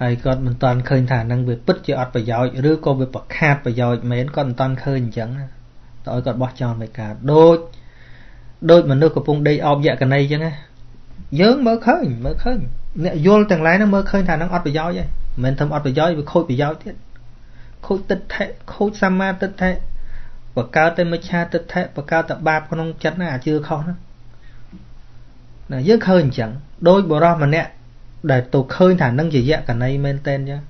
ហើយគាត់មិនតាន់ឃើញថាហ្នឹងវាពិតជាអត់ប្រយោជន៍ឬក៏វាប្រខាតប្រយោជន៍មែនគាត់មិនតាន់ឃើញអញ្ចឹងតើឲ្យគាត់បោះចោលមិនកើតដូចដូចមនុស្សកំពុងដេកអោបយក្ខណីអញ្ចឹងណាយើងមើលឃើញមើលឃើញអ្នកយល់ទាំងឡាយហ្នឹងមើលឃើញថាហ្នឹងអត់ប្រយោជន៍ទេមិនមែនធ្វើអត់ប្រយោជន៍វាខូចប្រយោជន៍ទៀត ខូចទឹកថេខូចសម្មាទឹកថេបកកើតតែមិច្ឆាទឹកថេបកកើតតែបាបក្នុងចិត្តណាអាជឿខុសហ្នឹងណាយើងឃើញអញ្ចឹងដោយបរោះម្នាក់ដែលទៅឃើញថានឹងជាយៈកណីមែនតែនអញ្ចឹង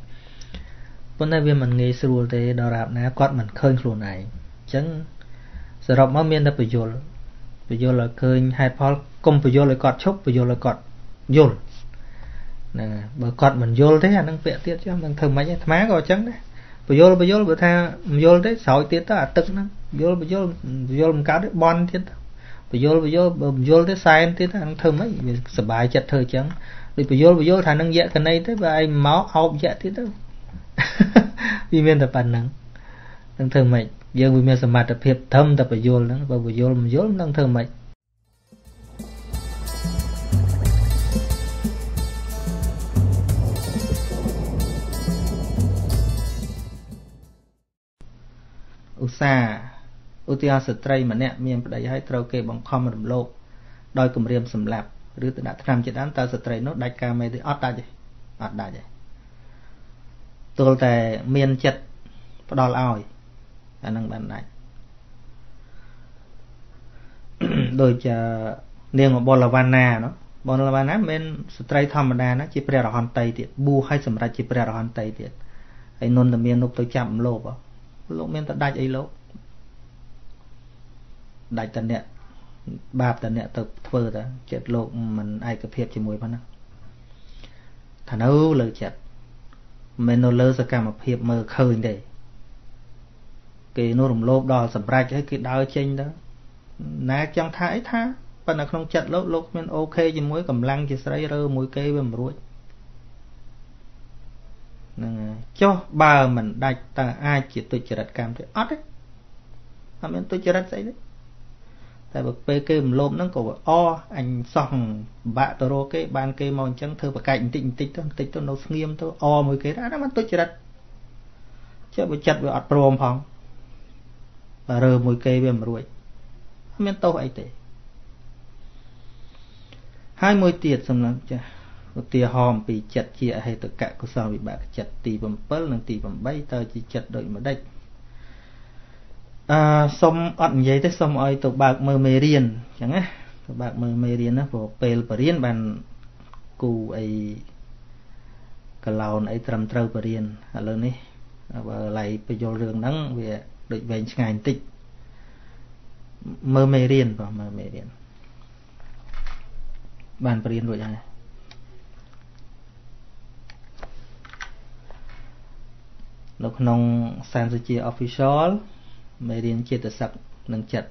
ប៉ុន្តែវាមិនងាយស្រួលទេដល់រាបណាគាត់មិនឃើញខ្លួនឯងអញ្ចឹងសរុបមកមានតែបញ្យលបញ្យលឲ្យឃើញហេតុផលកុំបញ្យលឲ្យគាត់ឈប់បញ្យលឲ្យគាត់យល់ហ្នឹងបើគាត់មិនយល់ទេអានឹងពាក់ទៀតចុះនឹងធ្វើម៉េចអាត្មាក៏អញ្ចឹងដែរ បញ្យលបញ្យលបើថាមិនយល់ទេស្រោចទៀតទៅអាទឹកហ្នឹងយល់បញ្យលបញ្យលមិនកើតទេបនទៀតបញ្យលបញ្យលបើបញ្យលទេសែនទៀតអានឹងធ្វើម៉េចវាសុបាយចិត្តធ្វើអញ្ចឹងដូចបញ្យលបញ្យលថានឹងយៈកណីទៅបើឯងមកអោបយៈទៀតទៅវាមានតែប៉ុណ្្នឹងនឹងធ្វើម៉េចយើងវាមានសមត្ថភាពធំតែបញ្យលហ្នឹងបើបញ្យលមិនយល់នឹងធ្វើម៉េច ឧស្សាហ៍ឧទាហរណ៍ស្ត្រីម្នាក់មានប្តីហើយត្រូវគេបង្ខំរំលោភដោយគម្រាមសម្លាប់ឬទៅដាក់ថ្នាំជាដើមតើស្ត្រីនោះដាច់ការមេទេអត់ដាច់ទេអត់ដាច់ទេទល់តែមានចិត្តផ្ដល់ឲ្យអានឹងបានដាច់ដូចនាងបលវណ្ណាណោះបលវណ្ណាមិនមែនស្ត្រីធម្មតាណាជាព្រះរហន្តតីទៀតបួសឲ្យសម្រេចជាព្រះរហន្តតីទៀតហើយនុនតមាននុបទៅចាប់មលោប លោកមានតែដាច់អីលោកដាច់តអ្នកបាបតអ្នកទៅធ្វើតាចិត្តលោកមិនឯកភាពជាមួយប៉ុណ្ណាថានៅលើចិត្តមិននៅលើសកម្មភាពមើលឃើញទេគេនោះរំលោភដល់សម្រេចហើយគេដើរចេញទៅណាចង់ថាអីថាប៉ុន្តែក្នុងចិត្តលោកលោកមានអូខេជាមួយកម្លាំងជាស្រីរើមួយគេវាមិនរួច ហ្នឹងហើយចុះបើមិនដាច់តើអាចជាទុច្ចរិតកម្មទេអត់ទេអត់មានទុច្ចរិតស្អីទេតែបើពេលគេរំលោភហ្នឹងក៏អអញសោះបាក់ទៅរកគេបានគេមកអញ្ចឹងធ្វើប្រកែកបន្តិចបន្តិចទៅបន្តិចទៅនៅស្ងៀមទៅអមួយគេអាហ្នឹងមិនទុច្ចរិតចុះបើចិត្តវាអត់ព្រមផងបើរើមួយគេវាមិនរួចអត់មានទោសអីទេហើយមួយទៀតសម្រាប់ចា ឧទាហរណ៍អំពីចិត្តជាអហេតុកៈកុសលវិបាកចិត្តទី7និងទី8តើជាចិត្តដូចម្ដេចអឺសុំអត់និយាយទេសុំឲ្យទៅបើកមើលមេរៀនអញ្ចឹងណាទៅបើកមើលមេរៀនណាព្រោះពេលបរៀនបានគូអីកឡោនអីត្រឹមត្រូវបរៀនឥឡូវនេះបើឡៃបញ្យល់រឿងហ្នឹងវាដូចវែងឆ្ងាយបន្តិចមើលមេរៀនបងមើលមេរៀនបានបរៀនរួចហើយ នៅក្នុងសានសុជា official មេរៀនចិត្តសឹកនិងចិត្ត